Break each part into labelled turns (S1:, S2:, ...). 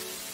S1: you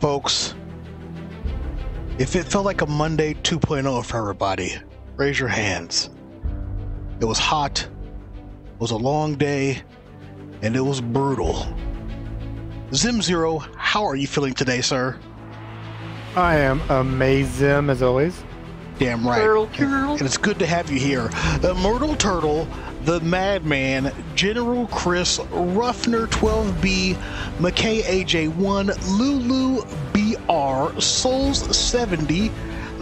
S1: Folks, if it felt like a Monday 2.0 for everybody, raise your hands. It was hot, it was a long day, and it was brutal. Zim Zero, how are you feeling today, sir?
S2: I am amazing as always.
S1: Damn right.
S3: Turtle, turtle.
S1: And it's good to have you here. The Myrtle Turtle, the Madman, General Chris, Ruffner 12B, McKay AJ1, Lulu BR, Souls 70,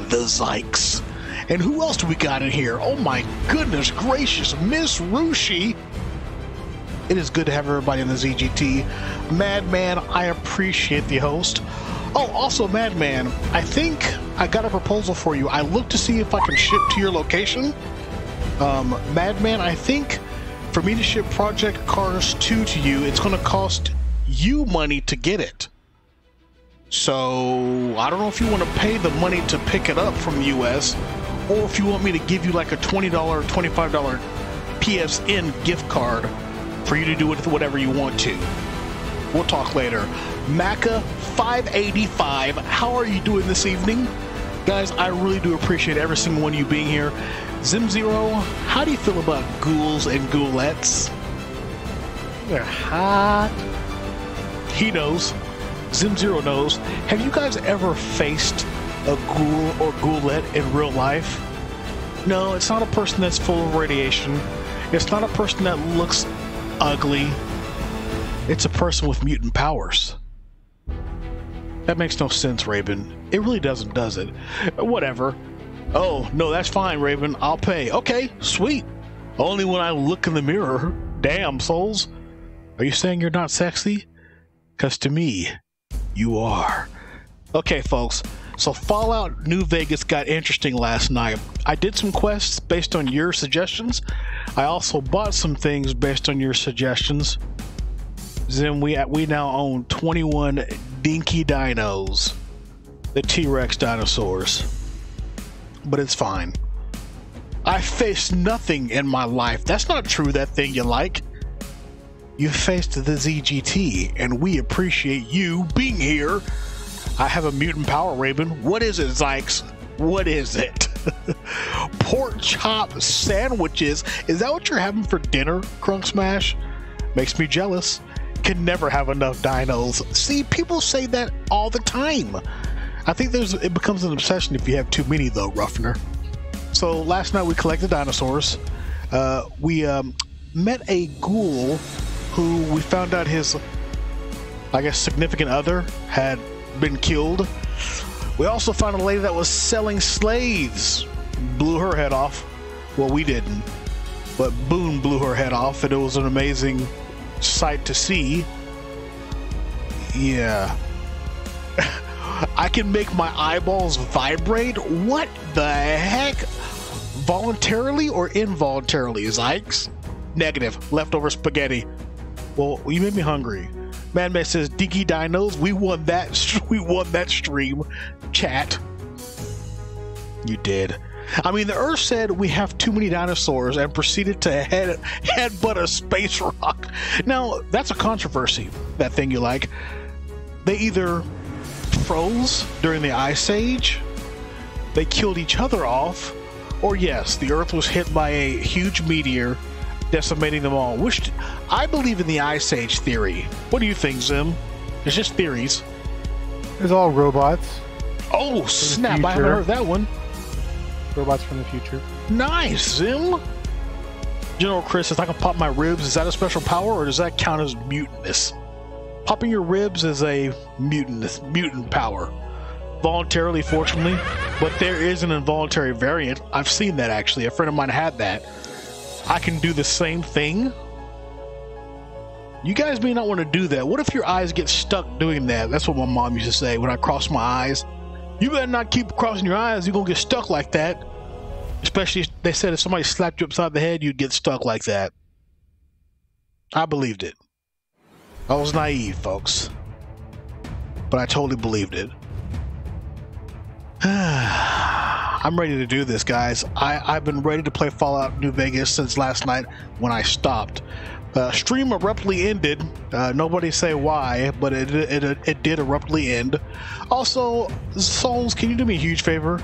S1: the Zykes. And who else do we got in here? Oh my goodness gracious, Miss Rushi. It is good to have everybody in the ZGT. Madman, I appreciate the host. Oh, also, Madman, I think I got a proposal for you. I looked to see if I can ship to your location. Um, Madman, I think for me to ship Project Cars 2 to you, it's going to cost you money to get it. So, I don't know if you want to pay the money to pick it up from the US, or if you want me to give you like a $20, $25 PSN gift card for you to do with whatever you want to. We'll talk later. Maca 585, how are you doing this evening? Guys, I really do appreciate every single one of you being here. Zim Zero, how do you feel about ghouls and ghoulettes?
S2: They're hot.
S1: He knows. Zim Zero knows. Have you guys ever faced a ghoul or ghoulette in real life? No, it's not a person that's full of radiation. It's not a person that looks ugly. It's a person with mutant powers. That makes no sense, Raven. It really doesn't, does it? Whatever. Oh, no, that's fine, Raven. I'll pay. Okay, sweet. Only when I look in the mirror. Damn, souls. Are you saying you're not sexy? Because to me, you are. Okay, folks. So Fallout New Vegas got interesting last night. I did some quests based on your suggestions. I also bought some things based on your suggestions. Then we we now own 21 dinky dinos, the T-Rex dinosaurs. But it's fine. I faced nothing in my life. That's not true. That thing you like. You faced the ZGT, and we appreciate you being here. I have a mutant power, Raven. What is it, Zykes? What is it? Pork chop sandwiches. Is that what you're having for dinner, Crunk Smash? Makes me jealous. Can never have enough dinos. See, people say that all the time. I think there's it becomes an obsession if you have too many, though, Ruffner. So last night we collected dinosaurs. Uh, we um, met a ghoul who we found out his, I guess, significant other had been killed. We also found a lady that was selling slaves. Blew her head off. Well, we didn't. But Boone blew her head off, and it was an amazing sight to see. Yeah. I can make my eyeballs vibrate? What the heck? Voluntarily or involuntarily, Zykes? Negative. Leftover spaghetti. Well, you made me hungry. Madman says, "Dinky Dinos, we won that. We won that stream, chat. You did. I mean, the Earth said we have too many dinosaurs and proceeded to head headbutt a space rock. Now, that's a controversy. That thing you like. They either froze during the Ice Age, they killed each other off, or yes, the Earth was hit by a huge meteor decimating them all. Which I believe in the Ice Age theory. What do you think, Zim? It's just theories.
S2: It's all robots.
S1: Oh snap! I haven't heard that one.
S2: Robots from the future.
S1: Nice, Zim. General Chris, if I can pop my ribs, is that a special power or does that count as mutinous? Popping your ribs is a mutinous mutant power. Voluntarily, fortunately, but there is an involuntary variant. I've seen that actually. A friend of mine had that. I can do the same thing. You guys may not want to do that. What if your eyes get stuck doing that? That's what my mom used to say when I crossed my eyes. You better not keep crossing your eyes. You're gonna get stuck like that. Especially, they said if somebody slapped you upside the head, you'd get stuck like that. I believed it. I was naive, folks. But I totally believed it. I'm ready to do this, guys. I, I've been ready to play Fallout New Vegas since last night when I stopped. Uh, stream abruptly ended. Uh, nobody say why, but it, it, it, it did abruptly end. Also, Souls, can you do me a huge favor?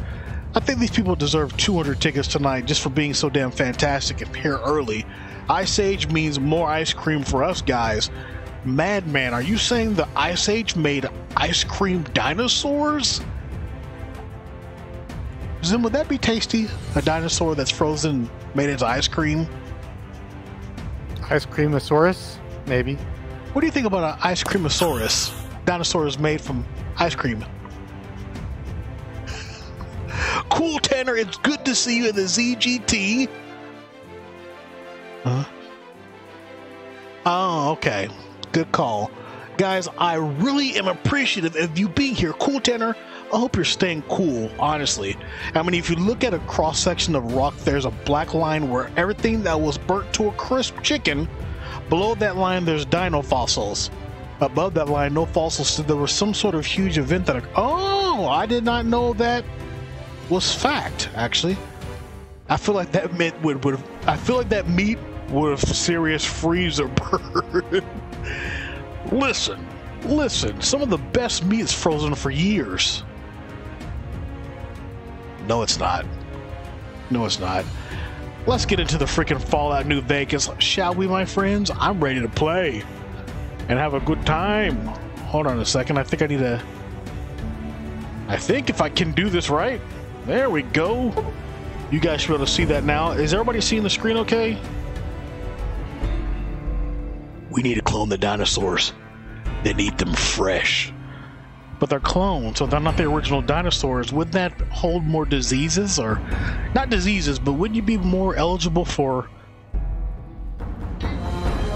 S1: I think these people deserve 200 tickets tonight just for being so damn fantastic and here early. Ice Age means more ice cream for us guys. Madman, are you saying the Ice Age made ice cream dinosaurs? Zim, would that be tasty? A dinosaur that's frozen made into ice cream?
S2: Ice creamosaurus? Maybe.
S1: What do you think about an ice creamosaurus? Dinosaurs made from ice cream. cool, Tanner. It's good to see you in the ZGT. Huh? Oh, okay. Good call. Guys, I really am appreciative of you being here. Cool, Tanner. I hope you're staying cool, honestly. I mean, if you look at a cross section of rock, there's a black line where everything that was burnt to a crisp chicken. Below that line, there's dino fossils. Above that line, no fossils. So there was some sort of huge event that. Oh, I did not know that was fact. Actually, I feel like that meant would would. I feel like that meat would have serious freeze or burn. Listen, listen. Some of the best meat is frozen for years. No, it's not. No, it's not. Let's get into the freaking Fallout New Vegas, shall we, my friends? I'm ready to play and have a good time. Hold on a second. I think I need to. I think if I can do this right. There we go. You guys should be able to see that now. Is everybody seeing the screen okay? We need clone the dinosaurs, then eat them fresh but they're clones, so they're not the original dinosaurs. Would that hold more diseases, or not diseases, but would you be more eligible for?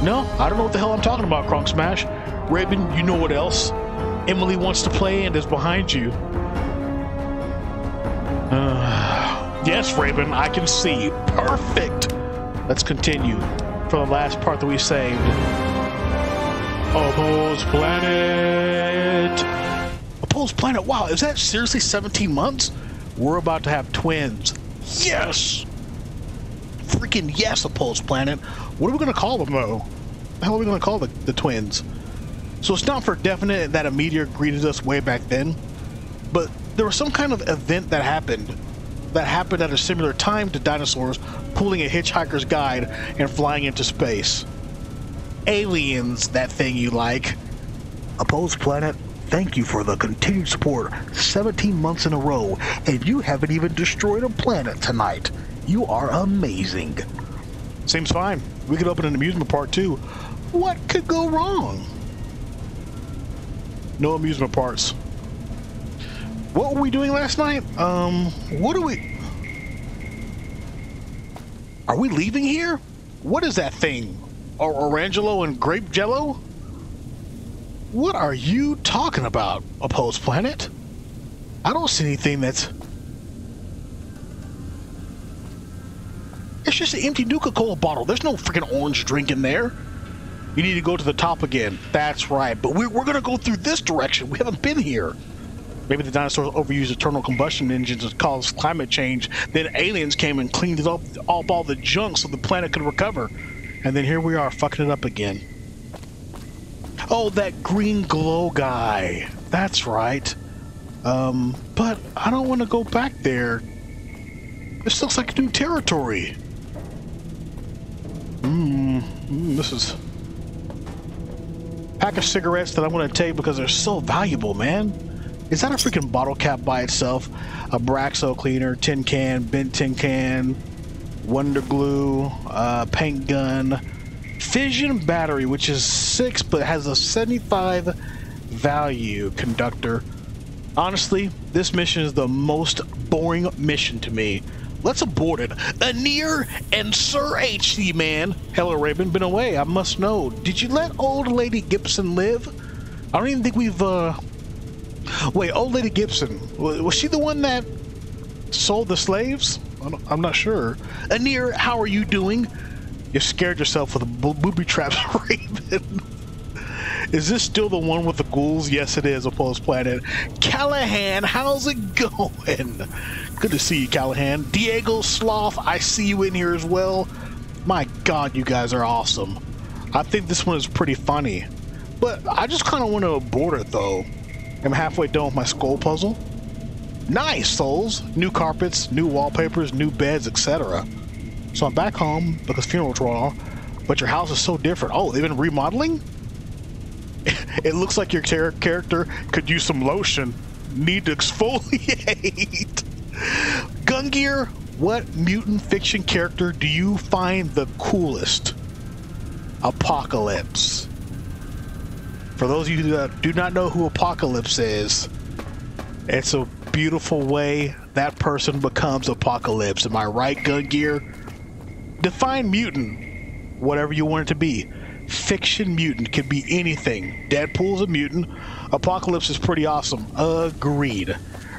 S1: No, I don't know what the hell I'm talking about, Kronk Smash. Raven, you know what else? Emily wants to play and is behind you. Uh, yes, Raven, I can see. Perfect. Let's continue for the last part that we saved. Opposed planet. Opposed planet. Wow, is that seriously 17 months? We're about to have twins. Yes! Freaking yes, opposed planet. What are we going to call them, though? How are we going to call the, the twins? So it's not for definite that a meteor greeted us way back then, but there was some kind of event that happened that happened at a similar time to dinosaurs pulling a hitchhiker's guide and flying into space. Aliens, that thing you like. Opposed planet, Thank you for the continued support 17 months in a row, and you haven't even destroyed a planet tonight. You are amazing. Seems fine. We could open an amusement park too. What could go wrong? No amusement parks. What were we doing last night? Um, what are we... Are we leaving here? What is that thing? Or Orangelo and grape jello? What are you talking about, Opposed Planet? I don't see anything that's... It's just an empty Nuka-Cola bottle. There's no freaking orange drink in there. You need to go to the top again. That's right. But we're, we're going to go through this direction. We haven't been here. Maybe the dinosaurs overused internal combustion engines to cause climate change. Then aliens came and cleaned it up, up all the junk so the planet could recover. And then here we are, fucking it up again. Oh, that green glow guy. That's right. Um, but I don't want to go back there. This looks like new territory. Mmm, mm, this is... Pack of cigarettes that I want to take because they're so valuable, man. Is that a freaking bottle cap by itself? Abraxo cleaner, tin can, bent tin can, Wonder Glue, uh, paint gun, fission battery, which is six but has a 75 value conductor. Honestly, this mission is the most boring mission to me. Let's abort it. Anir and Sir HC man. Hello, Raven. Been away. I must know. Did you let old lady Gibson live? I don't even think we've, uh... Wait, old lady Gibson. Was she the one that sold the slaves? I'm not sure. Anir, how are you doing? You scared yourself with a booby traps, Raven. Is this still the one with the ghouls? Yes, it is, Opposed Planet. Callahan, how's it going? Good to see you, Callahan. Diego Sloth, I see you in here as well. My god, you guys are awesome. I think this one is pretty funny. But I just kind of want to abort it though. I'm halfway done with my skull puzzle. Nice, souls! New carpets, new wallpapers, new beds, etc. So I'm back home because funeral's wrong, but your house is so different. Oh, they've been remodeling? it looks like your char character could use some lotion. Need to exfoliate. Gungear, what mutant fiction character do you find the coolest? Apocalypse. For those of you that do not know who Apocalypse is, it's a beautiful way that person becomes Apocalypse. Am I right, Gun Gear? Define mutant, whatever you want it to be. Fiction mutant could be anything. Deadpool's a mutant. Apocalypse is pretty awesome. Agreed.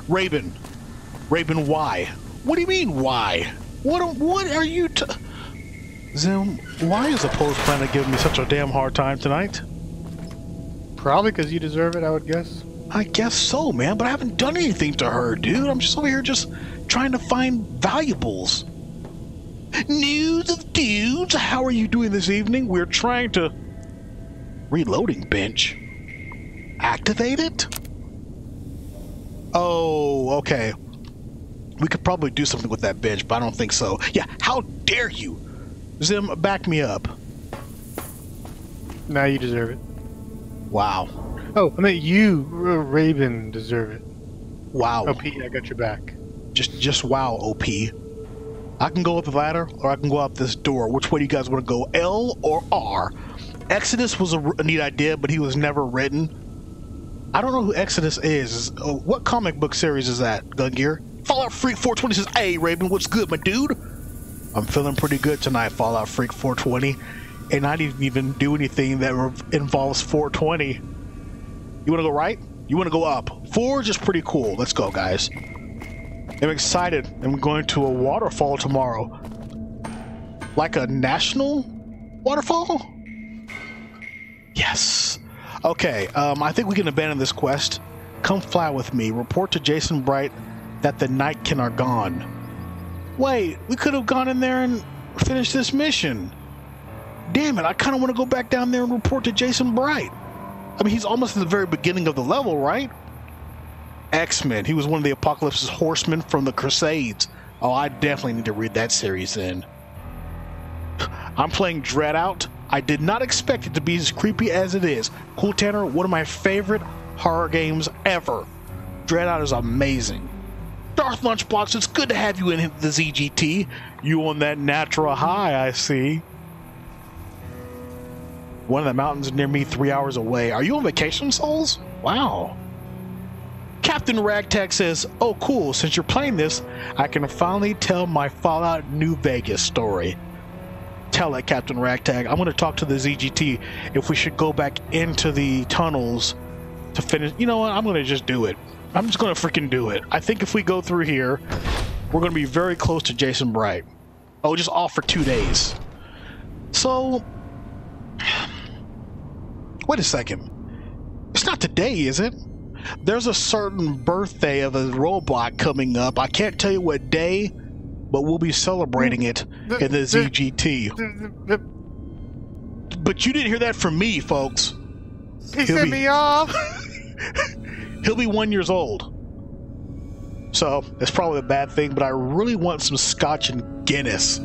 S1: Raven. Raven, why? What do you mean, why? What, what are you t- Zim, why is the Post Planet giving me such a damn hard time tonight?
S2: Probably because you deserve it, I would guess.
S1: I guess so, man, but I haven't done anything to her, dude. I'm just over here just trying to find valuables. News of dudes, how are you doing this evening? We're trying to... Reloading bench. Activate it? Oh, okay. We could probably do something with that bench, but I don't think so. Yeah, how dare you? Zim, back me up.
S2: Now you deserve it.
S1: Wow.
S2: Oh, I meant you, Raven, deserve it.
S1: Wow.
S2: OP, I got your back.
S1: Just, just wow, OP. I can go up the ladder, or I can go up this door. Which way do you guys want to go, L or R? Exodus was a, a neat idea, but he was never written. I don't know who Exodus is. Uh, what comic book series is that, Gungear? Fallout Freak 420 says, Hey, Raven, what's good, my dude? I'm feeling pretty good tonight, Fallout Freak 420. And I didn't even do anything that involves 420. You want to go right? You want to go up? Forge is pretty cool. Let's go, guys. I'm excited. I'm going to a waterfall tomorrow. Like a national waterfall? Yes. Okay, um, I think we can abandon this quest. Come fly with me. Report to Jason Bright that the Nightkin are gone. Wait, we could have gone in there and finished this mission. Damn it, I kind of want to go back down there and report to Jason Bright. I mean, he's almost at the very beginning of the level, right? X-Men. He was one of the Apocalypse's horsemen from the Crusades. Oh, I definitely need to read that series then. I'm playing DreadOut. I did not expect it to be as creepy as it is. Cool Tanner, one of my favorite horror games ever. DreadOut is amazing. Darth Lunchbox, it's good to have you in the ZGT. You on that natural high, I see. One of the mountains near me, three hours away. Are you on vacation, Souls? Wow. Captain Ragtag says, Oh, cool, since you're playing this, I can finally tell my Fallout New Vegas story. Tell it, Captain Ragtag. I'm going to talk to the ZGT if we should go back into the tunnels to finish. You know what? I'm going to just do it. I'm just going to freaking do it. I think if we go through here, we're going to be very close to Jason Bright. Oh, just off for two days. So, wait a second. It's not today, is it? There's a certain birthday of a robot coming up. I can't tell you what day, but we'll be celebrating it in the ZGT. But you didn't hear that from me, folks.
S2: He sent me off.
S1: He'll be one years old. So it's probably a bad thing, but I really want some scotch and Guinness.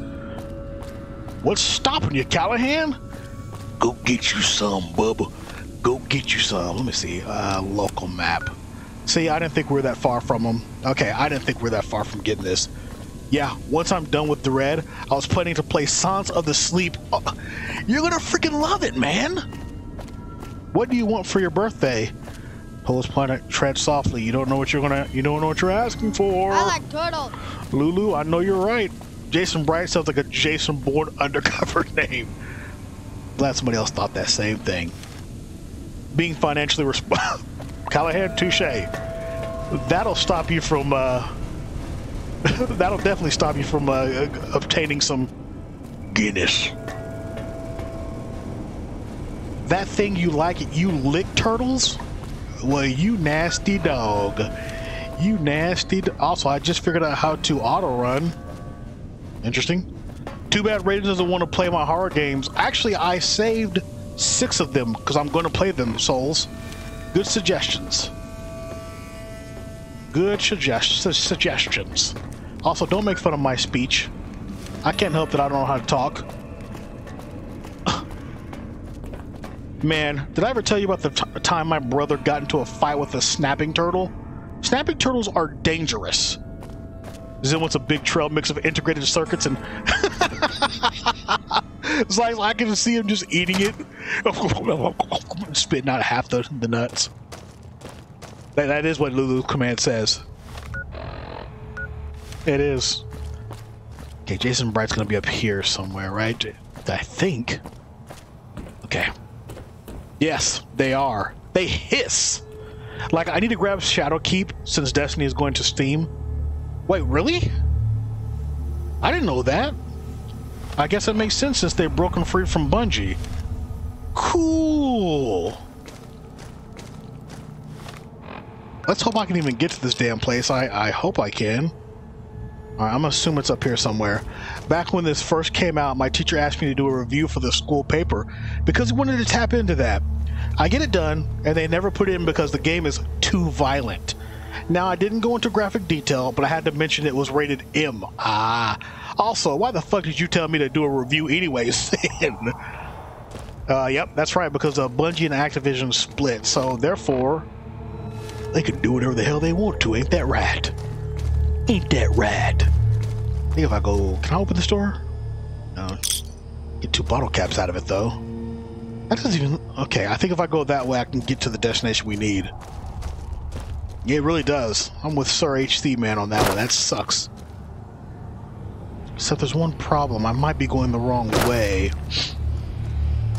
S1: What's stopping you, Callahan? Go get you some, Bubba. Go get you some. Let me see. Uh, local map. See, I didn't think we were that far from them. Okay, I didn't think we were that far from getting this. Yeah, once I'm done with the red, I was planning to play Silence of the Sleep. Oh, you're gonna freaking love it, man! What do you want for your birthday? Post Planet, tread softly. You don't know what you're gonna. You don't know what you're asking for.
S3: I like turtles.
S1: Lulu, I know you're right. Jason Bright sounds like a Jason Bourne undercover name. Glad somebody else thought that same thing. Being financially responsible. Callahan, touche. That'll stop you from. Uh, that'll definitely stop you from uh, obtaining some Guinness. That thing you like, you lick turtles? Well, you nasty dog. You nasty. also, I just figured out how to auto run. Interesting. Too bad Raiden doesn't want to play my horror games. Actually, I saved six of them because I'm going to play them, Souls. Good suggestions. Good suggest- suggestions. Also, don't make fun of my speech. I can't help that I don't know how to talk. Man, did I ever tell you about the time my brother got into a fight with a snapping turtle? Snapping turtles are dangerous. Then wants a big trail mix of integrated circuits and it's like I can see him just eating it, spitting out half the, the nuts. That, that is what Lulu command says. It is. Okay, Jason Bright's gonna be up here somewhere, right? I think. Okay. Yes, they are. They hiss. Like, I need to grab Shadowkeep since Destiny is going to Steam. Wait, really? I didn't know that. I guess it makes sense since they've broken free from Bungie. Cool. Let's hope I can even get to this damn place. I, I hope I can. Alright, I'm gonna assume it's up here somewhere. Back when this first came out, my teacher asked me to do a review for the school paper because he wanted to tap into that. I get it done, and they never put it in because the game is too violent. Now, I didn't go into graphic detail, but I had to mention it was rated M. Ah. Also, why the fuck did you tell me to do a review anyways uh, yep, that's right, because uh, Bungie and Activision split, so therefore, they can do whatever the hell they want to, ain't that right? Ain't that rad? I think if I go, can I open this door? No. Get two bottle caps out of it though. That doesn't even, okay, I think if I go that way I can get to the destination we need. Yeah, it really does. I'm with Sir HC man on that one. That sucks. Except there's one problem. I might be going the wrong way.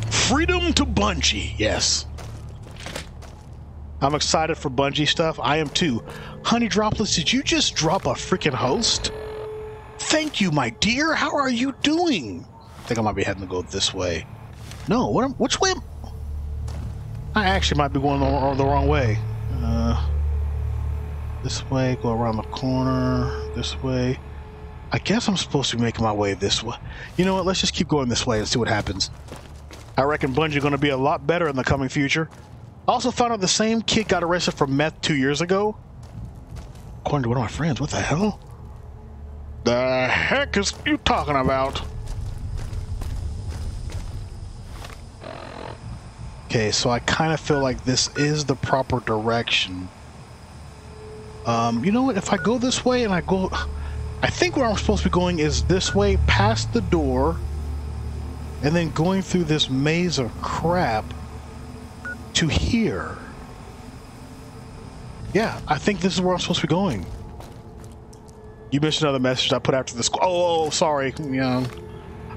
S1: Freedom to Bungie, yes. I'm excited for Bungie stuff. I am too. Honey Droplets, did you just drop a freaking host? Thank you, my dear. How are you doing? I think I might be heading to go this way. No, what? Which way? I actually might be going the, the wrong way. Uh, this way, go around the corner, this way. I guess I'm supposed to be making my way this way. You know what? Let's just keep going this way and see what happens. I reckon Bungie going to be a lot better in the coming future. I also found out the same kid got arrested for meth two years ago. According to one of my friends, what the hell? The heck is you talking about? Okay, so I kind of feel like this is the proper direction. Um, you know what? If I go this way and I go... I think where I'm supposed to be going is this way, past the door, and then going through this maze of crap to here. Yeah, I think this is where I'm supposed to be going. You missed another message I put after this. Oh, oh sorry. Yeah,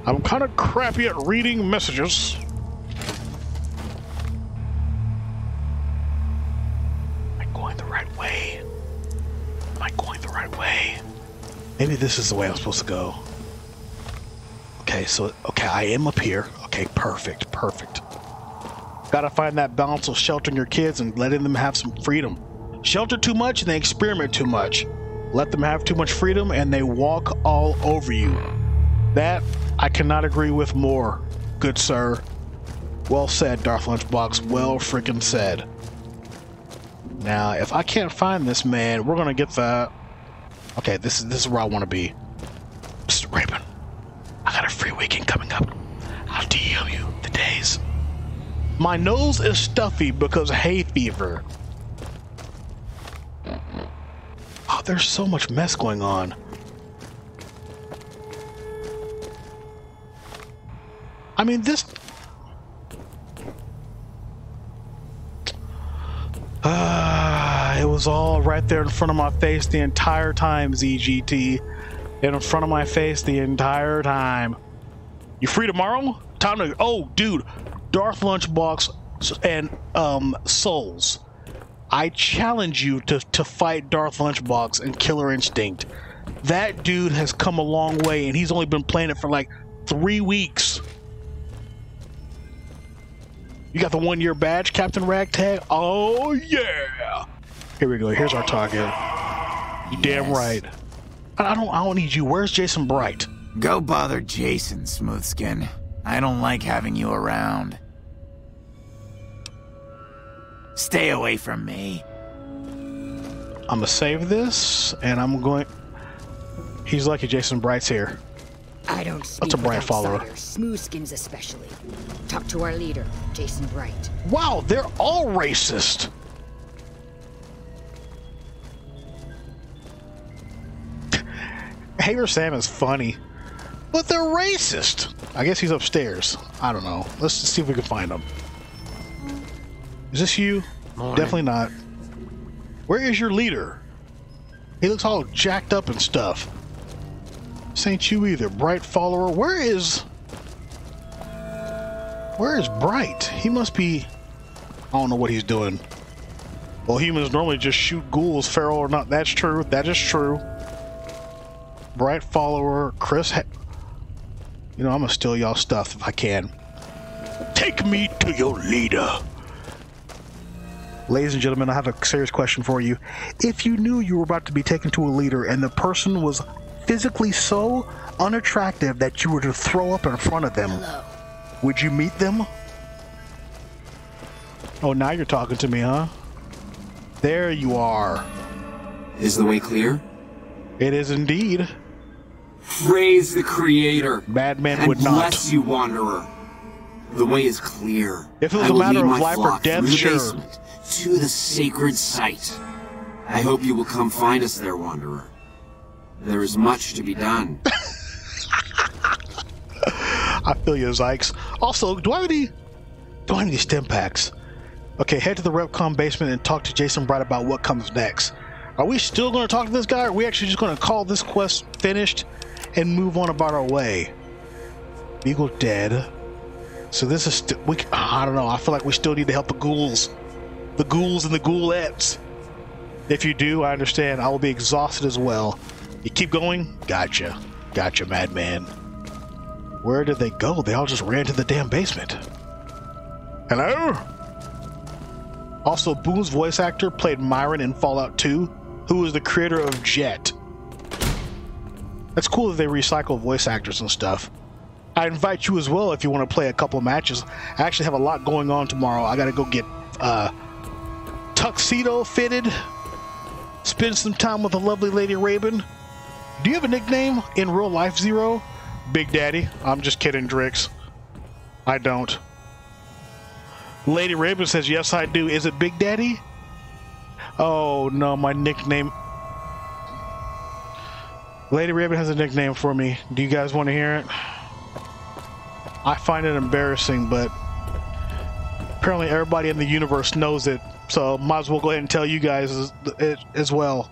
S1: I'm kind of crappy at reading messages. Am I going the right way? I going the right way? Maybe this is the way I'm supposed to go. Okay, so, okay, I am up here. Okay, perfect, perfect. Gotta find that balance of sheltering your kids and letting them have some freedom. Shelter too much and they experiment too much. Let them have too much freedom and they walk all over you. That I cannot agree with more, good sir. Well said, Darth Lunchbox. Well freaking said. Now, if I can't find this man, we're gonna get the Okay, this is this is where I want to be. Mr. Raven, I got a free weekend coming up. I'll DM you the days. My nose is stuffy because hay fever. Oh, there's so much mess going on. I mean, this Ah, it was all right there in front of my face the entire time, ZGT. In front of my face the entire time. You free tomorrow? Time to. Oh, dude. Darth Lunchbox and um, Souls. I challenge you to, to fight Darth Lunchbox and Killer Instinct. That dude has come a long way, and he's only been playing it for like three weeks. You got the one year badge, Captain Ragtag? Oh, yeah! Here we go. Here's our target. You damn right. I don't I don't need you. Where's Jason Bright?
S3: Go bother Jason, Smoothskin. I don't like having you around. Stay away from me.
S1: I'm gonna save this, and I'm going. He's lucky Jason Bright's here.
S4: I don't speak
S1: a Bright
S4: with
S1: follower.
S4: outsiders, Smoothskins especially. Talk to our leader, Jason Bright.
S1: Wow, they're all racist. Hager Sam is funny, but they're racist. I guess he's upstairs. I don't know. Let's just see if we can find him. Is this you? Definitely not. Where is your leader? He looks all jacked up and stuff. This ain't you either, Bright follower. Where is... Where is Bright? He must be... I don't know what he's doing. Well, humans normally just shoot ghouls, feral or not. That's true. That is true. Bright follower, Chris. Ha you know, I'm gonna steal y'all stuff if I can. Take me to your leader. Ladies and gentlemen, I have a serious question for you. If you knew you were about to be taken to a leader and the person was physically so unattractive that you were to throw up in front of them,
S4: Hello.
S1: would you meet them? Oh, now you're talking to me, huh? There you are.
S5: Is the way clear?
S1: It is indeed.
S5: Praise the Creator.
S1: Madman would not.
S5: bless you, Wanderer. The way is clear.
S1: If it was
S5: I
S1: a matter of life or death, sure.
S5: basement to the sacred site. I hope you will come find us there, Wanderer. There is much to be done.
S1: I feel you, Zykes. Also, do I have any? Do I have any stim packs? Okay, head to the REPCONN basement and talk to Jason Bright about what comes next. Are we still going to talk to this guy, or are we actually just going to call this quest finished and move on about our way? Beagle dead. So this is we. I don't know. I feel like we still need to help the ghouls, the ghouls and the ghoulettes. If you do, I understand. I will be exhausted as well. You keep going. Gotcha. Gotcha, madman. Where did they go? They all just ran to the damn basement. Hello? Also, Boone's voice actor played Myron in Fallout 2, who was the creator of Jet. That's cool that they recycle voice actors and stuff. I invite you as well if you want to play a couple matches. I actually have a lot going on tomorrow. I gotta go get uh, tuxedo fitted, spend some time with the lovely Lady Raven. Do you have a nickname in real life, Zero? Big Daddy. I'm just kidding, Drix. I don't. Lady Raven says, Yes, I do. Is it Big Daddy? Oh, no, my nickname. Lady Raven has a nickname for me. Do you guys want to hear it? I find it embarrassing, but apparently everybody in the universe knows it, so might as well go ahead and tell you guys as, as well.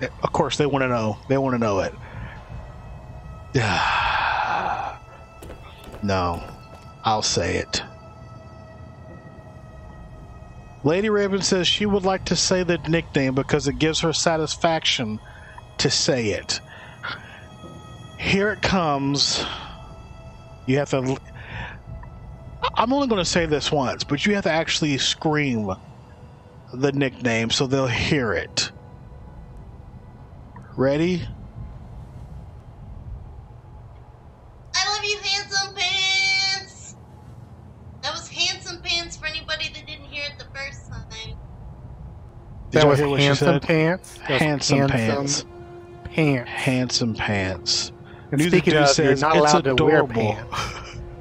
S1: Of course, they want to know. They want to know it. no, I'll say it. Lady Raven says she would like to say the nickname because it gives her satisfaction to say it. Here it comes. You have to. I'm only going to say this once, but you have to actually scream the nickname so they'll hear it. Ready?
S6: I love you, handsome pants. That was handsome pants for anybody that didn't hear it the first time.
S1: Did
S2: that was
S1: hear what she
S2: handsome pants. That was
S1: Handsome pants.
S2: Pants.
S1: Handsome pants.
S2: And
S1: News
S2: speaking
S1: Dude
S2: of, you're
S1: says,
S2: not
S1: "It's
S2: allowed to wear pants.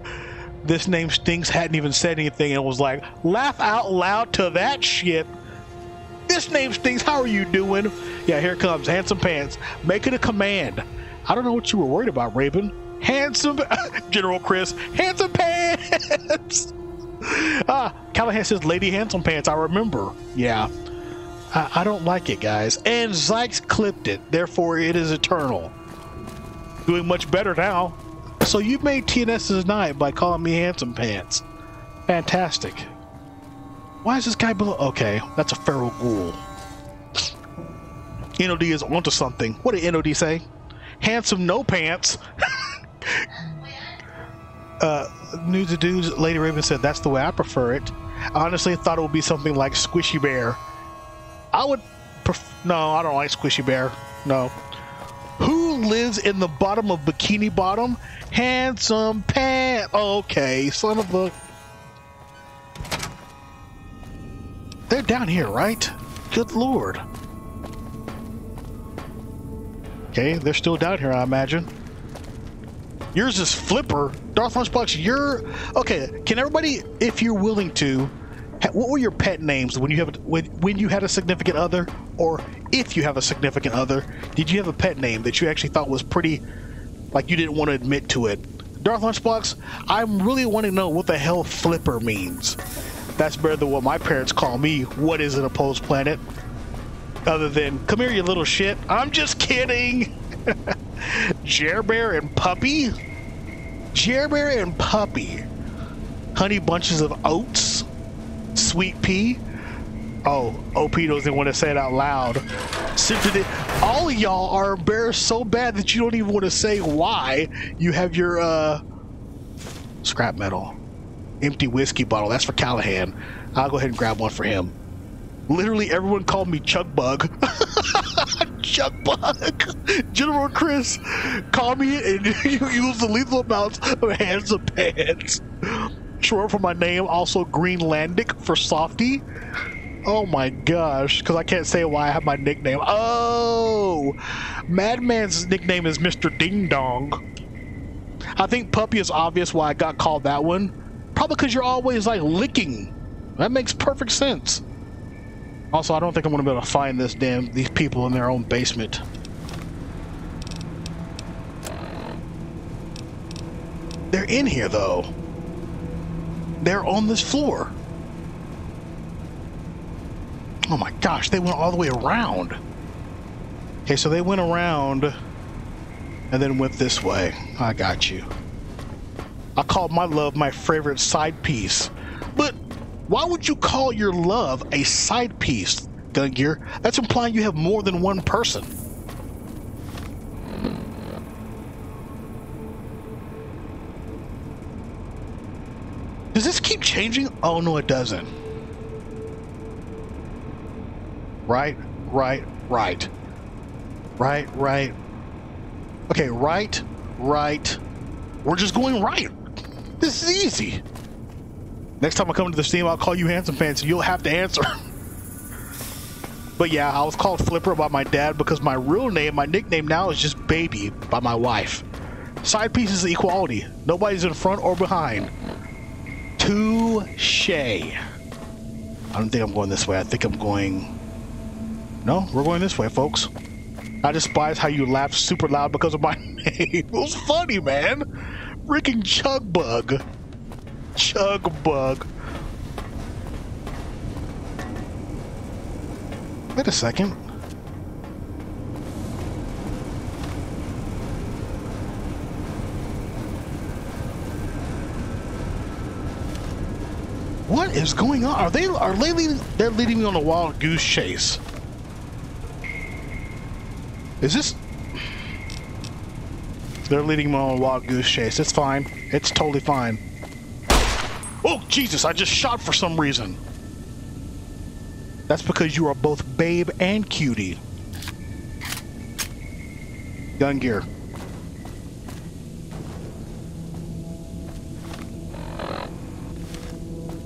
S1: this name stinks hadn't even said anything and was like, laugh out loud to that shit. This name stinks. How are you doing? Yeah, here comes. Handsome pants. Make it a command. I don't know what you were worried about, Raven. Handsome General Chris. Handsome pants. ah, Callahan says Lady Handsome Pants. I remember. Yeah. I, I don't like it, guys. And Zykes clipped it. Therefore, it is eternal. Doing much better now. So you made TNS's night by calling me handsome pants. Fantastic. Why is this guy below? Okay, that's a feral ghoul. NOD is onto something. What did NOD say? Handsome no pants. uh, News of Dudes, Lady Raven said that's the way I prefer it. I honestly thought it would be something like Squishy Bear. I would pref- no, I don't like Squishy Bear. No. Who lives in the bottom of Bikini Bottom? Handsome Pant. Okay, son of a. They're down here, right? Good lord. Okay, they're still down here, I imagine. Yours is Flipper. Darth Lunchbox, you're okay. Can everybody, if you're willing to, ha- what were your pet names when you have when when you had a significant other, or if you have a significant other? Did you have a pet name that you actually thought was pretty, like you didn't want to admit to it? Darth Lunchbox, I'm really wanting to know what the hell Flipper means. That's better than what my parents call me. What is an opposed planet? Other than, come here, you little shit. I'm just kidding. Jerbear and Puppy? Jerbear and Puppy. Honey bunches of oats? Sweet pea? Oh, OP doesn't want to say it out loud. Simply, all y'all are embarrassed so bad that you don't even want to say why you have your uh, scrap metal. Empty whiskey bottle. That's for Callahan. I'll go ahead and grab one for him. Literally, everyone called me Chuck Bug. Chuck Bug. General Chris, call me and you use the lethal amounts of hands and pants. Short for my name, also Greenlandic for softy. Oh my gosh, because I can't say why I have my nickname. Oh, Madman's nickname is Mr. Ding Dong. I think Puppy is obvious why I got called that one. Probably because you're always like licking. That makes perfect sense. Also, I don't think I'm gonna be able to find this damn these people in their own basement. They're in here though. They're on this floor. Oh my gosh, they went all the way around. Okay, so they went around and then went this way. I got you. I call my love my favorite side piece. But why would you call your love a side piece, Gungear? That's implying you have more than one person. Does this keep changing? Oh, no, it doesn't. Right, right, right. Right, right. Okay, right, right. We're just going right. This is easy. Next time I come to the steam, I'll call you Handsome and you'll have to answer. but yeah, I was called Flipper by my dad because my real name, my nickname now is just Baby by my wife. Side pieces of equality. Nobody's in front or behind. Touche. I don't think I'm going this way. I think I'm going... No, we're going this way, folks. I despise how you laughed super loud because of my name. it was funny, man. Freaking Chug Bug. Chug Bug. Wait a second. What is going on? Are they are they leading, they're leading me on a wild goose chase? Is this They're leading me on a wild goose chase. It's fine. It's totally fine. Oh, Jesus, I just shot for some reason. That's because you are both babe and cutie. Gun gear.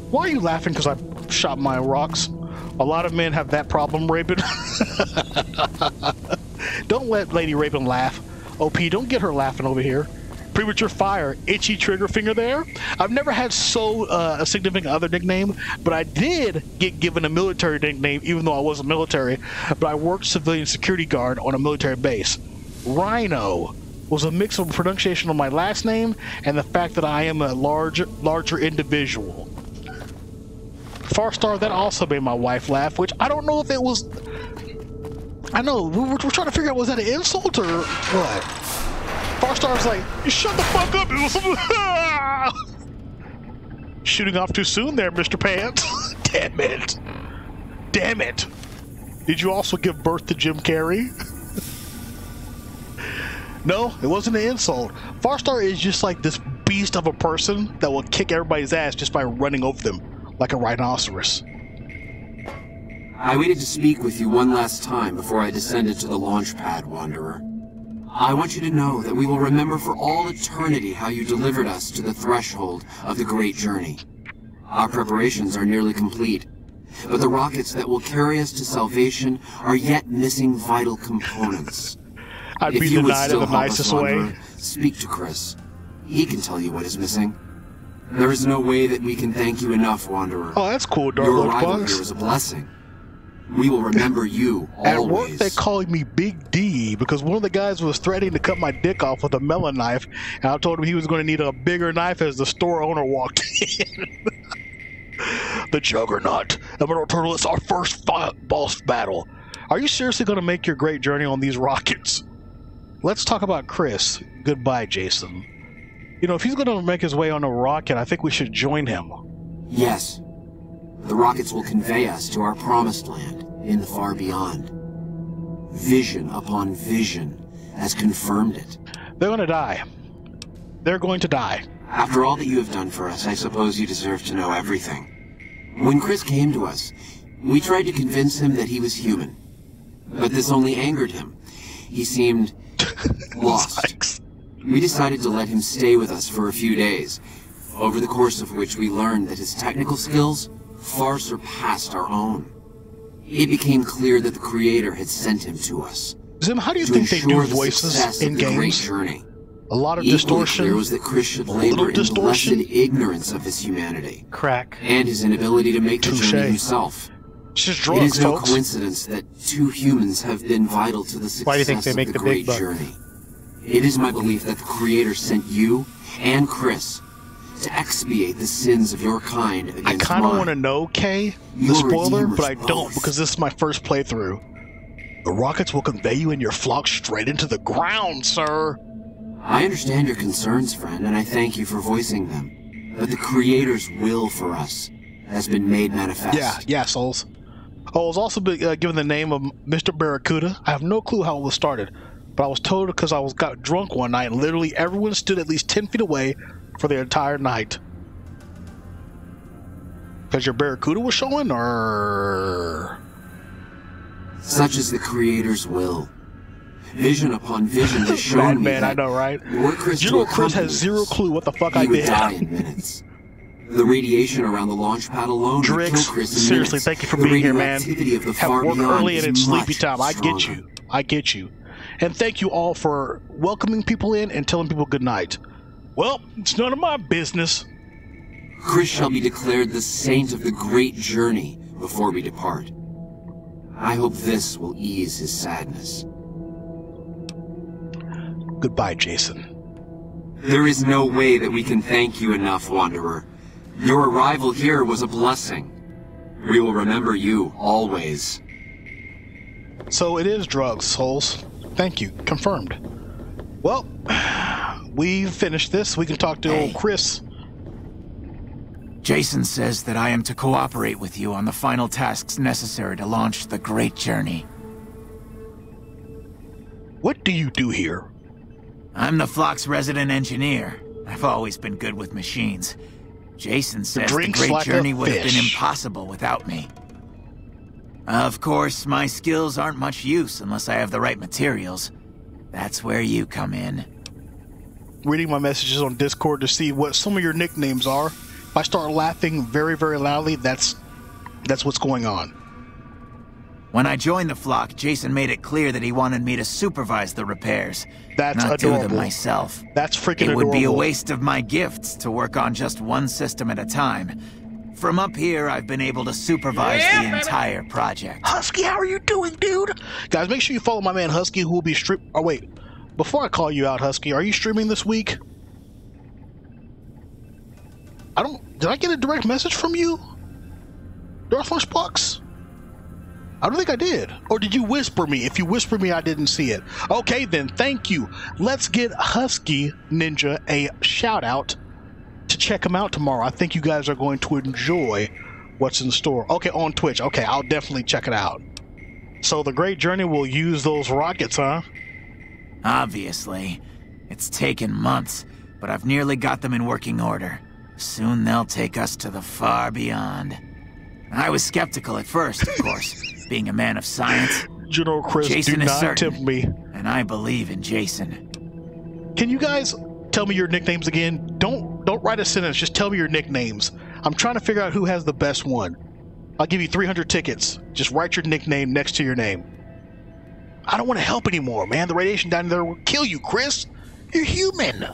S1: Why are you laughing because I shot my rocks? A lot of men have that problem, Raven. don't let Lady Raven laugh. OP, don't get her laughing over here. Premature fire, itchy trigger finger there. I've never had so uh, a significant other nickname, but I did get given a military nickname, even though I wasn't military. But I worked civilian security guard on a military base. Rhino was a mix of pronunciation of my last name and the fact that I am a large, larger individual. Farstar, that also made my wife laugh, which I don't know if it was. I know, we were, we're trying to figure out was that an insult or what? Farstar Farstar's like, you shut the fuck up! Was Shooting off too soon there, Mr. Pants. Damn it. Damn it. Did you also give birth to Jim Carrey? no, it wasn't an insult. Farstar is just like this beast of a person that will kick everybody's ass just by running over them like a rhinoceros.
S5: I waited to speak with you one last time before I descended to the launch pad, Wanderer. I want you to know that we will remember for all eternity how you delivered us to the threshold of the great journey. Our preparations are nearly complete, but the rockets that will carry us to salvation are yet missing vital components.
S1: I'd
S5: if you would still
S1: the
S5: help us,
S1: nicest way.
S5: Wanderer, speak to Chris. He can tell you what is missing. There is no way that we can thank you enough, Wanderer.
S1: Oh, that's cool, Dark
S5: Your arrival here was a blessing. We will remember you
S1: At work, they called me Big D because one of the guys was threatening to cut my dick off with a melon knife, and I told him he was going to need a bigger knife as the store owner walked in. the Juggernaut, Emerald Turtle, it's our first fi- boss battle. Are you seriously going to make your great journey on these rockets? Let's talk about Chris. Goodbye, Jason. You know, if he's going to make his way on a rocket, I think we should join him.
S5: Yes. The rockets will convey us to our promised land in the far beyond. Vision upon vision has confirmed it.
S1: They're going to die. They're going to die.
S5: After all that you have done for us, I suppose you deserve to know everything. When Chris came to us, we tried to convince him that he was human. But this only angered him. He seemed lost. We decided to let him stay with us for a few days, over the course of which we learned that his technical skills far surpassed our own. It became clear that the Creator had sent him to us
S1: Zim, how do you think they do
S5: the
S1: voices in
S5: of the great
S1: games?
S5: journey.
S1: A lot of
S5: Equally
S1: distortion.
S5: clear was that Chris should labor in blessed
S1: distortion.
S5: ignorance of his humanity
S2: Crack.
S5: and his inability to make the journey himself.
S1: It's just drugs,
S5: is no
S1: folks.
S5: coincidence that two humans have been vital to the success
S2: Why do you think they
S5: of the
S2: the
S5: great
S2: big
S5: journey. It is my belief that the Creator sent you and Chris to expiate the sins of your kind against
S1: I kind of want to know, Kay, the
S5: Your
S1: spoiler, but I don't
S5: both.
S1: because this is my first playthrough. The rockets will convey you and your flock straight into the ground, sir.
S5: I understand your concerns, friend, and I thank you for voicing them. But the Creator's will for us has been made manifest.
S1: Yeah, yeah, souls. I was also be, uh, given the name of Mr. Barracuda. I have no clue how it was started, but I was told because I was got drunk one night, and literally everyone stood at least ten feet away for the entire night. Because your Barracuda was showing, or
S5: Such is the Creator's will. Vision upon vision has shown me
S1: man,
S5: that
S1: I know, right?
S5: were Chris
S1: General
S5: to
S1: Chris has zero clue what the fuck I
S5: would
S1: did.
S5: die in minutes. The radiation around the launch pad alone would
S1: Drix,
S5: kill Chris
S1: seriously,
S5: minutes.
S1: thank you for
S5: the
S1: being here, man.
S5: Of the
S1: Have work early and it's sleepy time. I get you. I get you. And thank you all for welcoming people in and telling people good night. Well, it's none of my business.
S5: Chris shall be declared the saint of the great journey before we depart. I hope this will ease his sadness.
S1: Goodbye, Jason.
S5: There is no way that we can thank you enough, Wanderer. Your arrival here was a blessing. We will remember you always.
S1: So it is drugs, souls. Thank you. Confirmed. Well, we've finished this. We can talk to
S3: Hey.
S1: old Chris.
S3: Jason says that I am to cooperate with you on the final tasks necessary to launch the Great Journey.
S1: What do you do here?
S3: I'm the flock's resident engineer. I've always been good with machines. Jason says the Great
S1: like
S3: Journey would have been impossible without me. Of course, my skills aren't much use unless I have the right materials. That's where you come in.
S1: Reading my messages on Discord to see what some of your nicknames are. If I start laughing very, very loudly, that's that's what's going on.
S3: When I joined the flock, Jason made it clear that he wanted me to supervise the repairs,
S1: That's
S3: not do them myself.
S1: That's freaking
S3: It would
S1: adorable.
S3: be a waste of my gifts to work on just one system at a time. From up here, I've been able to supervise the entire project.
S1: Husky, how are you doing, dude? Guys, make sure you follow my man Husky, who will be stream. Oh wait, before I call you out, Husky, are you streaming this week? I don't. Did I get a direct message from you, Darth Lunchbox? I don't think I did. Or did you whisper me? If you whisper me, I didn't see it. Okay, then thank you. Let's get Husky Ninja a shout out to check them out tomorrow. I think you guys are going to enjoy what's in store. Okay, on Twitch. Okay, I'll definitely check it out. So the Great Journey will use those rockets, huh?
S3: Obviously. It's taken months, but I've nearly got them in working order. Soon they'll take us to the far beyond. I was skeptical at first, of course, being a man of science.
S1: General Chris,
S3: Jason
S1: do
S3: is
S1: not
S3: certain.
S1: tempt me.
S3: and I believe in Jason.
S1: Can you guys tell me your nicknames again? Don't don't write a sentence. Just tell me your nicknames. I'm trying to figure out who has the best one. I'll give you 300 tickets. Just write your nickname next to your name. I don't want to help anymore, man. The radiation down there will kill you, Chris. You're human.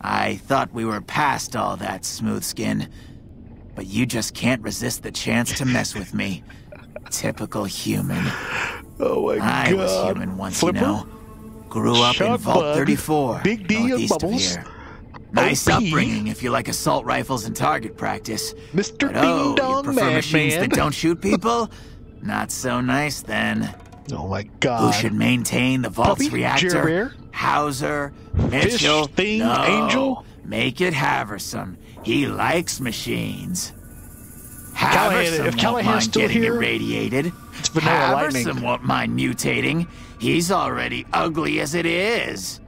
S3: I thought we were past all that, smooth skin. But you just can't resist the chance to mess with me. Typical human.
S1: Oh my
S3: I
S1: god.
S3: was human once,
S1: Flipper?
S3: you know. Grew up in Vault
S1: Bug,
S3: 34,
S1: Big D and
S3: northeast of
S1: Bubbles,
S3: here. Nice upbringing if you like assault rifles and target practice.
S1: Mr.
S3: But oh,
S1: Ding
S3: you
S1: Dong
S3: prefer machines that don't shoot people? Not so nice then.
S1: Oh my god.
S3: Who should maintain the vault's
S1: Puppy?
S3: reactor? Hauser, Mitchell,
S1: Thing,
S3: no.
S1: Angel?
S3: Make it Haversam. He likes machines. Haversam
S1: if
S3: won't mind
S1: still
S3: getting
S1: here,
S3: irradiated.
S1: it's Vanilla
S3: Haversam
S1: Lightning.
S3: won't mind mutating. He's already ugly as it is.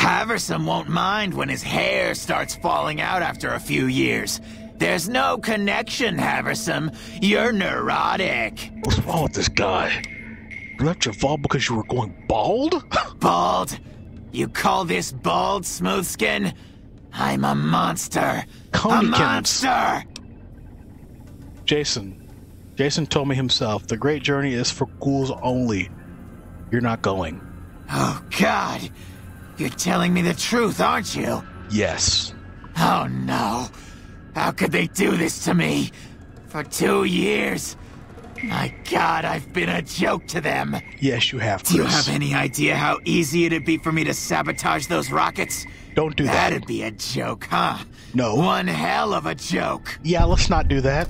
S3: Haversam won't mind when his hair starts falling out after a few years. There's no connection, Haversam. You're neurotic.
S1: What's wrong with this guy? You left your vault because you were going bald?
S3: Bald? You call this bald, Smoothskin? I'm a monster. a
S1: Conykins.
S3: monster!
S1: Jason. Jason told me himself the great journey is for ghouls only. You're not going.
S3: Oh, God. You're telling me the truth, aren't you?
S1: Yes.
S3: Oh, no. How could they do this to me? For two years. My God, I've been a joke to them.
S1: Yes, you have, Chris.
S3: Do you have any idea how easy it'd be for me to sabotage those rockets?
S1: Don't do that.
S3: That'd be a joke, huh?
S1: No.
S3: One hell of a joke.
S1: Yeah, let's not do that.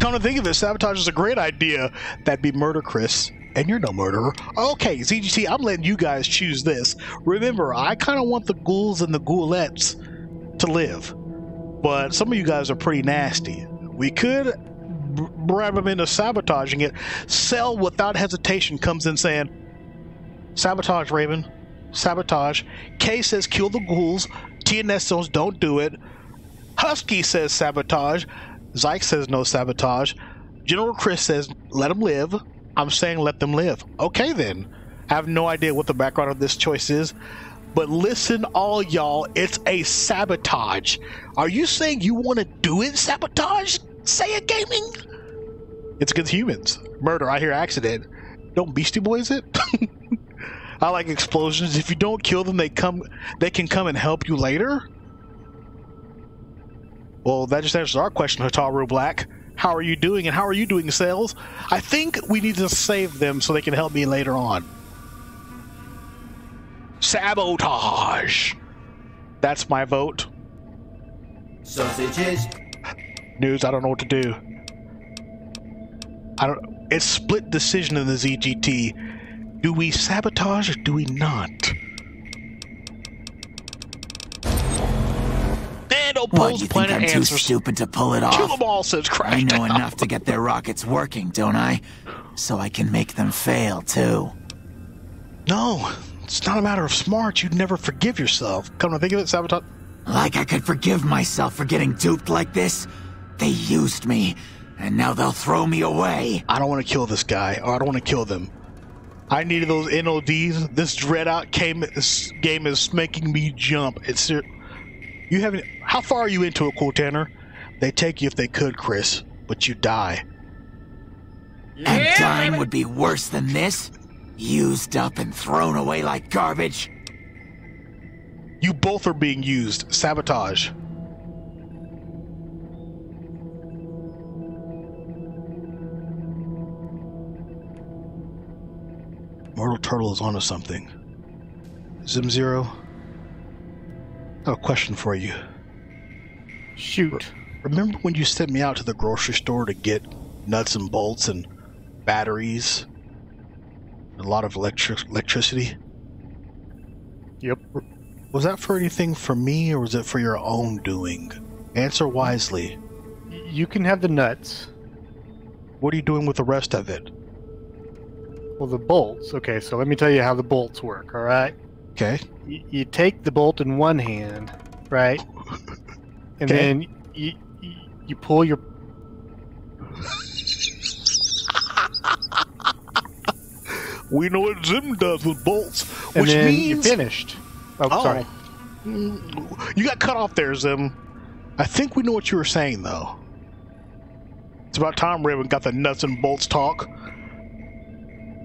S1: Come to think of it, sabotage is a great idea. That'd be murder, Chris. And you're no murderer. Okay, ZGT, I'm letting you guys choose this. Remember, I kind of want the ghouls and the ghoulettes to live. But some of you guys are pretty nasty. We could bribe them into sabotaging it. Cell, without hesitation, comes in saying, Sabotage, Raven. Sabotage. K says, Kill the ghouls. TNS says, Don't do it. Husky says sabotage. Zyke says no sabotage. General Chris says let them live. I'm saying let them live. Okay then. I have no idea what the background of this choice is. But listen, all y'all, it's a sabotage. Are you saying you want to do it, sabotage? Say it, gaming? It's against humans. Murder, I hear accident. Don't Beastie Boys it? I like explosions. If you don't kill them, they come. They can come and help you later. Well, that just answers our question, Hataru Black. How are you doing, and how are you doing, sales? I think we need to save them so they can help me later on. Sabotage. That's my vote.
S5: Sausages.
S1: News. I don't know what to do. I don't. It's split decision in the ZGT. Do we sabotage or do we not? And
S3: What,
S1: Opposed
S3: you think I'm too stupid to pull it off.
S1: Kill
S3: off?
S1: them all, says Crash.
S3: I know
S1: Down.
S3: enough to get their rockets working, don't I? So I can make them fail, too.
S1: No, it's not a matter of smart. You'd never forgive yourself. Come to think of it, sabotage.
S3: Like I could forgive myself for getting duped like this? They used me, and now they'll throw me away.
S1: I don't want to kill this guy, or I don't want to kill them. I needed those NODs. This DreadOut came. This game is making me jump. It's ser- you haven't. How far are you into a Cool Tanner? They take you if they could, Chris, but you die.
S3: And dying would be worse than this? Used up and thrown away like garbage?
S1: You both are being used. Sabotage. Mortal Turtle is onto something. Zim Zero, I have a question for you.
S2: Shoot.
S1: Remember when you sent me out to the grocery store to get nuts and bolts and batteries? A lot of electric electricity?
S2: Yep.
S1: Was that for anything for me or was it for your own doing? Answer wisely.
S2: You can have the nuts.
S1: What are you doing with the rest of it?
S2: Well, the bolts. Okay, so let me tell you how the bolts work, all right?
S1: Okay.
S2: Y- you take the bolt in one hand, right? And
S1: Okay.
S2: then you, you you pull your
S1: We know what Zim does with bolts,
S2: And
S1: which
S2: then
S1: means
S2: you're finished. Oh,
S1: Oh.
S2: sorry.
S1: you got cut off there, Zim. I think we know what you were saying, though. It's about time Raven got the nuts and bolts talk.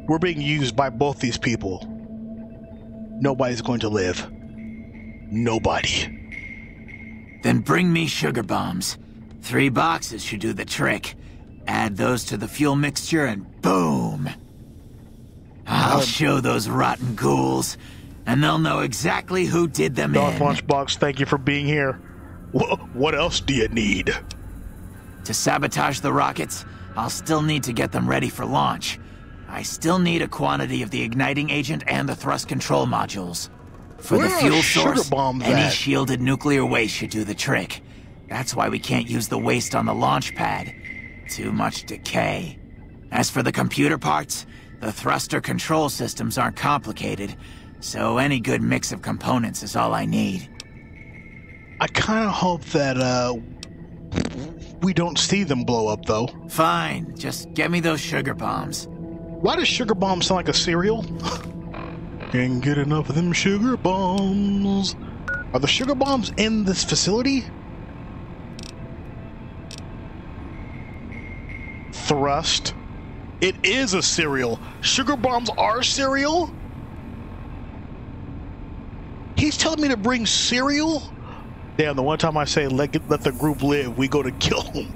S1: We're being used by both these people. Nobody's going to live. Nobody.
S3: Then bring me sugar bombs. Three boxes should do the trick. Add those to the fuel mixture and boom! I'll um, show those rotten ghouls, and they'll know exactly who did them
S1: Darth
S3: in.
S1: Lunchbox, thank you for being here. What else do you need?
S3: To sabotage the rockets, I'll still need to get them ready for launch. I still need a quantity of the igniting agent and the thrust control modules. For
S1: Where
S3: the fuel source, any
S1: at?
S3: shielded nuclear waste should do the trick. That's why we can't use the waste on the launch pad. Too much decay. As for the computer parts, the thruster control systems aren't complicated, so any good mix of components is all I need.
S1: I kind of hope that, uh, we don't see them blow up, though.
S3: Fine, just get me those sugar bombs.
S1: Why does sugar bomb sound like a cereal? Can't get enough of them sugar bombs. Are the sugar bombs in this facility? Thrust. It is a cereal. Sugar bombs are cereal? He's telling me to bring cereal? Damn, the one time I say let, let the group live, we go to kill them.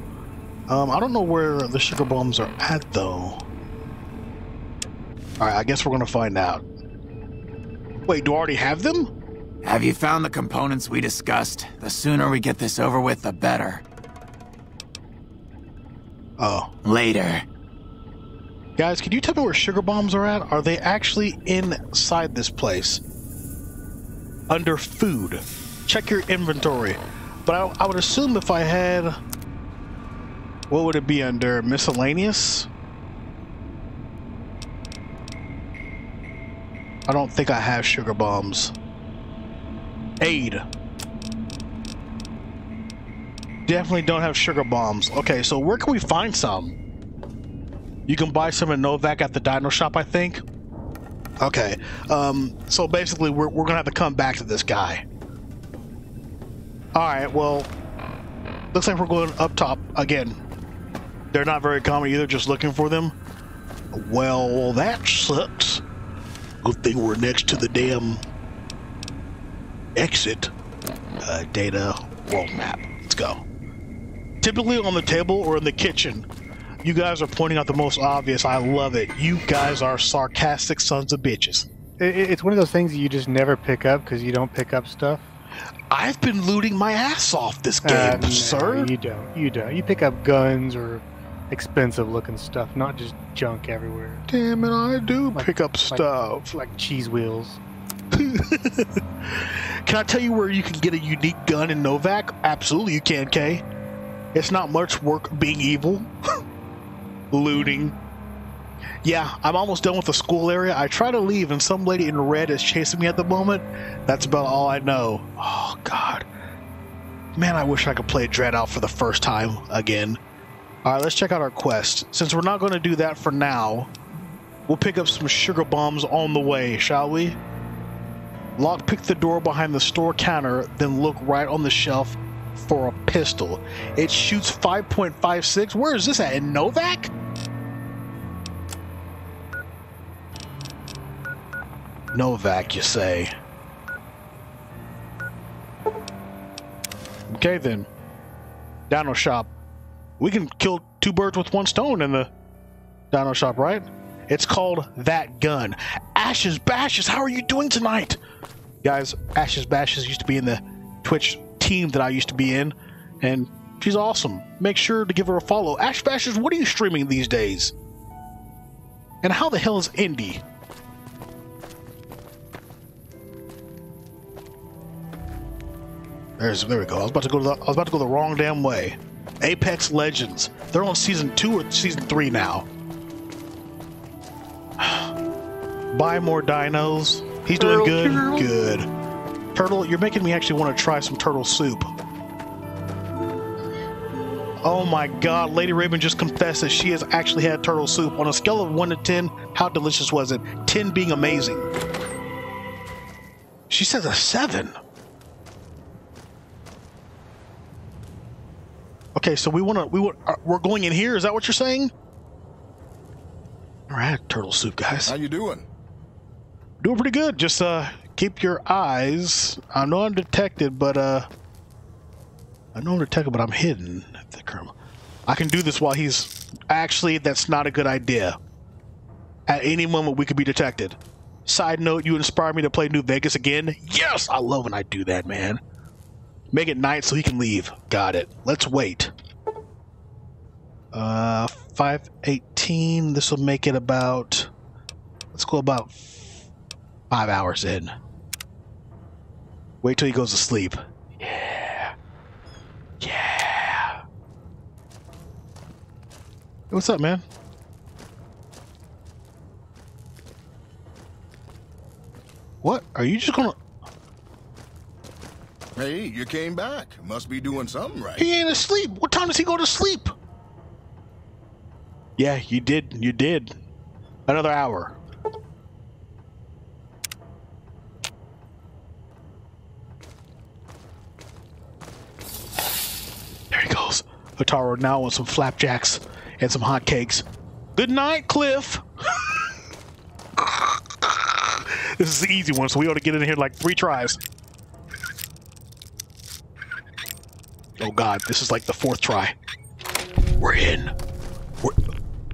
S1: Um, I don't know where the sugar bombs are at, though. Alright, I guess we're gonna find out. Wait, do I already have them?
S3: Have you found the components we discussed? The sooner we get this over with, the better.
S1: Oh.
S3: Later.
S1: Guys, can you tell me where sugar bombs are at? Are they actually inside this place? Under food. Check your inventory. But I, I would assume if I had. What would it be under? Miscellaneous? I don't think I have sugar bombs. Aid. Definitely don't have sugar bombs. Okay, so where can we find some? You can buy some in Novac at the Dino Shop, I think. Okay, um, so basically we're, we're gonna have to come back to this guy. Alright, well, looks like we're going up top again. They're not very common either, just looking for them. Well, that sucks. Thing we're next to the damn exit uh, data world map. Let's go. Typically on the table or in the kitchen, you guys are pointing out the most obvious. I love it. You guys are sarcastic sons of bitches.
S2: It, it- it's one of those things you just never pick up because you don't pick up stuff.
S1: I've been looting my ass off this
S2: Uh,
S1: game,
S2: no,
S1: sir.
S2: You don't. You don't. You pick up guns or expensive looking stuff, not just junk everywhere.
S1: Damn it, I do
S2: Like-
S1: pick up
S2: like-
S1: stuff.
S2: Like cheese wheels.
S1: Can I tell you where you can get a unique gun in Novac? Absolutely, you can, Kay. It's not much work being evil. Looting. Yeah, I'm almost done with the school area. I try to leave, and some lady in red is chasing me at the moment. That's about all I know. Oh, God. Man, I wish I could play DreadOut for the first time again. Alright, let's check out our quest. Since we're not going to do that for now, we'll pick up some sugar bombs on the way, shall we? Lockpick the door behind the store counter, then look right on the shelf for a pistol. It shoots 5.56. Where is this at? In Novac? Novac, you say? Okay, then. Dino shop. We can kill two birds with one stone in the dino shop, right? It's called That Gun. Ashes Bashes, how are you doing tonight? Guys, Ashes Bashes used to be in the Twitch team that I used to be in, and she's awesome. Make sure to give her a follow. Ash Bashes, what are you streaming these days? And how the hell is Indy? There's there we go. I was about to go to the, I was about to go the wrong damn way. Apex Legends. They're on season two or season three now. Buy more dinos. He's doing good. Good. Turtle, you're making me actually want to try some turtle soup. Oh my god, Lady Raven just confessed that she has actually had turtle soup. On a scale of 1 to 10, how delicious was it? 10 being amazing. She says a 7. Okay, so we want to we want uh, we're going in here. Is that what you're saying? All right, turtle soup, guys.
S7: How you doing?
S1: Doing pretty good. Just uh keep your eyes. I know I'm detected, but uh I know I'm detected, but I'm hidden. The colonel. I can do this while he's actually that's not a good idea. At any moment we could be detected. Side note, you inspired me to play New Vegas again. Yes, I love when I do that, man. Make it night so he can leave. Got it. Let's wait. Uh, 518. This will make it about. Let's go about five hours in. Wait till he goes to sleep. Yeah. Yeah. Hey, what's up, man? What? Are you just gonna.
S7: Hey, you came back. Must be doing something right.
S1: He ain't asleep. What time does he go to sleep? Yeah, you did. You did. Another hour. There he goes. Otaro now wants some flapjacks and some hot cakes. Good night, Cliff. this is the easy one, so we ought to get in here like three tries. Oh god, this is like the fourth try. We're in. We're...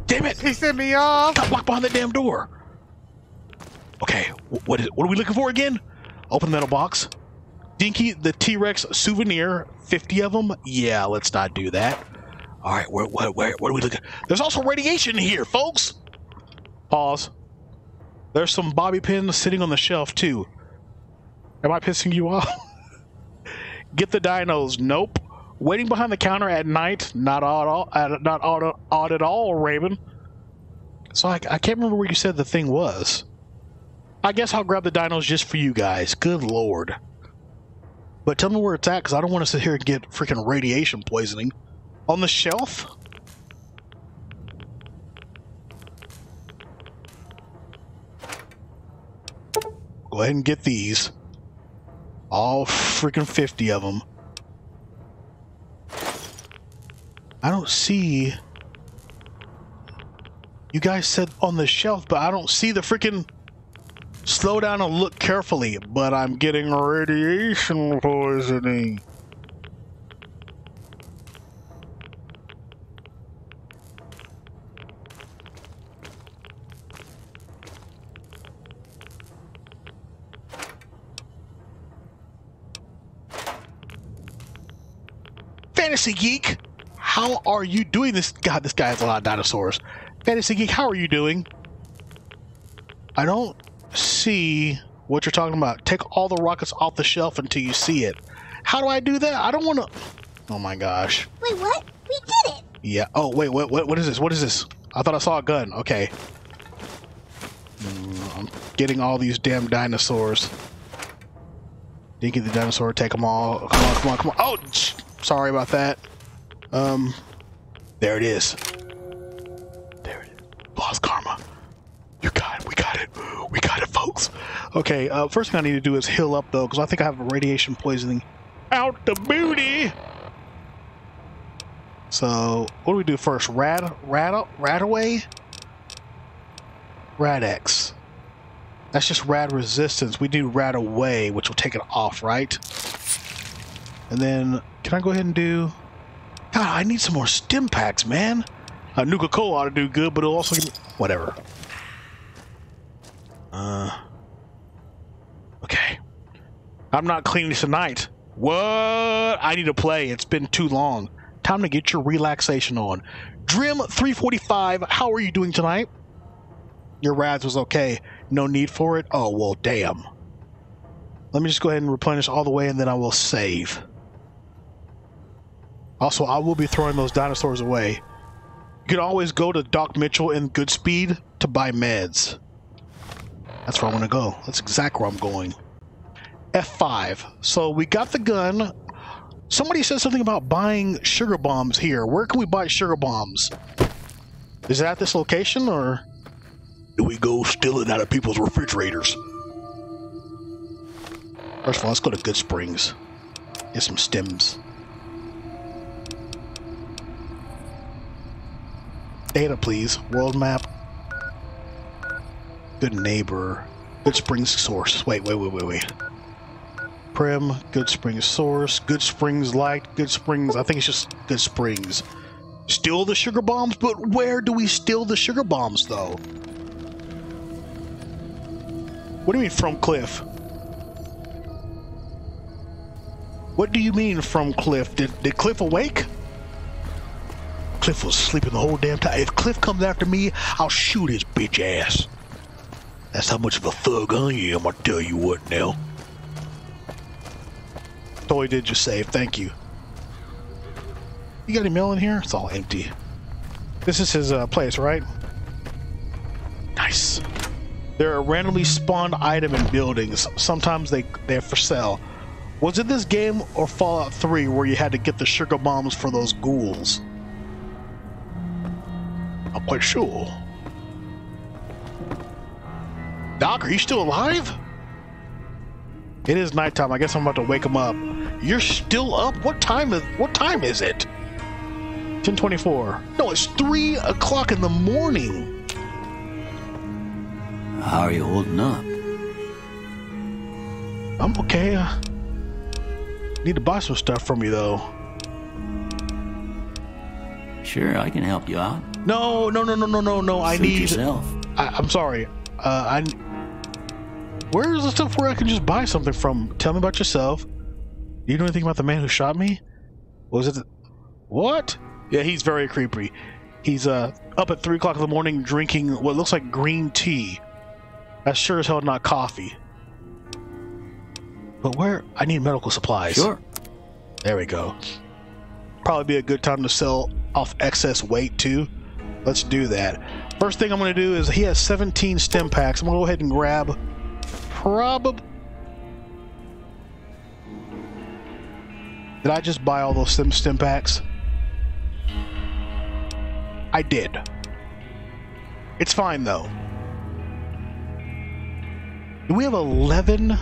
S1: Damn it!
S2: He sent me off.
S1: Got blocked behind the damn door. Okay, what is what are we looking for again? Open the metal box. Dinky the T-Rex souvenir, 50 of them? Yeah, let's not do that. All right, where, where, where, what are we looking? There's also radiation here, folks. Pause. There's some bobby pins sitting on the shelf too. Am I pissing you off? Get the dinos. Nope. Waiting behind the counter at night. Not odd, uh, not odd, odd at all, Raven. So I, I can't remember where you said the thing was. I guess I'll grab the dinos just for you guys. Good lord. But tell me where it's at, because I don't want to sit here and get freaking radiation poisoning. On the shelf? Go ahead and get these. All freaking 50 of them. I don't see... You guys said on the shelf, but I don't see the freaking... Slow down and look carefully, but I'm getting radiation poisoning. Fantasy Geek, how are you doing this? God, this guy has a lot of dinosaurs. Fantasy Geek, how are you doing? I don't see what you're talking about. Take all the rockets off the shelf until you see it. How do I do that? I don't want to. Oh my gosh.
S8: Wait, what? We did it!
S1: Yeah. Oh wait. What? What? What is this? What is this? I thought I saw a gun. Okay. Mm, I'm getting all these damn dinosaurs. Dinky the dinosaur. Take them all. Come on. Come on. Come on. Oh, sorry about that. Um. There it is. There it is. Lost karma. You got it. We got it. We got it, folks. Okay. Uh, first thing I need to do is heal up though, because I think I have radiation poisoning out the booty. So, what do we do first? Rad, rad, rad away? Rad-X. That's just rad resistance. We do rad away, which will take it off, right? And then, can I go ahead and do... God, I need some more stim packs, man. Uh, Nuka Cola ought to do good, but it'll also give me... Whatever. Uh... Okay. I'm not cleaning tonight. What? I need to play. It's been too long. Time to get your relaxation on. Drim345, how are you doing tonight? Your Rads was okay. No need for it? Oh, well, damn. Let me just go ahead and replenish all the way and then I will save. Also, I will be throwing those dinosaurs away. You can always go to Doc Mitchell in Goodsprings to buy meds. That's where I want to go. That's exactly where I'm going. F5. So we got the gun. Somebody said something about buying sugar bombs here. Where can we buy sugar bombs? Is it at this location or do we go stealing out of people's refrigerators? First of all, let's go to Goodsprings. Get some stems. Data, please. World map. Good neighbor. Goodsprings source. Wait, wait, wait, wait, wait. Primm, Good Springs source, Goodsprings light, Goodsprings. I think it's just Goodsprings. Steal the sugar bombs, but where do we steal the sugar bombs, though? What do you mean from Cliff? What do you mean from Cliff? Did, did Cliff awake? Cliff was sleeping the whole damn time. If Cliff comes after me, I'll shoot his bitch ass. That's how much of a thug I am, I tell you what now. Totally did just save, thank you. You got any mail in here? It's all empty. This is his uh, place, right? Nice. There are randomly spawned item in buildings. Sometimes they, they're for sale. Was it this game or Fallout 3 where you had to get the sugar bombs for those ghouls? Not quite sure. Doc, are you still alive? It is nighttime. I guess I'm about to wake him up. You're still up? What time is what time is it? 1024. No, it's three o'clock in the morning.
S9: How are you holding up?
S1: I'm okay. Uh, need to buy some stuff from you though.
S9: Sure, I can help you out.
S1: No, no, no, no, no, no, no. I need.
S9: yourself.
S1: I, I'm sorry. Uh, I. Where's the stuff where I can just buy something from? Tell me about yourself. Do you know anything about the man who shot me? Was it? What? Yeah, he's very creepy. He's uh up at three o'clock in the morning drinking what looks like green tea. That's sure as hell not coffee. But where? I need medical supplies.
S9: Sure.
S1: There we go. Probably be a good time to sell off excess weight too. Let's do that. First thing I'm going to do is he has 17 stim packs. I'm going to go ahead and grab probably. Did I just buy all those stem stem packs? I did. It's fine though. Do we have 11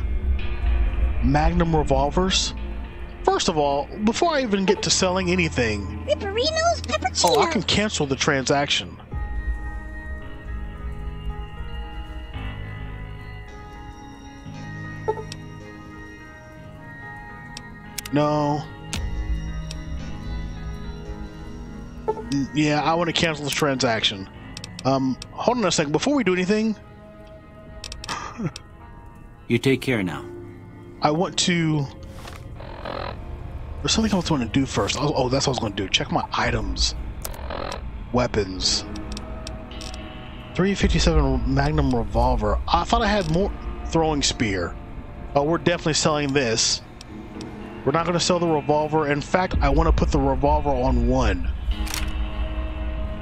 S1: Magnum revolvers? First of all, before I even get to selling anything,
S8: Ripperinos, peppuccino.
S1: oh, I can cancel the transaction. No. Mm, Yeah, I want to cancel this transaction. Um, hold on a second. Before we do anything,
S9: You take care now.
S1: I want to. There's something else I want to do first. Oh, oh, that's what I was going to do. Check my items. Weapons. 357 Magnum revolver. I thought I had more throwing spear. Oh, we're definitely selling this. We're not going to sell the revolver. In fact, I want to put the revolver on one.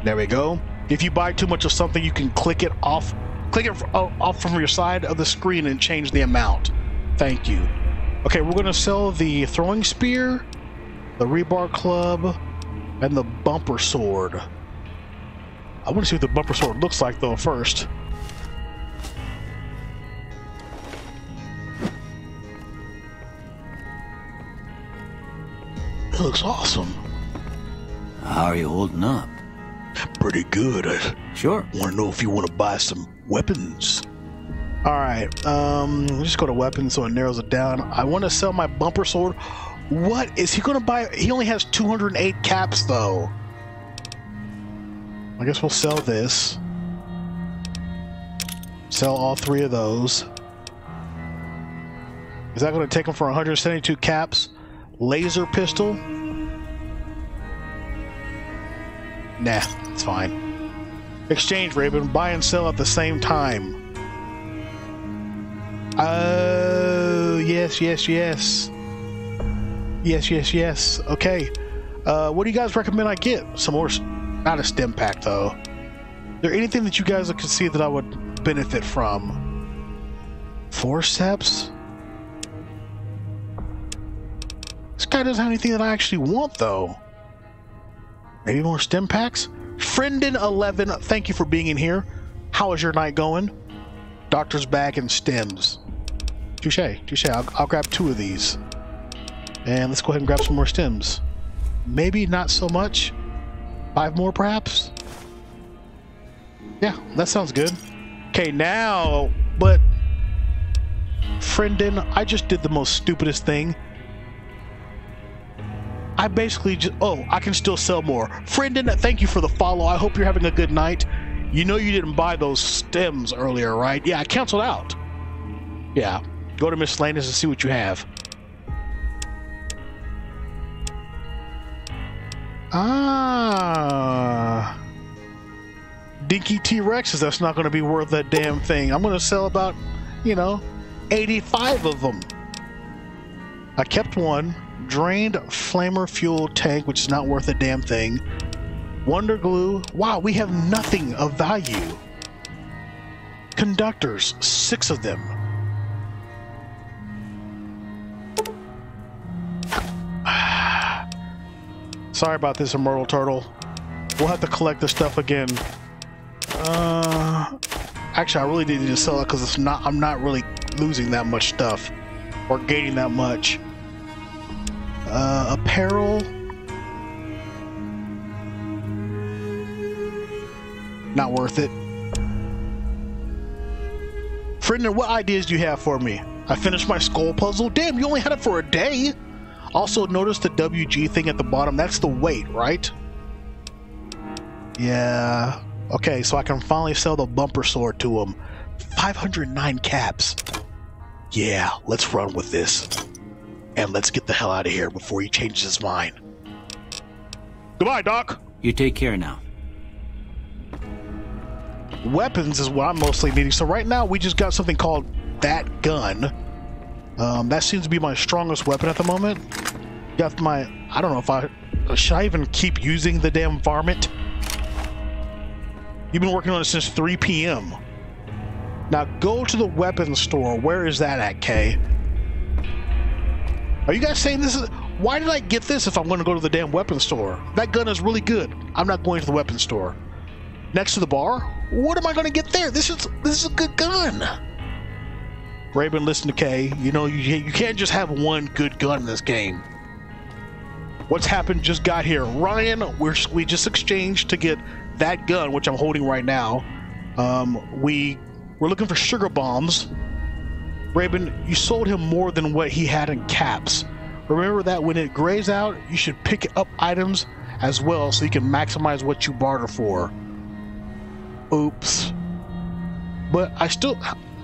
S1: There we go. If you buy too much of something, you can click it off, click it uh, off from your side of the screen and change the amount. Thank you. Okay, we're going to sell the throwing spear, the rebar club, and the bumper sword. I want to see what the bumper sword looks like though first. It looks awesome.
S9: How are you holding up?
S1: Pretty good. I
S9: Sure.
S1: want to know if you want to buy some weapons. All right, um, let's just go to weapons so it narrows it down. I want to sell my bumper sword. What is he to buy? He only has 208 caps though. I guess we'll sell this. Sell all three of those. Is that to take him for 172 caps? Laser pistol? Nah, it's fine. Exchange, Raven. Buy and sell at the same time. Oh, yes, yes, yes. Yes, yes, yes. Okay. Uh, what do you guys recommend I get? Some more, not a stim pack though. Is there anything that you guys can see that I would benefit from? Forceps? This guy doesn't have anything that I actually want, though. Maybe more stim packs? Friendin11, thank you for being in here. How is your night going? Doctor's bag and stems. Touche, touche. I'll, I'll grab two of these. And let's go ahead and grab some more stims. Maybe not so much. Five more, perhaps? Yeah, that sounds good. Okay, now, but... Friendin, I just did the most stupidest thing. I basically just... Oh, I can still sell more. Friendin, thank you for the follow. I hope you're having a good night. You know you didn't buy those stims earlier, right? Yeah, I canceled out. Yeah. Go to miscellaneous and see what you have. Ah. Dinky T Rexes, that's not going to be worth that damn thing. I'm going to sell about, you know, 85 of them. I kept one. Drained flamer fuel tank, which is not worth a damn thing. Wonder glue. Wow, we have nothing of value. Conductors, six of them. Sorry about this, Immortal Turtle. We'll have to collect this stuff again. Uh, actually, I really need to sell it because it's not. I'm not really losing that much stuff or gaining that much. Uh, apparel. Not worth it. Friend, what ideas do you have for me? I finished my skull puzzle. Damn, you only had it for a day. Also, notice the WG thing at the bottom. That's the weight, right? Yeah. Okay, so I can finally sell the bumper sword to him. 509 caps. Yeah, let's run with this. And let's get the hell out of here before he changes his mind. Goodbye, Doc.
S9: You take care now.
S1: Weapons is what I'm mostly needing. So right now we just got something called that gun. Um, that seems to be my strongest weapon at the moment. Got my, I don't know if I, should I even keep using the damn varmint? You've been working on it since 3 p.m. Now go to the weapons store. Where is that at, Kay? Are you guys saying this is, why did I get this if I'm going to go to the damn weapons store? That gun is really good. I'm not going to the weapons store. Next to the bar? What am I going to get there? This is, this is a good gun. Raven, listen to Kay. You know, you, you can't just have one good gun in this game. What's happened just got here. Ryan, we're, we just exchanged to get that gun, which I'm holding right now. Um, we, we're looking for sugar bombs. Raven, you sold him more than what he had in caps. Remember that when it grays out, you should pick up items as well so you can maximize what you barter for. Oops. But I still,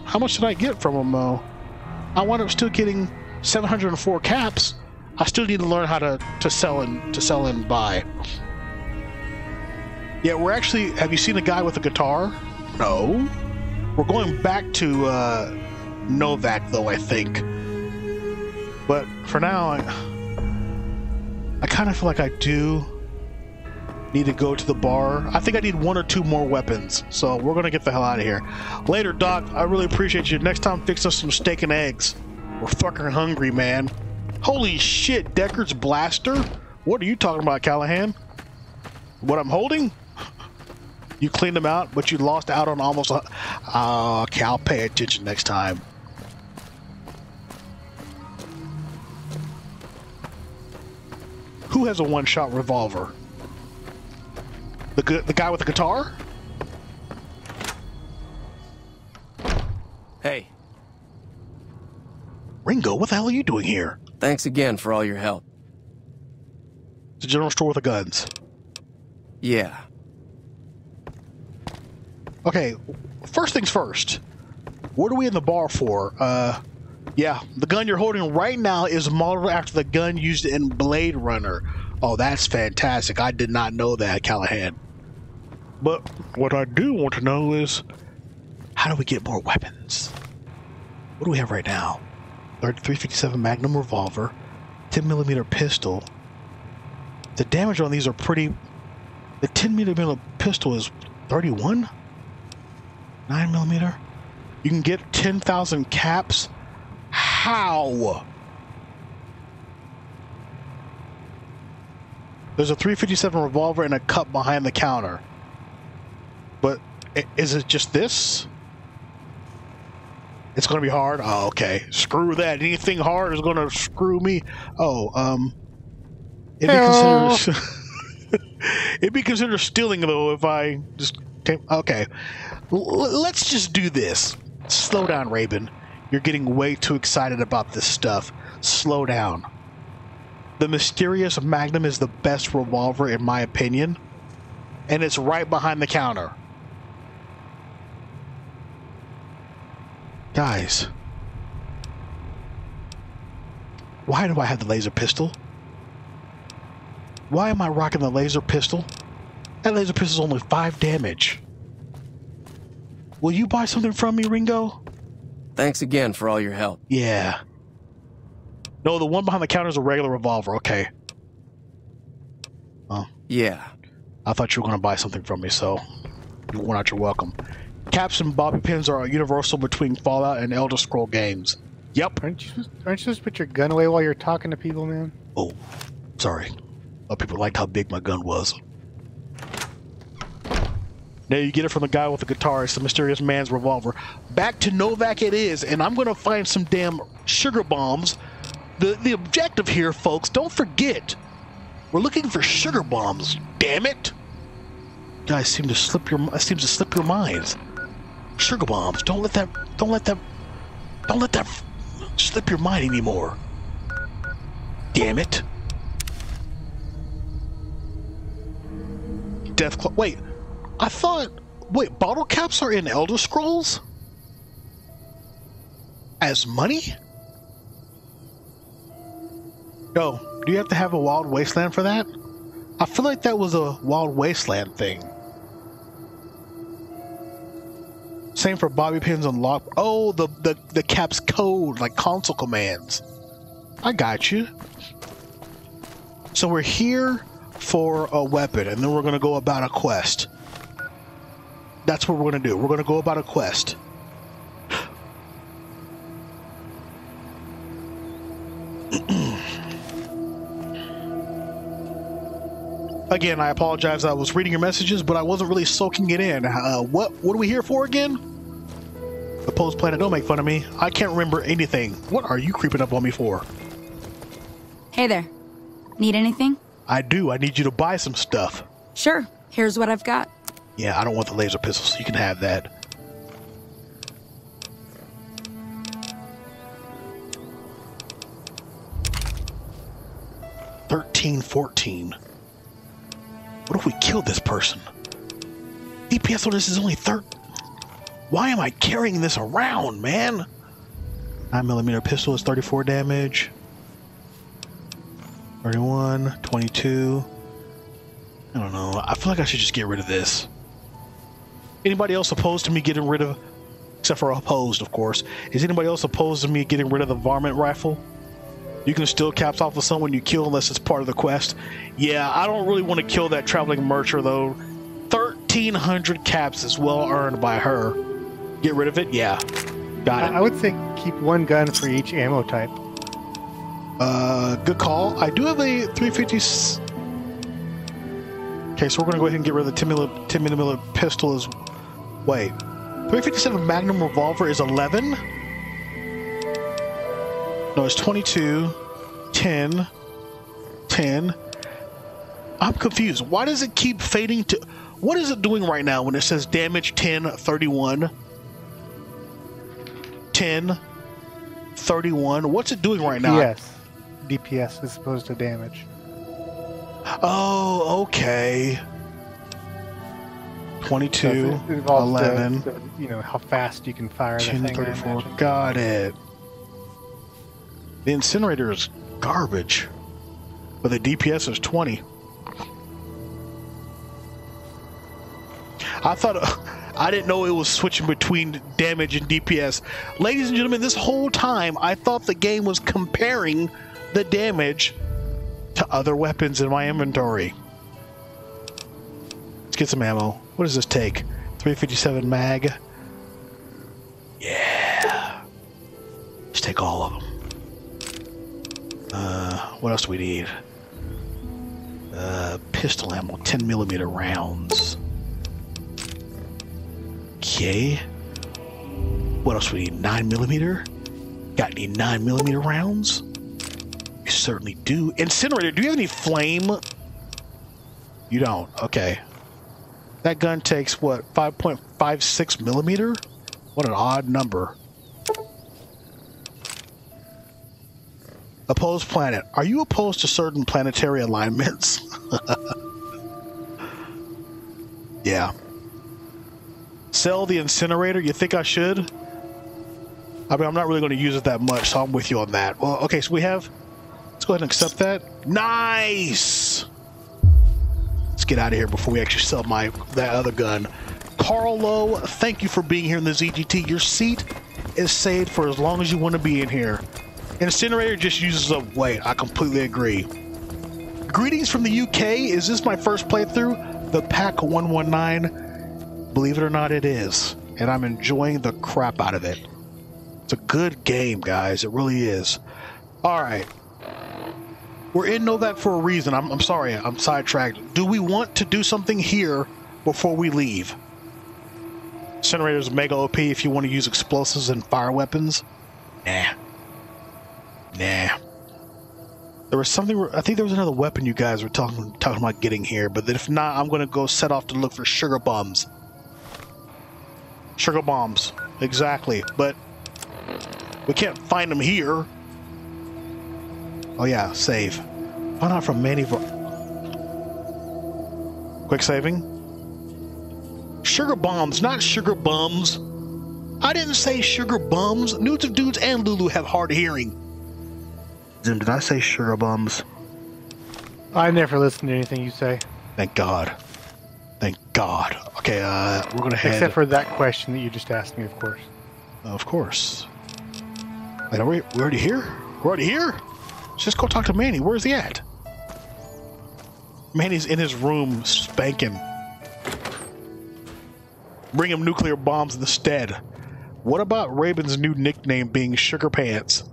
S1: how much did I get from him though? I wound up still getting 704 caps. I still need to learn how to, to sell and to sell and buy. Yeah, we're actually. Have you seen a guy with a guitar? No. We're going back to uh, Novac though. I think. But for now, I I kind of feel like I do need to go to the bar. I think I need one or two more weapons. So we're gonna get the hell out of here. Later, Doc. I really appreciate you. Next time, fix us some steak and eggs. We're fucking hungry, man. Holy shit, Deckard's blaster? What are you talking about, Callahan? What I'm holding? You cleaned them out, but you lost out on almost a... Uh, okay, I'll pay attention next time. Who has a one-shot revolver? The, the guy with the guitar?
S10: Hey,
S1: Ringo, what the hell are you doing here?
S10: thanks again for all your help.
S1: It's a general store with the guns.
S10: Yeah,
S1: Okay, first things first. What are we in the bar for? Uh, yeah, the gun you're holding right now is modeled after the gun used in Blade Runner. Oh, that's fantastic. I did not know that, Callahan. But what I do want to know is how do we get more weapons? What do we have right now? 357 Magnum revolver, 10 millimeter pistol. The damage on these are pretty. The 10 millimeter pistol is 31. 9 millimeter. You can get 10,000 caps. How? There's a 357 revolver and a cup behind the counter. But is it just this? It's going to be hard? Oh, okay. Screw that. Anything hard is going to screw me. Oh, um. It'd be, considered, it'd be considered stealing, though, if I just. Okay. L- let's just do this. Slow down, Raven. You're getting way too excited about this stuff. Slow down. The mysterious Magnum is the best revolver, in my opinion, and it's right behind the counter. Guys, why do I have the laser pistol? Why am I rocking the laser pistol? That laser pistol's only five damage. Will you buy something from me, Ringo?
S10: Thanks again for all your help.
S1: Yeah. No, the one behind the counter is a regular revolver. Okay. Oh,
S10: Yeah.
S1: I thought you were going to buy something from me, so you were not your welcome. Caps and bobby pins are universal between Fallout and Elder Scroll games. Yep.
S2: Aren't you, aren't you supposed to put your gun away while you're talking to people, man?
S1: Oh, sorry. Oh, people liked how big my gun was. Now you get it from the guy with the guitar. It's the mysterious man's revolver. Back to Novac it is, and I'm gonna find some damn sugar bombs. The the objective here, folks, don't forget, we're looking for sugar bombs. Damn it! Guys seem to slip your seems to slip your minds. Sugar bombs. Don't let that. Don't let that. Don't let that slip your mind anymore. Damn it. Deathclaw. Wait, I thought. Wait, bottle caps are in Elder Scrolls? As money? Oh, do you have to have a Wild Wasteland for that? I feel like that was a Wild Wasteland thing. Same for bobby pins and lock. Oh, the, the, the caps code, like console commands. I got you. So we're here for a weapon, and then we're going to go about a quest. That's what we're going to do. We're going to go about a quest. Again, I apologize. I was reading your messages, but I wasn't really soaking it in. Uh, what what are we here for again? The Post planet, don't make fun of me. I can't remember anything. What are you creeping up on me for?
S11: Hey there. Need anything?
S1: I do. I need you to buy some stuff.
S11: Sure. Here's what I've got.
S1: Yeah, I don't want the laser pistol, so you can have that. Thirteen, fourteen. What if we killed this person? DPS on this is only third. Why am I carrying this around, man? 9 millimeter pistol is 34 damage. 31, 22. I don't know. I feel like I should just get rid of this. Anybody else opposed to me getting rid of, except for opposed, of course, is anybody else opposed to me getting rid of the varmint rifle? You can still caps off with someone you kill unless it's part of the quest. Yeah, I don't really want to kill that traveling mercher though. 1300 caps is well earned by her. Get rid of it? Yeah. Got it.
S2: I, would say keep one gun for each ammo type.
S1: Uh, good call. I do have a 350. Okay, so we're gonna go ahead and get rid of the 10 millimeter, 10 millimeter pistol. Is wait, 357 Magnum revolver is 11. No, it's 22, 10, 10. I'm confused. Why does it keep fading to? What is it doing right now when it says damage 10, 31, 10, 31? What's it doing right now?
S2: DPS. DPS is opposed to damage.
S1: Oh, okay. 22,
S2: So it involves the-
S1: 11,
S2: the- you know how fast you can fire the
S1: 10,
S2: thing.
S1: 34. Got it. The incinerator is garbage, but the DPS is 20. I thought. I didn't know it was switching between damage and DPS. Ladies and gentlemen, this whole time I thought the game was comparing the damage to other weapons in my inventory. Let's get some ammo. What does this take? 357 mag. Yeah. Let's take all of them. Uh, what else do we need? Uh, pistol ammo, 10 millimeter rounds. Okay. What else we need? 9 millimeter? Got any 9 millimeter rounds? You certainly do. Incinerator, do you have any flame? You don't. Okay. That gun takes what? 5.56 millimeter? What an odd number. Opposed planet. Are you opposed to certain planetary alignments? yeah. Sell the incinerator? You think I should? I mean, I'm not really going to use it that much, so I'm with you on that. Well, okay, so we have. Let's go ahead and accept that. Nice! Let's get out of here before we actually sell my that other gun. Carlo, thank you for being here in the ZGT. Your seat is saved for as long as you want to be in here. Incinerator just uses up weight. I completely agree. Greetings from the UK. Is this my first playthrough? The Pack 119. Believe it or not, it is. And I'm enjoying the crap out of it. It's a good game, guys. It really is. All right. We're in Novac for a reason. I'm, I'm sorry, I'm sidetracked. Do we want to do something here before we leave? Incinerator's mega OP if you want to use explosives and fire weapons. Nah. Nah. There was something. I think there was another weapon you guys were talking talking about getting here, but if not, I'm gonna go set off to look for sugar bombs. Sugar bombs, exactly. But we can't find them here. Oh yeah, save. Why not from Manny? Quick saving. Sugar bombs, not sugar bums. I didn't say sugar bums. Nudes of dudes and Lulu have hard hearing. Zim, did I say sugar bums?
S2: I never listen to anything you say.
S1: Thank God. Thank God. Okay, uh, we're gonna head.
S2: Except for that question that you just asked me, of course.
S1: Of course. Wait, are we, we already here? We're already here? Let's just go talk to Manny. Where's he at? Manny's in his room spanking. Bring him nuclear bombs instead. What about Raven's new nickname being Sugar Pants?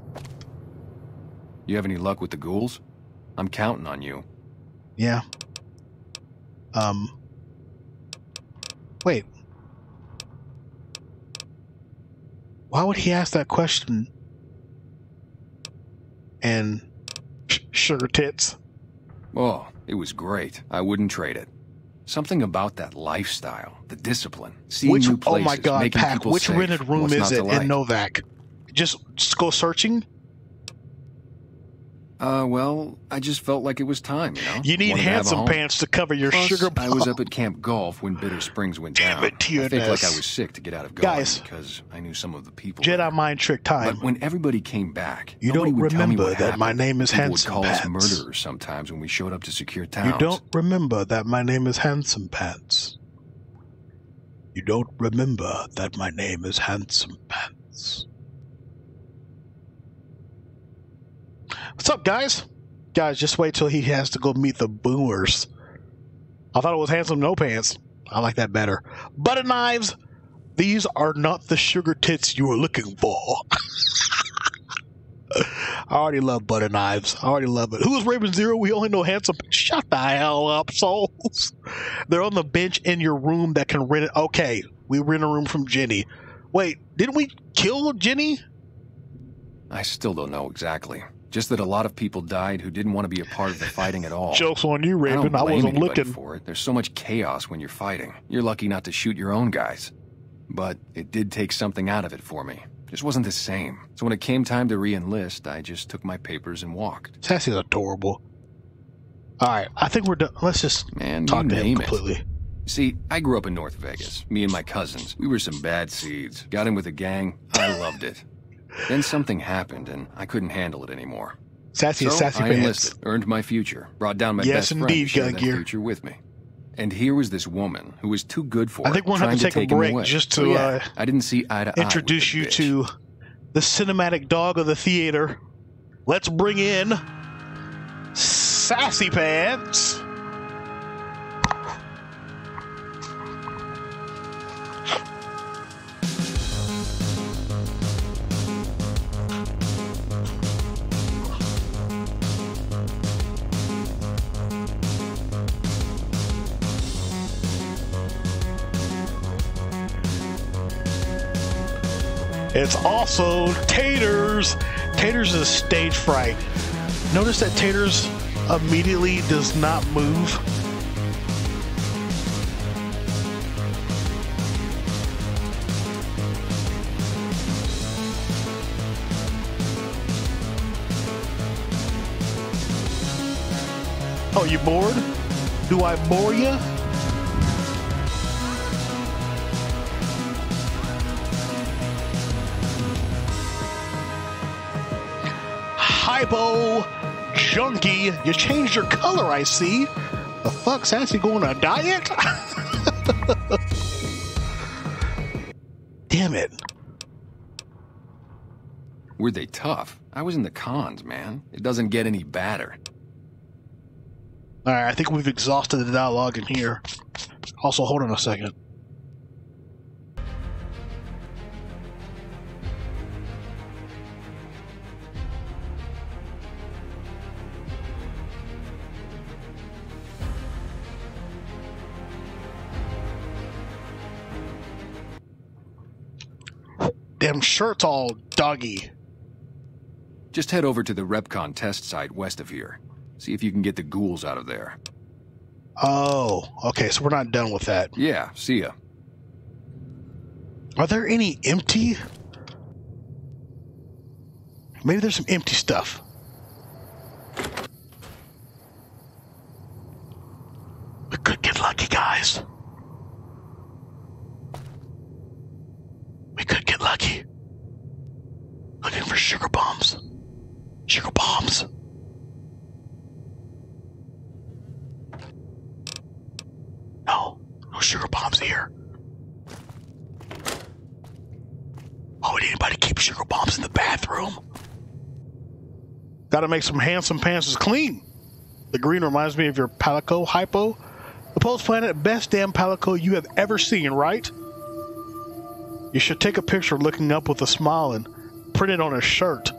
S12: You have any luck with the ghouls? I'm counting on you.
S1: Yeah. Um. Wait. Why would he ask that question? And sh- sugar tits.
S12: Oh, it was great. I wouldn't trade it. Something about that lifestyle, the discipline, seeing
S1: which,
S12: new places,
S1: oh my God,
S12: making
S1: Pack!
S12: people
S1: Which
S12: safe,
S1: rented room is it
S12: to like?
S1: in Novac? Just, just go searching.
S12: Uh, well, I just felt like it was time, you know?
S1: You need
S12: Wanted to have a
S1: handsome pants to cover your
S12: Plus,
S1: sugar.
S12: I was up at Camp Golf when Bitter Springs went down.
S1: Damn it,
S12: I think like I was sick to get out of going
S1: Guys.
S12: because I knew some of the people.
S1: Jedi
S12: there.
S1: mind trick time.
S12: But when everybody came back,
S1: You don't
S12: would tell me
S1: remember that my name is
S12: People
S1: Handsome
S12: would call us
S1: Pants.
S12: murderers sometimes when we showed up to secure towns.
S1: You don't remember that my name is Handsome Pants. You don't remember that my name is Handsome Pants. What's up, guys? Guys, just wait till he has to go meet the boomers. I thought it was Handsome No Pants. I like that better. Butter knives. These are not the sugar tits you were looking for. I already love butter knives. I already love it. Who is Raven Zero? We only know handsome. Shut the hell up, souls. They're on the bench in your room that can rent it. Okay, we rent a room from Jenny. Wait, didn't we kill Jenny?
S12: I still don't know exactly. Just that a lot of people died who didn't want to be a part of the fighting at all.
S1: Joke's on you,
S12: I,
S1: Raven.
S12: don't
S1: I, wasn't looking.
S12: for it. There's so much chaos when you're fighting. You're lucky not to shoot your own guys. But it did take something out of it for me. Just wasn't the same. So when it came time to re-enlist, I just took my papers and walked.
S1: Sassy's adorable. All right, I think we're done. Let's just
S12: Man,
S1: talk to him
S12: name it.
S1: completely.
S12: See, I grew up in North Vegas. Me and my cousins. We were some bad seeds. Got in with a gang. I loved it. Then something happened, and I couldn't handle it anymore.
S1: Sassy is
S12: so
S1: sassy
S12: I
S1: pants.
S12: enlisted, earned my future, brought down my
S1: Yes,
S12: best friend
S1: indeed,
S12: to share
S1: Gun
S12: that
S1: Gear.
S12: future with me. And here was this woman who was too good for
S1: I think we're gonna have
S12: trying
S1: to take a
S12: him
S1: break
S12: away.
S1: just
S12: So,
S1: to,
S12: yeah,
S1: uh,
S12: I didn't see eye to
S1: Introduce
S12: the
S1: you
S12: bitch.
S1: to the cinematic dog of the theater. Let's bring in Sassy Pants. It's also Taters. Taters is stage fright. Notice that Taters immediately does not move. Oh, you bored? Do I bore you? Hypo Junkie, you changed your color, I see. The fuck, Sassy going on a diet? Damn it.
S12: Were they tough? I was in the cons, man. It doesn't get any badder.
S1: Alright, I think we've exhausted the dialogue in here. Also, hold on a second. Damn shirt's all doggy.
S12: Just head over to the REPCONN test site west of here. See if you can get the ghouls out of there.
S1: Oh, okay, so we're not done with that.
S12: Yeah, see ya.
S1: Are there any empty? Maybe there's some empty stuff. We could get lucky, guys. We could get lucky. Looking for sugar bombs. Sugar bombs. No, no sugar bombs here. Why would anybody keep sugar bombs in the bathroom? Gotta make some handsome pants clean. The green reminds me of your Palico Hypo. The Post Planet, best damn Palico you have ever seen, right? You should take a picture looking up with a smile and print it on a shirt.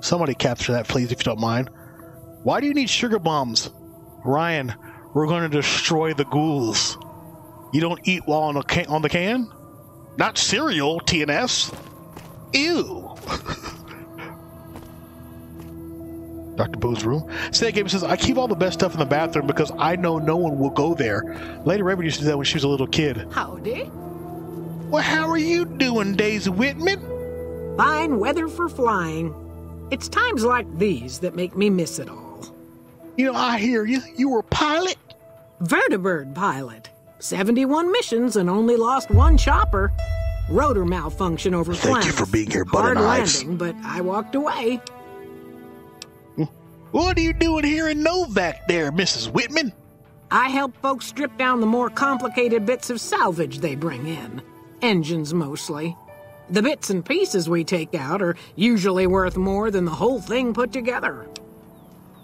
S1: Somebody capture that, please, if you don't mind. Why do you need sugar bombs? Ryan, we're going to destroy the ghouls. You don't eat while on, can- on the can? Not cereal, TNS. Ew. Dr. Boo's room. Snake Gamer says, I keep all the best stuff in the bathroom because I know no one will go there. Lady Raven used to do that when she was a little kid.
S13: Howdy.
S1: Well, how are you doing, Daisy Whitman?
S13: Fine weather for flying. It's times like these that make me miss it all.
S1: You know, I hear you. You were a pilot?
S13: Vertibird pilot. 71 missions and only lost one chopper. Rotor malfunction over
S1: Thank you for being here, butter
S13: Hard
S1: knives.
S13: landing, but I walked away.
S1: What are you doing here in Novac there, Mrs. Whitman?
S13: I help folks strip down the more complicated bits of salvage they bring in. Engines mostly. The bits and pieces we take out are usually worth more than the whole thing put together.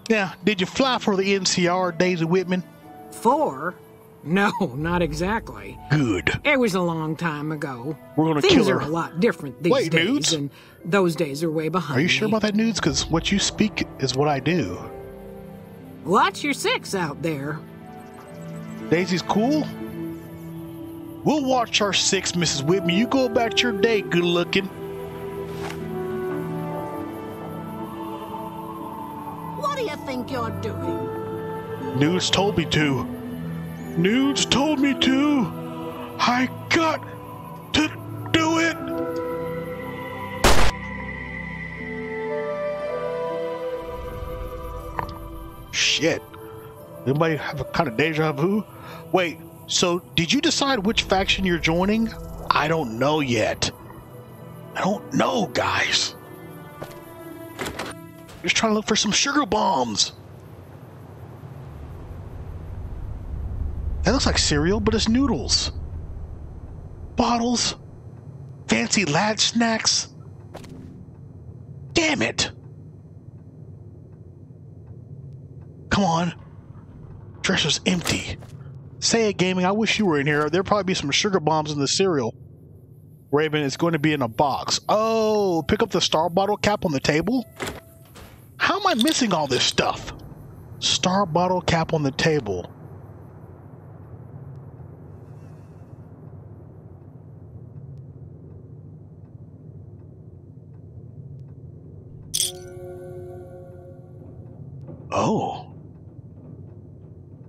S1: Now, did you fly for the NCR, Daisy Whitman?
S13: Four? No, not exactly.
S1: Good.
S13: It was a long time ago.
S1: We're gonna
S13: Things
S1: kill her.
S13: are a lot different these
S1: Wait,
S13: days,
S1: nudes?
S13: and those days are way behind.
S1: Are you sure about that nudes? Because what you speak is what I do.
S13: Watch your six out there.
S1: Daisy's cool? We'll watch our six, Mrs. Whitman. You go about your day, good looking.
S13: What do you think you're doing?
S1: Nudes told me to. Nudes told me to. I got to do it. Shit. Anybody have a kind of deja vu? Wait, so did you decide which faction you're joining? I don't know yet. I don't know, guys. Just trying to look for some sugar bombs. That looks like cereal, but it's noodles. Bottles. Fancy lad snacks. Damn it. Come on. Dresser's empty. Say it, gaming. I wish you were in here. There'd probably be some sugar bombs in the cereal. Raven, it's going to be in a box. Oh, pick up the star bottle cap on the table? How am I missing all this stuff? Star bottle cap on the table. Oh.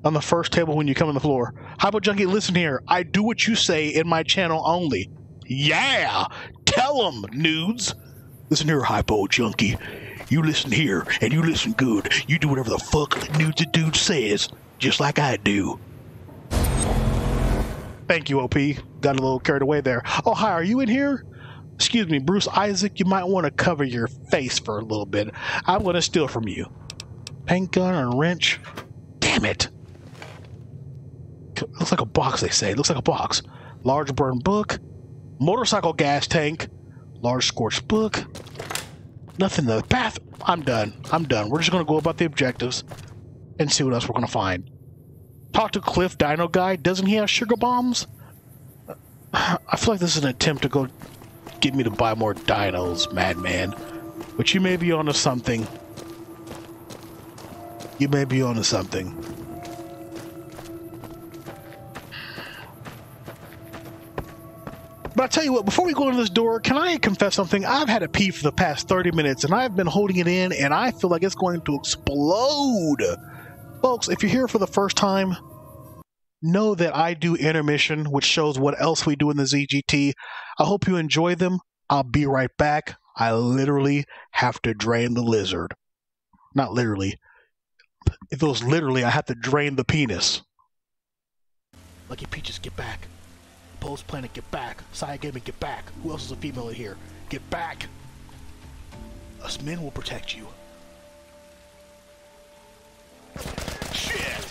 S1: on the first table when you come on the floor. Hypo Junkie, listen here. I do what you say in my channel only. Yeah! Tell them, nudes! Listen here, Hypo Junkie. You listen here, and you listen good. You do whatever the fuck nudes dude says, just like I do. Thank you, OP. Got a little carried away there. Oh, hi, are you in here? Excuse me, Bruce Isaac, you might want to cover your face for a little bit. I'm going to steal from you. Paint gun and wrench. Damn it. Looks like a box, they say. Looks like a box. Large burn book. Motorcycle gas tank. Large scorched book. Nothing in the path. I'm done. I'm done. We're just going to go about the objectives and see what else we're going to find. Talk to Cliff Dino Guy. Doesn't he have sugar bombs? I feel like this is an attempt to go get me to buy more dinos, madman. But you may be onto something. You may be onto something. But I tell you what, before we go into this door, can I confess something? I've had a pee for the past 30 minutes and I've been holding it in and I feel like it's going to explode. Folks, if you're here for the first time, know that I do intermission, which shows what else we do in the ZGT. I hope you enjoy them. I'll be right back. I literally have to drain the lizard. Not literally. If it was literally, I have to drain the penis. Lucky Peaches, get back. Post Planet, get back. Saya Gaming, get back. Who else is a female in here? Get back. Us men will protect you. Shit!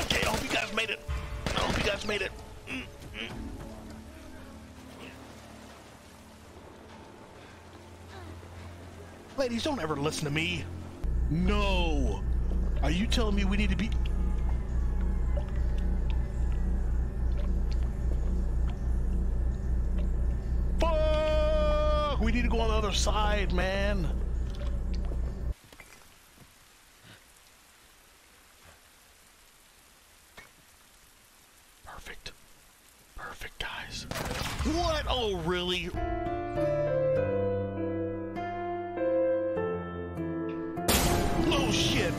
S1: Okay, I hope you guys made it. I hope you guys made it. Mm, mm. Ladies, don't ever listen to me. No. Are you telling me we need to be... Fuck! We need to go on the other side, man. Perfect. Perfect, guys. What? Oh, really? Oh, shit.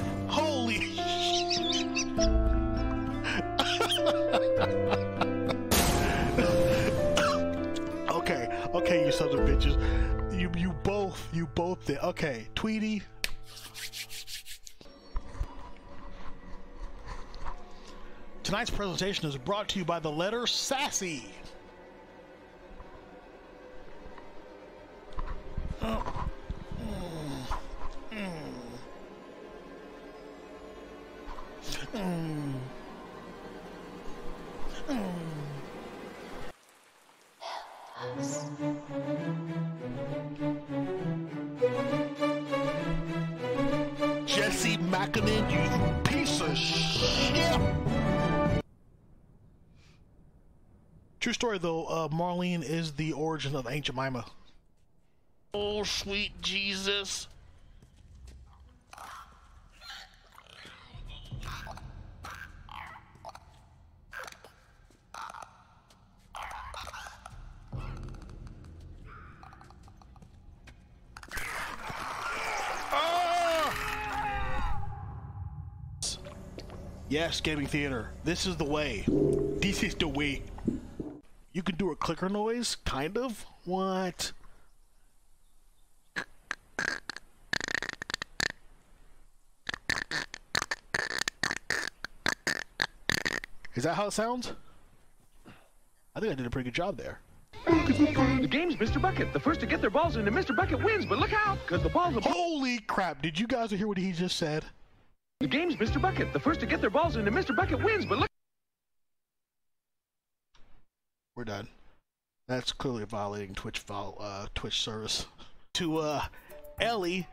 S1: Okay, okay, you sons of bitches. You you both you both did. Okay, Tweety. Tonight's presentation is brought to you by the letter Sassy. Oh. Story though, uh, Marlene is the origin of Aunt Jemima. Oh, sweet Jesus. Yes, gaming theater. This is the way. This is the way. You can do a clicker noise, kind of. What? Is that how it sounds? I think I did a pretty good job there.
S14: The game's Mr. Bucket. The first to get their balls into Mr. Bucket wins, but look out, because the balls are...
S1: Holy crap, did you guys hear what he just said?
S14: The game's Mr. Bucket. The first to get their balls into Mr. Bucket wins, but look...
S1: We're done. That's clearly violating Twitch vol uh, Twitch service. To uh, Ellie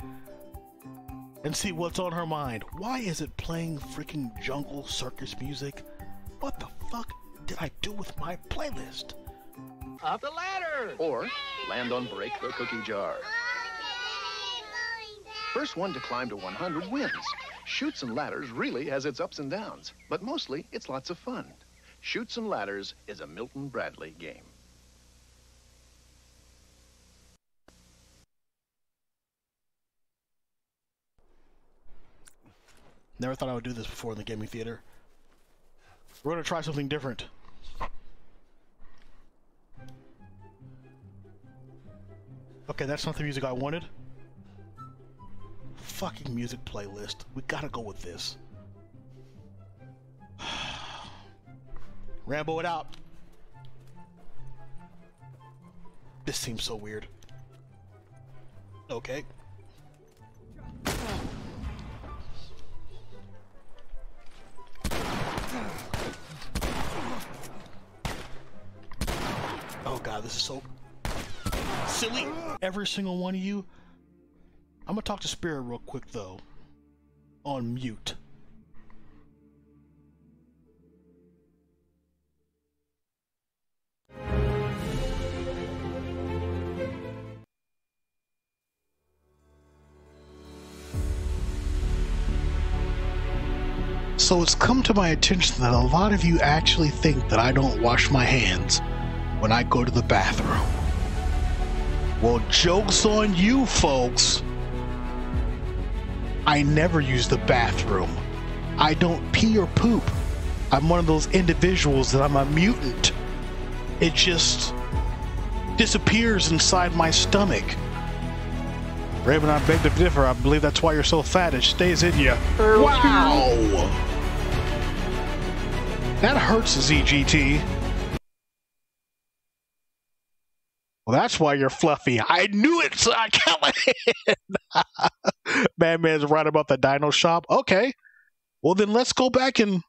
S1: and see what's on her mind. Why is it playing freaking jungle circus music? What the fuck did I do with my playlist?
S14: Up the ladder! Or land on break the cookie jar. First one to climb to 100 wins. Chutes and Ladders really has its ups and downs, but mostly it's lots of fun. Chutes and Ladders is a Milton Bradley game.
S1: Never thought I would do this before in the gaming theater. We're gonna try something different. Okay, that's not the music I wanted. Fucking music playlist. We gotta go with this. Rambo it out. This seems so weird. Okay. Oh god, this is so silly. Every single one of you. I'm gonna talk to Spirit real quick though. On mute. So it's come to my attention that a lot of you actually think that I don't wash my hands when I go to the bathroom. Well, joke's on you, folks. I never use the bathroom. I don't pee or poop. I'm one of those individuals that I'm a mutant. It just disappears inside my stomach. Raven, I beg to differ. I believe that's why you're so fat. It stays in you. Wow! That hurts, ZGT. Well, that's why you're fluffy. I knew it, so I Callahan. Right about the dino shop. Okay. Well, then let's go back and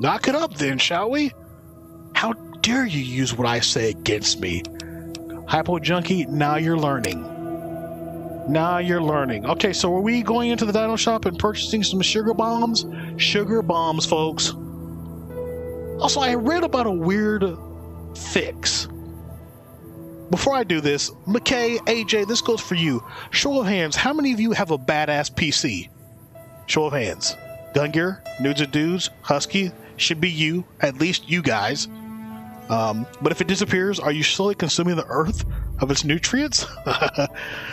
S1: knock it up, then, shall we? How dare you use what I say against me? Hypo Junkie, now you're learning. Now you're learning. Okay, so are we going into the dino shop and purchasing some sugar bombs? Sugar bombs, folks. Also, I read about a weird fix. Before I do this, McKay, AJ, this goes for you. Show of hands, how many of you have a badass PC? Show of hands. Gun Gear, Nudes of Dudes, Husky, should be you, at least you guys. Um, but if it disappears, are you slowly consuming the earth of its nutrients?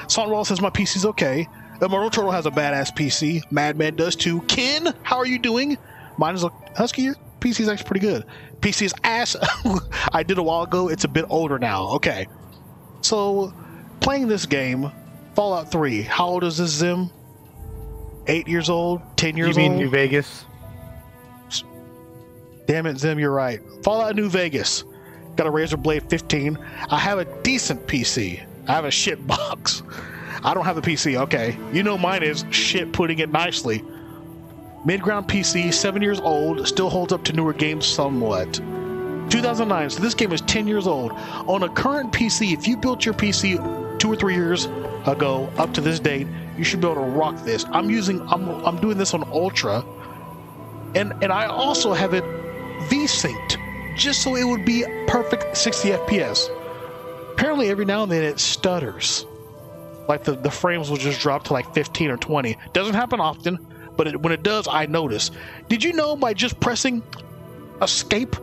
S1: Saltwall says my PC's okay. Immortal Turtle has a badass PC. Madman does too. Ken, how are you doing? Mine is a Husky. Your is actually pretty good. PC's ass. I did a while ago. It's a bit older now. Okay. So, playing this game, Fallout 3. How old is this Zim? Eight years old? Ten years old?
S2: you mean
S1: old?
S2: New Vegas?
S1: Damn it, Zim, you're right. Fallout New Vegas. Got a Razer Blade 15. I have a decent PC. I have a shit box. I don't have a PC. Okay. You know mine is shit putting it nicely. Mid-ground PC, 7 years old, still holds up to newer games somewhat. 2009, so this game is 10 years old. On a current PC, if you built your PC 2 or 3 years ago up to this date, you should be able to rock this. I'm using I'm I'm doing this on Ultra. And and I also have it V-synced just so it would be perfect 60 FPS. Apparently every now and then it stutters. Like the, the frames will just drop to like 15 or 20. Doesn't happen often, but it, when it does, I notice. Did you know by just pressing escape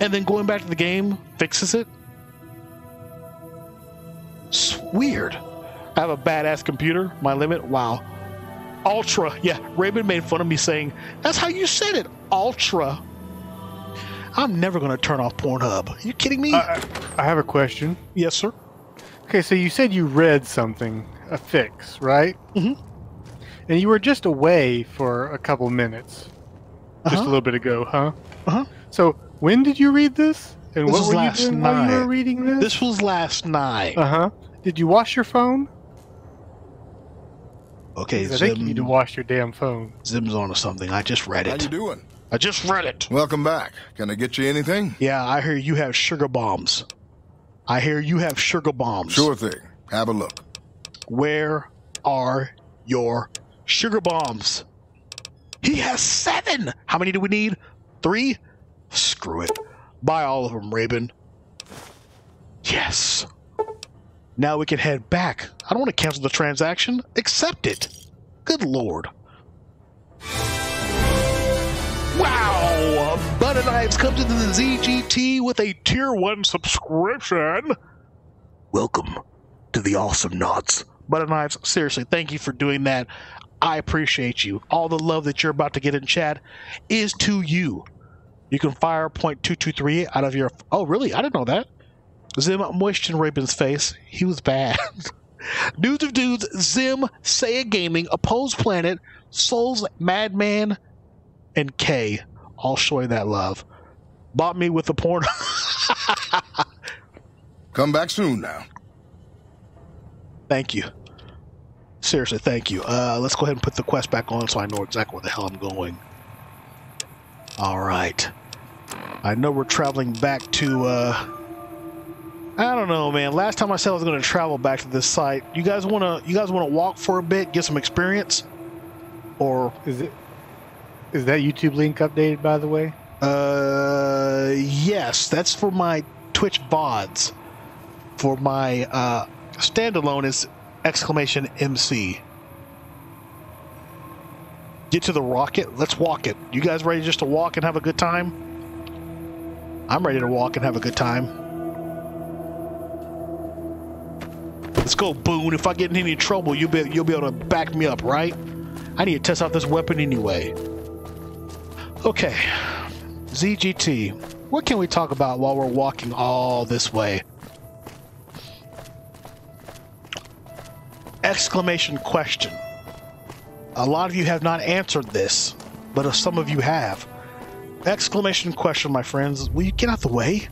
S1: and then going back to the game fixes it? It's weird. I have a badass computer. My limit, wow. Ultra. Yeah, Raymond made fun of me saying, that's how you said it. Ultra. I'm never going to turn off Pornhub. Are you kidding me?
S2: I, I have a question.
S1: yes, sir.
S2: Okay, so you said you read something, a fix, right?
S1: Mm-hmm.
S2: And you were just away for a couple minutes, just
S1: Uh-huh.
S2: a little bit ago, huh?
S1: Uh-huh.
S2: So when did you read this? And
S1: This
S2: what
S1: was
S2: were
S1: last
S2: you doing while you were
S1: night.
S2: reading this?
S1: This was last night.
S2: Uh huh. Did you wash your phone?
S1: Okay,
S2: 'Cause I think you need to wash your damn phone.
S1: Zim's on to something. I just read it.
S7: How
S1: it.
S7: you doing?
S1: I just read it.
S7: Welcome back. Can I get you anything?
S1: Yeah, I hear you have sugar bombs. I hear you have sugar bombs.
S7: Sure thing. Have a look.
S1: Where are your sugar bombs? He has seven. How many do we need? Three? Screw it. Buy all of them, Raven. Yes. Now we can head back. I don't want to cancel the transaction. Accept it. Good lord. Wow! Butter Knives comes into the ZGT with a tier 1 subscription. Welcome to the Awesome Knots. Butter Knives, seriously, thank you for doing that. I appreciate you. All the love that you're about to get in chat is to you. You can fire point two two three out of your. Oh, really? I didn't know that. Zim moisture in Raven's face. He was bad. Dudes of Dudes, Zim, Saya Gaming, Opposed Planet, Souls, Madman, and K. All showing that love. Bought me with the porn.
S7: Come back soon now.
S1: Thank you. Seriously, thank you. Uh, let's go ahead and put the quest back on so I know exactly where the hell I'm going. All right. I know we're traveling back to. Uh, I don't know, man. Last time I said I was going to travel back to this site. You guys want to? You guys want to walk for a bit, get some experience, or
S2: is it? Is that YouTube link updated, by the way?
S1: Uh, yes. That's for my Twitch VODs. For my uh, standalone is exclamation MC. Get to the rocket. Let's walk it. You guys ready just to walk and have a good time? I'm ready to walk and have a good time. Let's go, Boone. If I get in any trouble, you'll be you'll be able to back me up, right? I need to test out this weapon anyway. Okay, ZGT. What can we talk about while we're walking all this way? Exclamation question. A lot of you have not answered this, but some of you have. Exclamation question, my friends. Will you get out the way?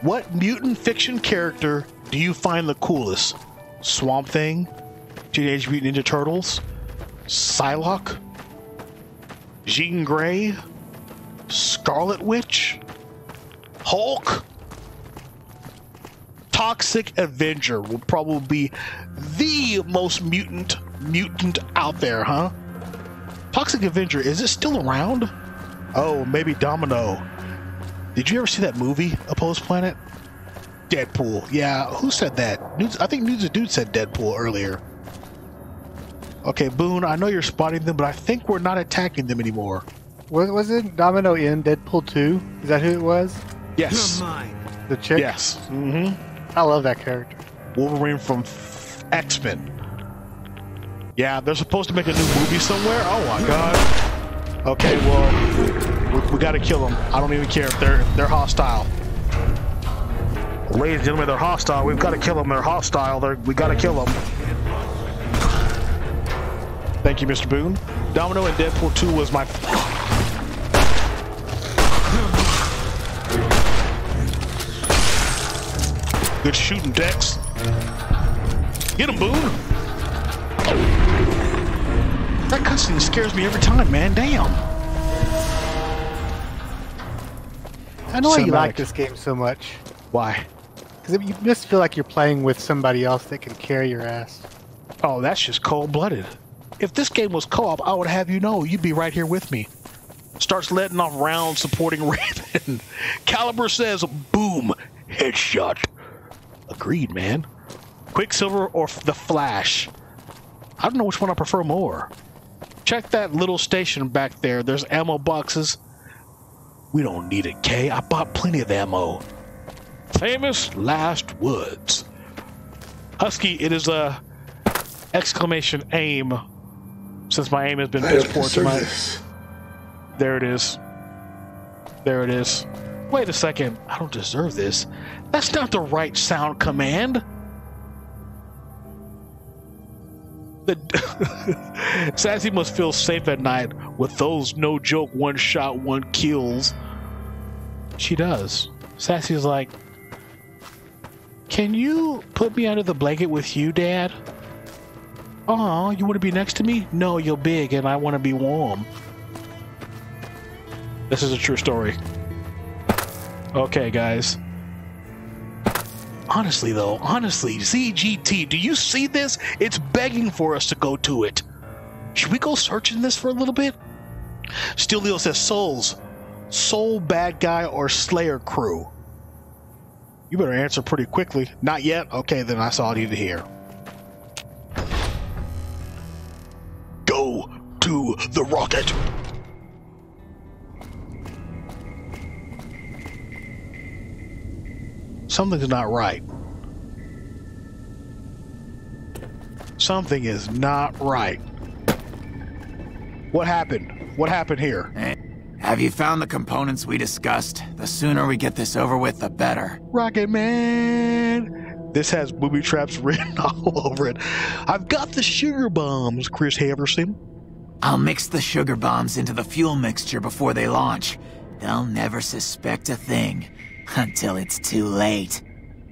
S1: What mutant fiction character do you find the coolest? Swamp Thing? Teenage Mutant Ninja Turtles? Psylocke? Jean Grey? Scarlet Witch? Hulk? Toxic Avenger will probably be the most mutant mutant out there, huh? Toxic Avenger, is it still around? Oh, maybe Domino. Did you ever see that movie, Opposed Planet? Deadpool. Yeah, who said that? Nudes, I think Nudes a Dude said Deadpool earlier. Okay, Boone, I know you're spotting them, but I think we're not attacking them anymore.
S2: Was, was it Domino in Deadpool 2? Is that who it was?
S1: Yes.
S2: The chick?
S1: Yes. Mm-hmm.
S2: I love that character.
S1: Wolverine from X Men. Yeah, they're supposed to make a new movie somewhere. Oh my god. Okay, well, we, we got to kill them. I don't even care if they're they're hostile. Ladies and gentlemen, they're hostile. We've got to kill them. They're hostile. They're, we got to kill them. Thank you, Mr. Boone. Domino and Deadpool 2 was my. Good shooting, Dex. Get him, Boone. That cutscene scares me every time, man. Damn.
S2: I know why you like this game so much.
S1: Why?
S2: Because you just feel like you're playing with somebody else that can carry your ass.
S1: Oh, that's just cold blooded. If this game was co op, I would have you know you'd be right here with me. Starts letting off rounds supporting Raven. Caliber says, boom, headshot. Agreed, man. Quicksilver or the Flash? I don't know which one I prefer more. Check that little station back there. There's ammo boxes. We don't need it, Kay. I bought plenty of ammo. Famous last words. Husky, it is a exclamation aim. Since my aim has been piss poor tonight.
S15: this.
S1: There it is. There it is. Wait a second. I don't deserve this. That's not the right sound command. The Sassy must feel safe at night with those no joke one shot, one kills. She does. Sassy's like, Can you put me under the blanket with you, Dad? Oh, you want to be next to me? No, you're big and I want to be warm. This is a true story. Okay, guys. Honestly, though, honestly, ZGT, do you see this? It's begging for us to go to it. Should we go searching this for a little bit? Steel Leo says Souls, Soul Bad Guy or Slayer Crew? You better answer pretty quickly. Not yet? Okay, then that's all I need to hear. Go to the rocket. Something's not right. Something is not right. What happened? What happened here?
S3: Hey, have you found the components we discussed? The sooner we get this over with, the better.
S1: Rocket Man! This has booby traps written all over it. I've got the sugar bombs, Chris Haversam.
S3: I'll mix the sugar bombs into the fuel mixture before they launch. They'll never suspect a thing until it's too late.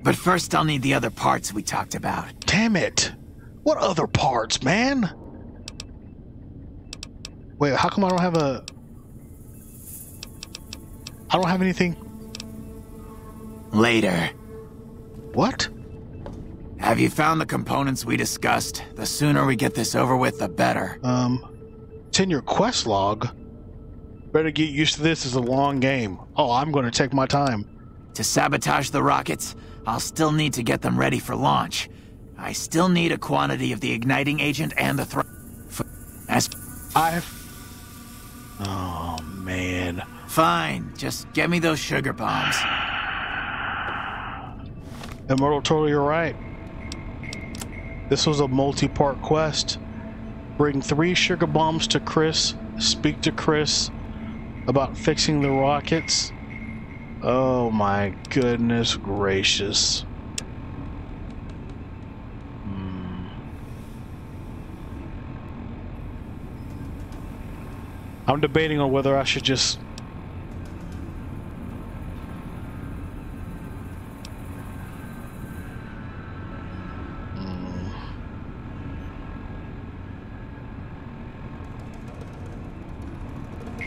S3: But first, I'll need the other parts we talked about.
S1: Damn it! What other parts, man? Wait, how come I don't have a... I don't have anything...
S3: Later.
S1: What?
S3: Have you found the components we discussed? The sooner we get this over with, the better.
S1: Um, it's in your quest log. Better get used to this as a long game. Oh, I'm going to take my time.
S3: To sabotage the rockets, I'll still need to get them ready for launch. I still need a quantity of the igniting agent and the thr- As
S1: I've... Oh, man.
S3: Fine, just get me those sugar bombs.
S1: Immortal, totally you're right. This was a multi-part quest. Bring three sugar bombs to Chris, speak to Chris about fixing the rockets. Oh my goodness gracious. Hmm. I'm debating on whether I should just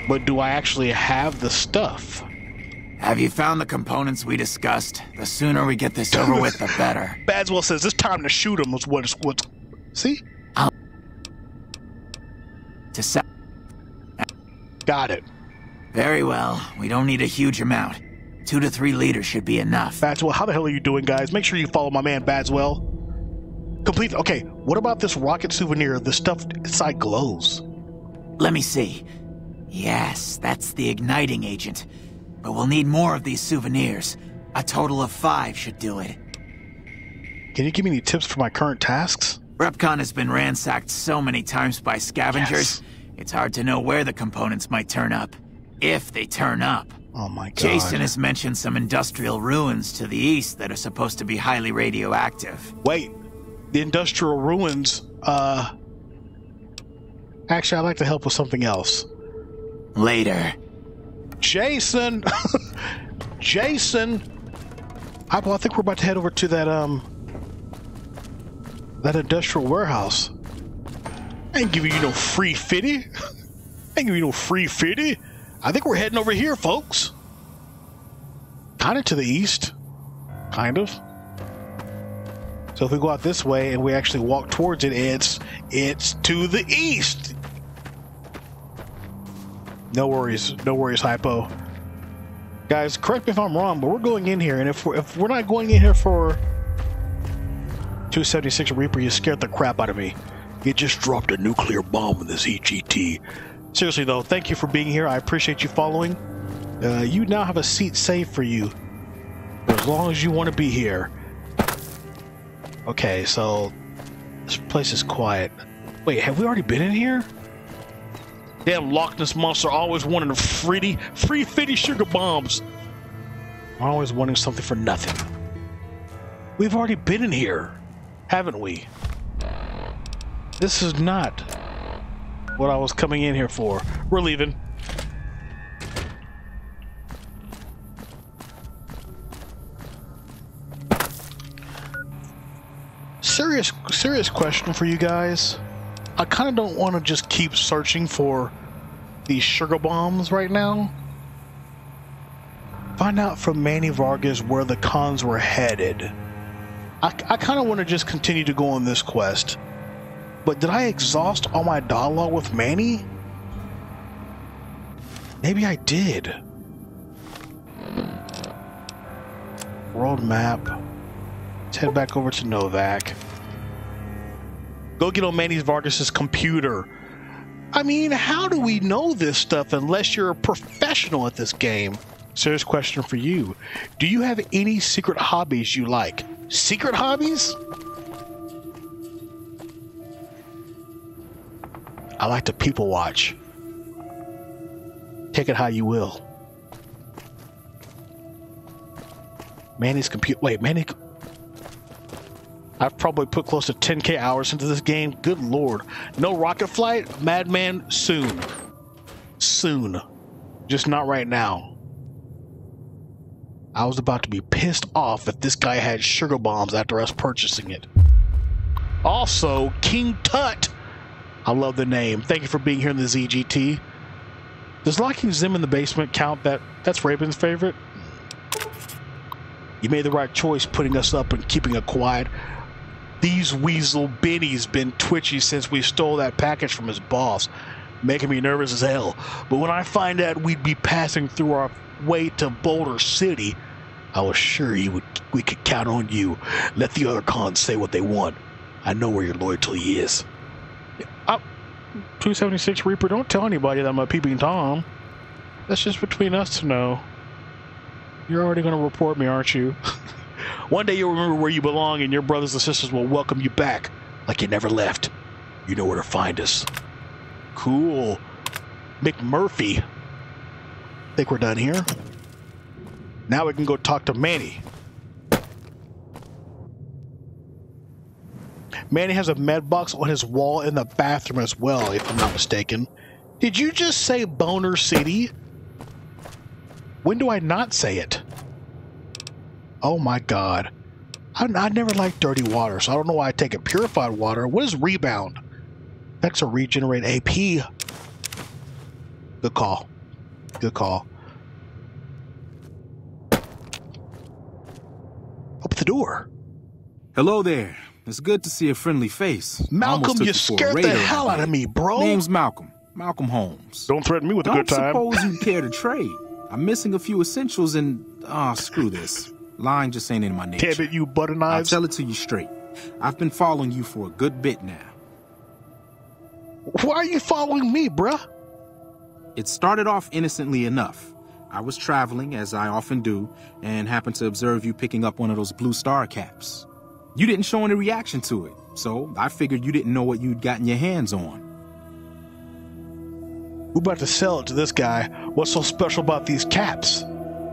S1: But do I actually have the stuff?
S3: Have you found the components we discussed? The sooner we get this over with, the better.
S1: Badswell says it's time to shoot him. Was what's what's. See?
S3: I'll... To sa-
S1: Got it.
S3: Very well. We don't need a huge amount. Two to three liters should be enough.
S1: Badswell, how the hell are you doing, guys? Make sure you follow my man Badswell. Complete. Okay, what about this rocket souvenir? The stuff inside glows.
S3: Let me see. Yes, that's the igniting agent. But we'll need more of these souvenirs. A total of five should do it.
S1: Can you give me any tips for my current tasks?
S3: REPCONN has been ransacked so many times by scavengers, yes. it's hard to know where the components might turn up. If they turn up.
S1: Oh my god.
S3: Jason has mentioned some industrial ruins to the east that are supposed to be highly radioactive.
S1: Wait, the industrial ruins, uh... Actually, I'd like to help with something else.
S3: Later.
S1: Jason! Jason! I, well, I think we're about to head over to that, um... That industrial warehouse. I ain't giving you no free fitty. I ain't giving you no free fitty. I think we're heading over here, folks. Kind of to the east. Kind of. So if we go out this way and we actually walk towards it, it's it's to the east. No worries, no worries, hypo. Guys, correct me if I'm wrong, but we're going in here, and if we're, if we're not going in here for 276 Reaper, you scared the crap out of me. You just dropped a nuclear bomb in this EGT. Seriously though, thank you for being here. I appreciate you following. Uh, you now have a seat saved for you. As long as you want to be here. Okay, so this place is quiet. Wait, have we already been in here? Damn Loch Ness monster always wanting free, free fitty sugar bombs. Always wanting something for nothing. We've already been in here, haven't we? This is not what I was coming in here for. We're leaving. Serious, serious question for you guys. I kind of don't want to just keep searching for these sugar bombs right now. Find out from Manny Vargas where the cons were headed. I, I kind of want to just continue to go on this quest. But did I exhaust all my dialogue with Manny? Maybe I did. World map. Let's head back over to Novac. Go get on Manny Vargas's computer. I mean, how do we know this stuff unless you're a professional at this game? Serious question for you. Do you have any secret hobbies you like? Secret hobbies? I like to people watch. Take it how you will. Manny's computer. Wait, Manny. I've probably put close to 10k hours into this game. Good lord. No rocket flight? Madman, soon. Soon. Just not right now. I was about to be pissed off if this guy had sugar bombs after us purchasing it. Also, King Tut. I love the name. Thank you for being here in the ZGT. Does locking Zim in the basement count that that's Raven's favorite? You made the right choice putting us up and keeping it quiet. These weasel Benny's been twitchy since we stole that package from his boss, making me nervous as hell. But when I find out we'd be passing through our way to Boulder City, I was sure you would we could count on you. Let the other cons say what they want. I know where your loyalty is. Uh, 276 Reaper, don't tell anybody that I'm a peeping Tom. That's just between us to know. You're already going to report me, aren't you? One day you'll remember where you belong and your brothers and sisters will welcome you back like you never left. You know where to find us. Cool. McMurphy. Think we're done here? Now we can go talk to Manny. Manny has a med box on his wall in the bathroom as well, if I'm not mistaken. Did you just say Boner City? When do I not say it? Oh my god. I, I never liked dirty water, so I don't know why I take it. Purified water. What is rebound? That's a regenerate AP. Good call. Good call. Open the door.
S15: Hello there. It's good to see a friendly face.
S1: Malcolm, you scared the hell out of me, bro.
S15: Name's Malcolm. Malcolm Holmes.
S1: Don't threaten me with a
S15: Don't
S1: good time.
S15: suppose you'd care to trade. I'm missing a few essentials and ah, screw this. Lying just ain't in my nature.
S1: Damn it, you butter
S15: I'll tell it to you straight. I've been following you for a good bit now.
S1: Why are you following me, bruh?
S15: It started off innocently enough. I was traveling, as I often do, and happened to observe you picking up one of those blue star caps. You didn't show any reaction to it, so I figured you didn't know what you'd gotten your hands on.
S1: We're about to sell it to this guy. What's so special about these caps?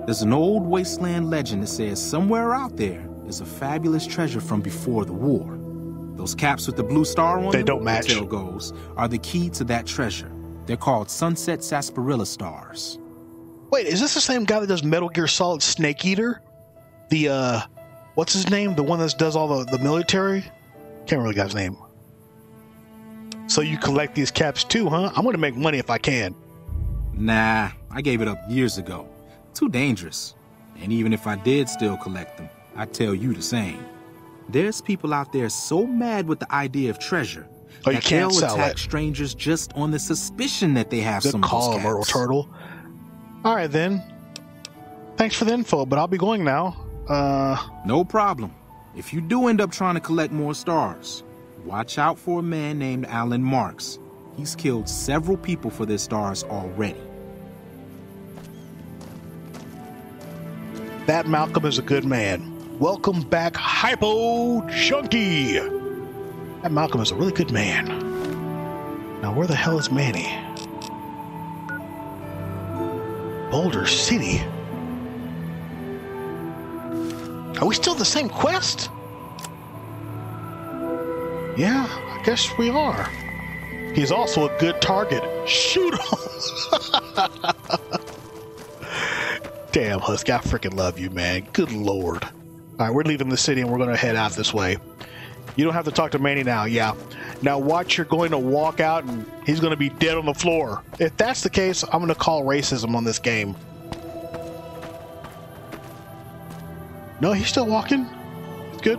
S15: There's an old wasteland legend that says somewhere out there is a fabulous treasure from before the war. Those caps with the blue star on
S1: They
S15: them,
S1: don't
S15: the
S1: match.
S15: tale goes, are the key to that treasure. They're called Sunset Sarsaparilla Stars.
S1: Wait, is this the same guy that does Metal Gear Solid Snake Eater? The, uh, what's his name? The one that does all the, the military? Can't remember the guy's name. So you collect these caps too, huh? I'm gonna make money if I can.
S15: Nah, I gave it up years ago. Too dangerous. And even if I did still collect them, I'd tell you the same. There's people out there so mad with the idea of treasure
S1: Oh, you
S15: that
S1: can't
S15: they'll
S1: sell
S15: attack
S1: it.
S15: strangers just on the suspicion that they have
S1: Good
S15: some
S1: call,
S15: of
S1: Myrtle. Turtle. All right then. Thanks for the info, but I'll be going now. Uh,
S15: No problem. If you do end up trying to collect more stars, watch out for a man named Allen Marks. He's killed several people for their stars already.
S1: That Malcolm is a good man. Welcome back, Hypo Chunky. That Malcolm is a really good man. Now, where the hell is Manny? Boulder City. Are we still the same quest? Yeah, I guess we are. He's also a good target. Shoot him! Damn, Husky, I freaking love you, man. Good lord. All right, we're leaving the city and we're going to head out this way. You don't have to talk to Manny now, yeah. Now watch, you're going to walk out and he's going to be dead on the floor. If that's the case, I'm going to call racism on this game. No, he's still walking. It's good.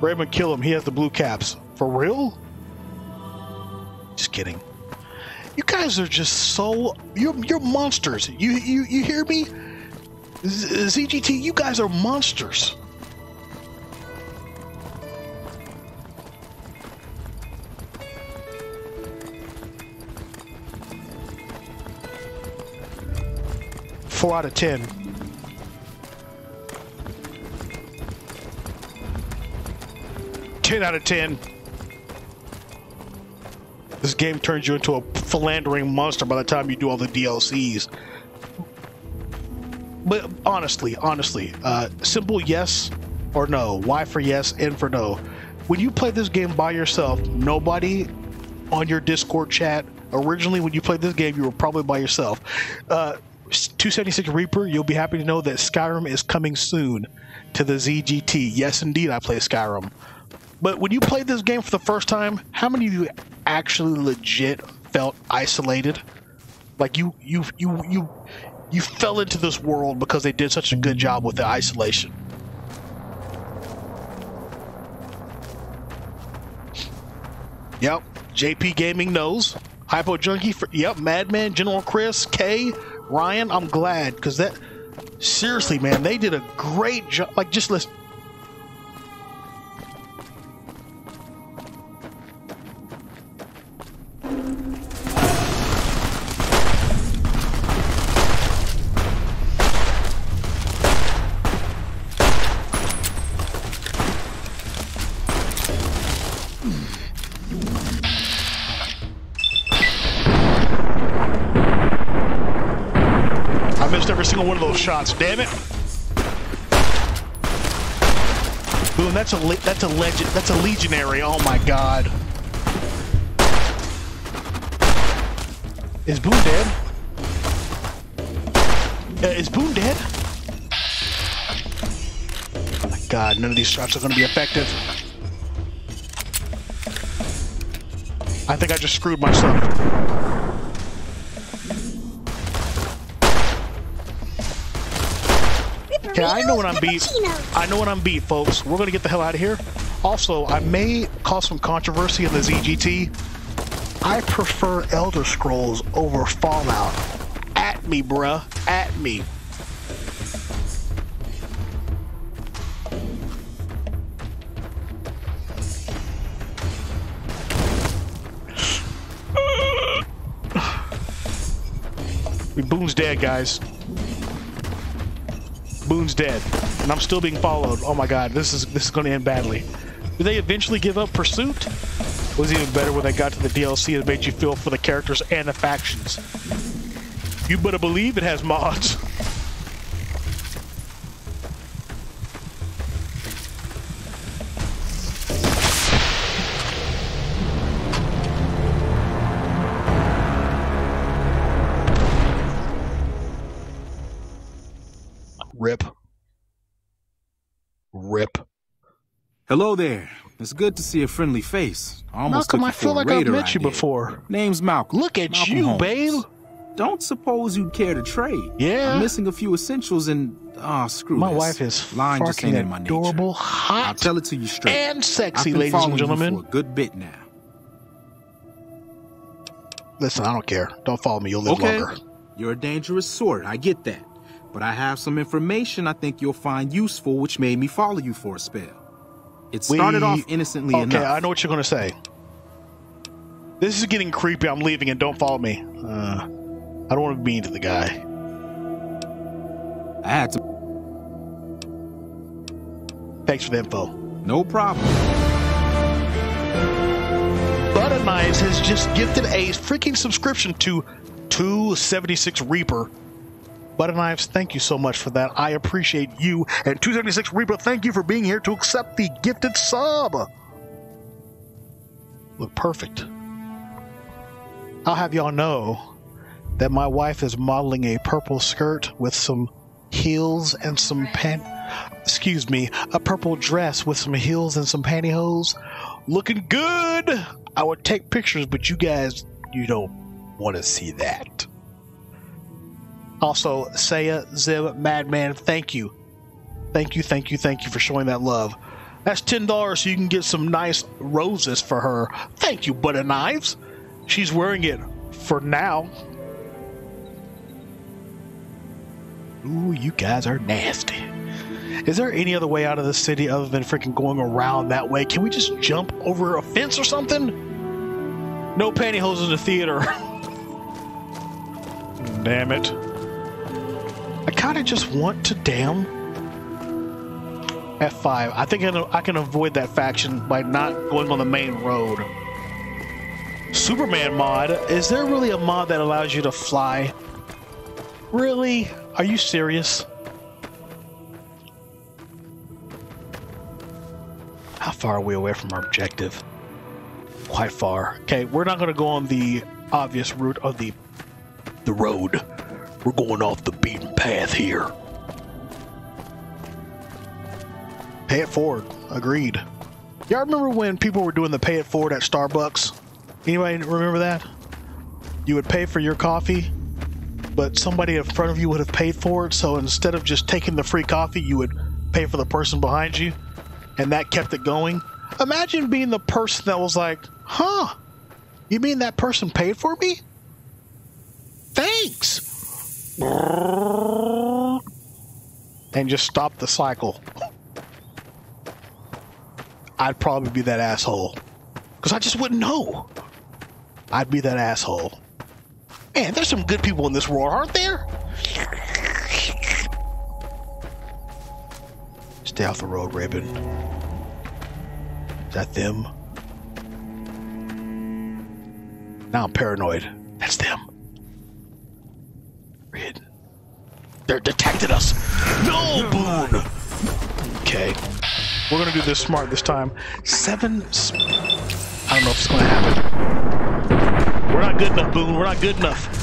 S1: Raymond, kill him. He has the blue caps. For real? Just kidding. You guys are just so you're you're monsters. You you you hear me? ZGT, you guys are monsters. Four out of ten. Ten out of ten. This game turns you into a philandering monster by the time you do all the DLCs. But honestly, honestly, uh, simple yes or no. Y for yes, N for no. When you play this game by yourself, nobody on your Discord chat. Originally, when you played this game, you were probably by yourself. Uh, 276 Reaper, you'll be happy to know that Skyrim is coming soon to the ZGT. Yes, indeed, I play Skyrim. But when you played this game for the first time, how many of you actually legit felt isolated? Like you, you, you, you, you fell into this world because they did such a good job with the isolation. Yep, JP Gaming knows. Hypo Junkie, for, yep, Madman, General Chris, K, Ryan. I'm glad because that seriously, man, they did a great job. Like, just listen. Damn it! Boom! That's a that's a legend. That's a legionary. Oh my god! Is Boone dead? Uh, is Boone dead? Oh my god! None of these shots are going to be effective. I think I just screwed myself. Okay, I know when I'm beat. I know when I'm beat, folks. We're gonna get the hell out of here. Also, I may cause some controversy in the ZGT. I prefer Elder Scrolls over Fallout. At me, bruh. At me. Boone's dead, guys. Boone's dead, and I'm still being followed. Oh my god, this is this is going to end badly. Did they eventually give up pursuit? It was even better when they got to the DLC that made you feel for the characters and the factions. You better believe it has mods.
S15: Hello there. It's good to see a friendly face. I almost
S1: Malcolm, I feel like I've met you before.
S15: Name's Malcolm.
S1: Look at
S15: Malcolm
S1: you,
S15: Holmes.
S1: babe.
S15: Don't suppose you'd care to trade.
S1: Yeah.
S15: I'm missing a few essentials and ah, screw
S1: My
S15: this.
S1: wife is
S15: Lying just
S1: fucking
S15: ain't in my nature.
S1: adorable,
S15: I'll
S1: hot,
S15: tell it to you straight.
S1: and sexy,
S15: I've been
S1: ladies and
S15: following you
S1: gentlemen.
S15: for a good bit now.
S1: Listen, I don't care. Don't follow me. You'll live
S15: okay.
S1: longer.
S15: You're a dangerous sort. I get that. But I have some information I think you'll find useful, which made me follow you for a spell. It started
S1: We-
S15: off innocently enough.
S1: Okay,
S15: enough.
S1: I know what you're going to say. This is getting creepy. I'm leaving and don't follow me. Uh, I don't want to be mean to the guy.
S15: I had to.
S1: Thanks for the info.
S15: No problem.
S1: Butter Knives has just gifted a freaking subscription to 276 Reaper. Butter Knives, thank you so much for that. I appreciate you. And 276 Reaper, thank you for being here to accept the gifted sub. Look perfect. I'll have y'all know that my wife is modeling a purple skirt with some heels and some pant. Excuse me, a purple dress with some heels and some pantyhose. Looking good. I would take pictures, but you guys, you don't want to see that. Also, Saya, Zib, Madman, thank you. Thank you, thank you, thank you for showing that love. That's $10 so you can get some nice roses for her. Thank you, Butter Knives. She's wearing it for now. Ooh, you guys are nasty. Is there any other way out of the city other than freaking going around that way? Can we just jump over a fence or something? No pantyhose in the theater. Damn it. I kind of just want to damn F5. I think I, I can avoid that faction by not going on the main road. Superman mod. Is there really a mod that allows you to fly? Really? Are you serious? How far are we away from our objective? Quite far. Okay, we're not going to go on the obvious route of the the road. We're going off the beaten path here. Pay it forward. Agreed. Y'all remember when people were doing the pay it forward at Starbucks? Anybody remember that? You would pay for your coffee, but somebody in front of you would have paid for it. So instead of just taking the free coffee, you would pay for the person behind you, and that kept it going. Imagine being the person that was like, huh? You mean that person paid for me? Thanks! And just stop the cycle. I'd probably be that asshole. Because I just wouldn't know. I'd be that asshole. Man, there's some good people in this world, aren't there? Stay off the road, Raven. Is that them? Now I'm paranoid. That's them. Red. They're detected us. No, Boone. Okay. We're gonna do this smart this time. Seven. I don't know if it's gonna happen. We're not good enough, Boone. We're not good enough.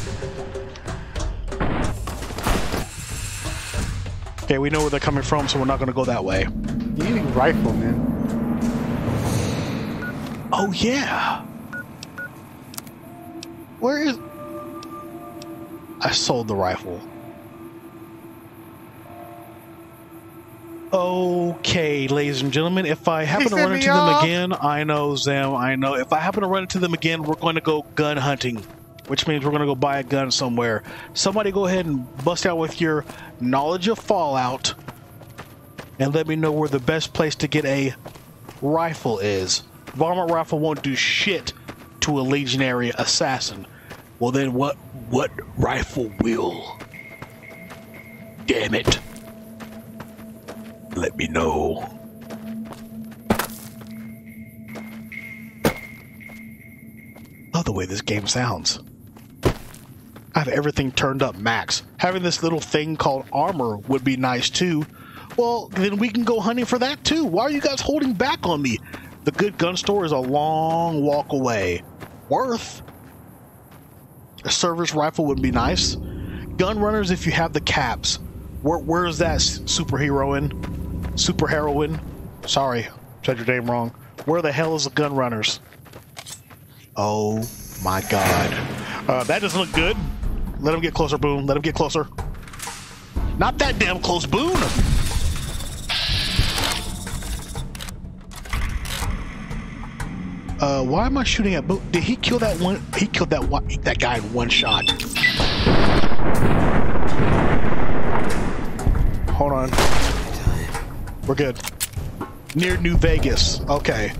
S1: Okay, we know where they're coming from, so we're not gonna go that way.
S2: You need a rifle, man.
S1: Oh yeah. Where is? I sold the rifle. Okay, ladies and gentlemen, if I happen to run into them again, I know them. I know. If I happen to run into them again, we're going to go gun hunting, which means we're going to go buy a gun somewhere. Somebody go ahead and bust out with your knowledge of Fallout and let me know where the best place to get a rifle is. Varmint rifle won't do shit to a legionary assassin. Well, then what? What rifle will? Damn it! Let me know. Love the way this game sounds. I have everything turned up max. Having this little thing called armor would be nice too. Well, then we can go hunting for that too. Why are you guys holding back on me? The good gun store is a long walk away. Worth. A service rifle would be nice. Gun runners, if you have the caps. Where, where's that superhero superheroine? Super heroine? Sorry, said your name wrong. Where the hell is the gun runners? Oh my god. Uh, that doesn't look good. Let him get closer, Boone. Let him get closer. Not that damn close, Boone! Uh, why am I shooting at Boone? Did he kill that one? He killed that one, that guy in one shot. Hold on. We're good. Near New Vegas. Okay.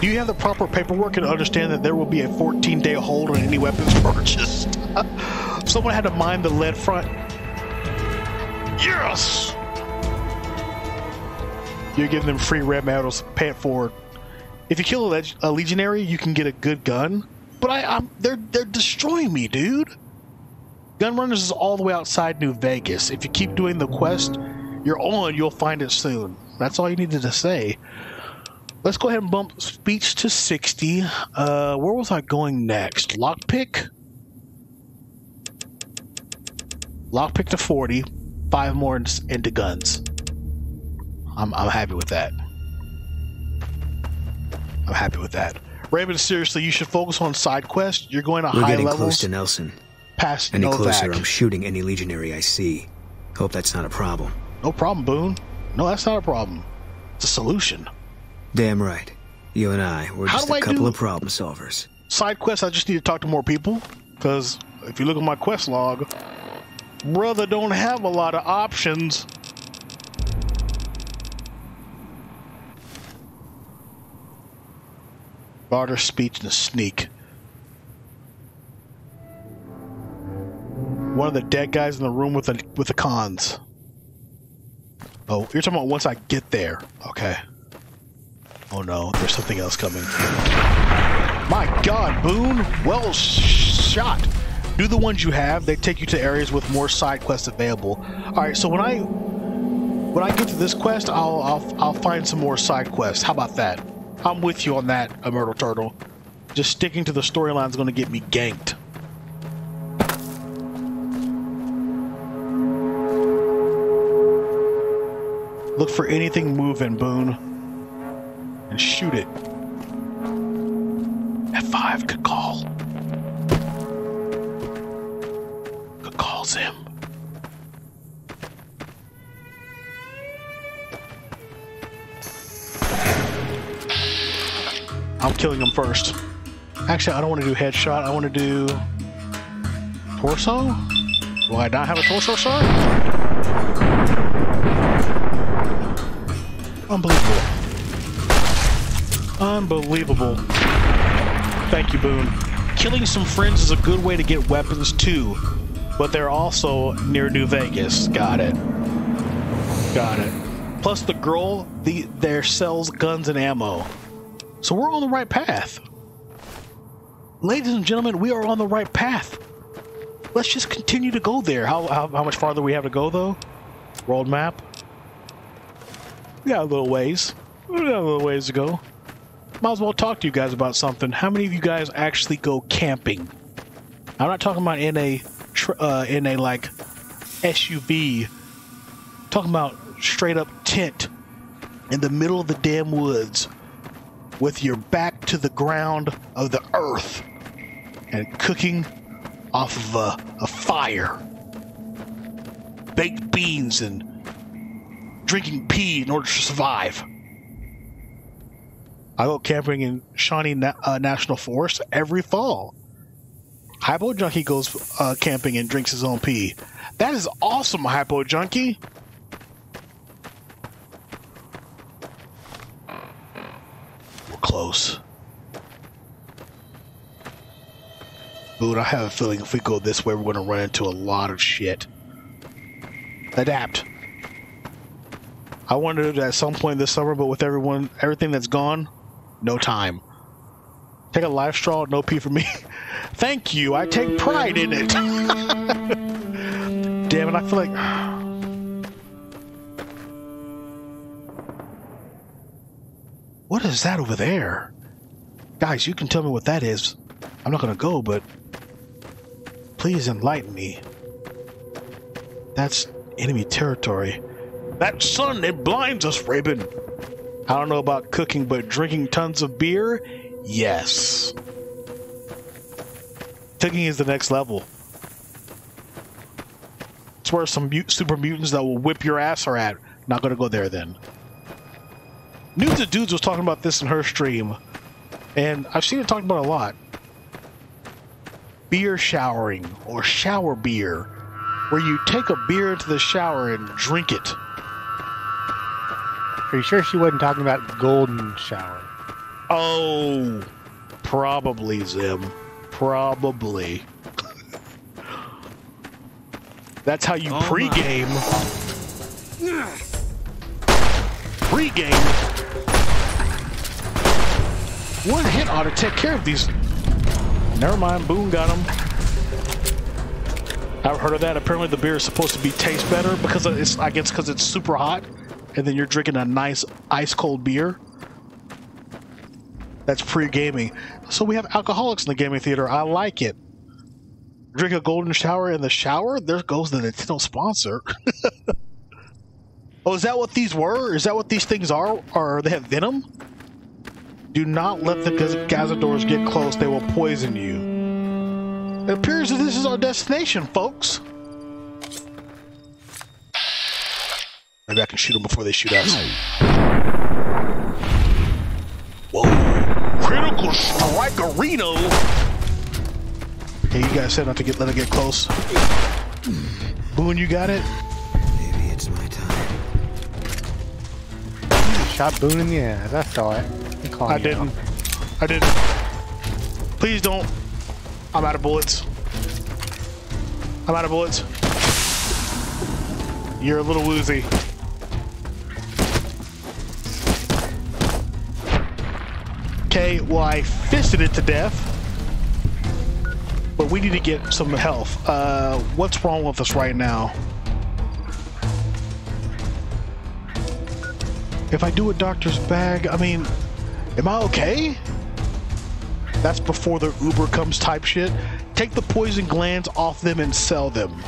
S1: Do you have the proper paperwork and understand that there will be a 14-day hold on any weapons purchased? Someone had to mine the lead front. Yes! You're giving them free red medals. Pay it forward. If you kill a, leg- a legionary, you can get a good gun. But I, I'm they're they're destroying me, dude. Gunrunners is all the way outside New Vegas. If you keep doing the quest, you're on. You'll find it soon. That's all you needed to say. Let's go ahead and bump speech to 60. Uh, where was I going next? Lockpick? Lockpick to 40. Five more into guns. I'm, I'm happy with that. I'm happy with that. Raven, seriously, you should focus on side quests. You're going to
S16: We're
S1: high
S16: getting
S1: levels.
S16: close to Nelson.
S1: Past
S16: Any
S1: Novac.
S16: closer, I'm shooting any legionary I see. Hope that's not a problem.
S1: No problem, Boone. No, that's not a problem. It's a solution.
S16: Damn right. You and I, we're
S1: How
S16: just a
S1: I
S16: couple of problem solvers.
S1: Side quests, I just need to talk to more people. Because if you look at my quest log, brother don't have a lot of options. Barter, speech, and sneak. One of the dead guys in the room with the with the cons. Oh, you're talking about once I get there. Okay. Oh no, there's something else coming. My God, Boone, well shot. Do the ones you have. They take you to areas with more side quests available. All right, so when I when I get to this quest, I'll I'll, I'll find some more side quests. How about that? I'm with you on that, a Turtle. Just sticking to the storyline is going to get me ganked. Look for anything moving, Boone, and shoot it. F5 could call. Could calls him. I'm killing him first. Actually, I don't want to do headshot. I want to do torso. Do I not have a torso shot? Unbelievable. Unbelievable. Thank you, Boone. Killing some friends is a good way to get weapons too, but they're also near New Vegas. Got it. Got it. Plus, the girl, the there sells guns and ammo, so we're on the right path. Ladies and gentlemen, we are on the right path. Let's just continue to go there. How how, how much farther we have to go though? World map. We got a little ways. We got a little ways to go. Might as well talk to you guys about something. How many of you guys actually go camping? I'm not talking about in a uh, in a like SUV. I'm talking about straight up tent in the middle of the damn woods with your back to the ground of the earth and cooking off of a, a fire. Baked beans and drinking pee in order to survive. I go camping in Shawnee Na- uh, National Forest every fall. Hypo Junkie goes uh, camping and drinks his own pee. That is awesome, Hypo Junkie. We're close. Boone, I have a feeling if we go this way, we're going to run into a lot of shit. Adapt. I wanted it at some point this summer, but with everyone, everything that's gone, no time. Take a life straw, no pee for me. Thank you. I take pride in it. Damn it! I feel like. What is that over there? Guys, you can tell me what that is. I'm not gonna go, but please enlighten me. That's enemy territory. That sun, it blinds us, Raven. I don't know about cooking, but drinking tons of beer, yes. Cooking is the next level. It's where some mut- super mutants that will whip your ass are at. Not gonna go there then. Nudes and Dudes was talking about this in her stream, and I've seen it talked about a lot. Beer showering, or shower beer, where you take a beer into the shower and drink it.
S2: Are you sure she wasn't talking about golden shower?
S1: Oh, probably, Zim. Probably. That's how you
S2: Oh
S1: pregame. Pregame. One hit ought to take care of these. Never mind, Boone got him. I've heard of that. Apparently, the beer is supposed to be taste better because it's. I guess because it's super hot, and then you're drinking a nice ice cold beer. That's pre-gaming. So we have alcoholics in the gaming theater. I like it. Drink a golden shower in the shower. There goes the Nintendo sponsor. oh, is that what these were? Is that what these things are? Or they have venom? Do not let the Cazadors get close. They will poison you. It appears that this is our destination, folks. Maybe I can shoot them before they shoot us. Whoa! Critical strikerino! Hey, you guys said not to get let it get close. Boone, you got it?
S16: Maybe it's my time.
S2: Shot Boone in the ass. I saw it. I'm
S1: I
S2: you
S1: didn't.
S2: out.
S1: I didn't. Please don't. I'm out of bullets. I'm out of bullets. You're a little woozy. Okay, well, I fisted it to death. but we need to get some health. Uh, what's wrong with us right now? If I do a doctor's bag, I mean, am I okay? That's before the Uber comes type shit. Take the poison glands off them and sell them.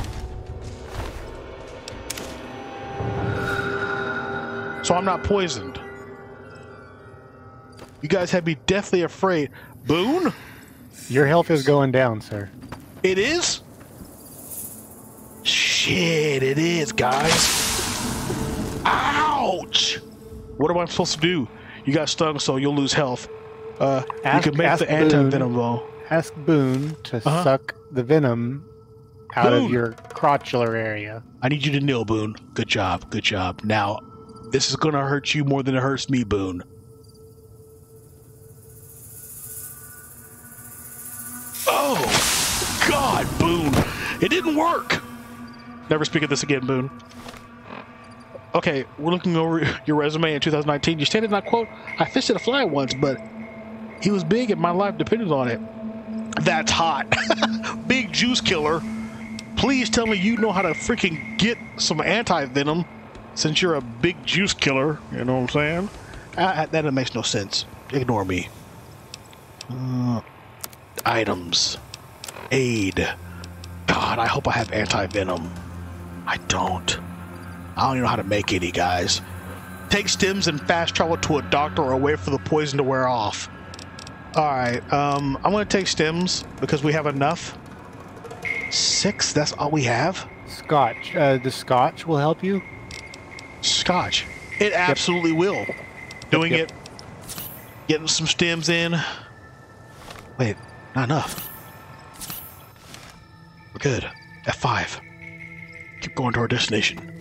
S1: So I'm not poisoned. You guys had me deathly afraid. Boone?
S2: Your health is going down, sir.
S1: It is? Shit, it is, guys. Ouch! What am I supposed to do? You got stung, so you'll lose health. Uh,
S2: Ask-
S1: you can make the anti-venom though.
S2: Ask Boone to
S1: Uh-huh.
S2: suck the venom out
S1: Boone.
S2: of your crotchular area.
S1: I need you to kneel, Boone. Good job, good job. Now, this is gonna hurt you more than it hurts me, Boone. Oh, God, Boone. It didn't work. Never speak of this again, Boone. Okay, we're looking over your resume in 2019. You stated, not quote, I fished at a fly once, but he was big and my life depended on it. That's hot. big juice killer. Please tell me you know how to freaking get some anti venom since you're a big juice killer. You know what I'm saying? Uh, that makes no sense. Ignore me. Uh, items. Aid. God, I hope I have anti venom. I don't. I don't even know how to make any, guys. Take stims and fast travel to a doctor or wait for the poison to wear off. Alright, um, I'm gonna take stims because we have enough. Six? That's all we have?
S2: Scotch. Uh, the scotch will help you.
S1: Scotch. It absolutely will. Doing
S2: yep.
S1: it. Getting some stims in. Wait, not enough. We're good. F5. Keep going to our destination.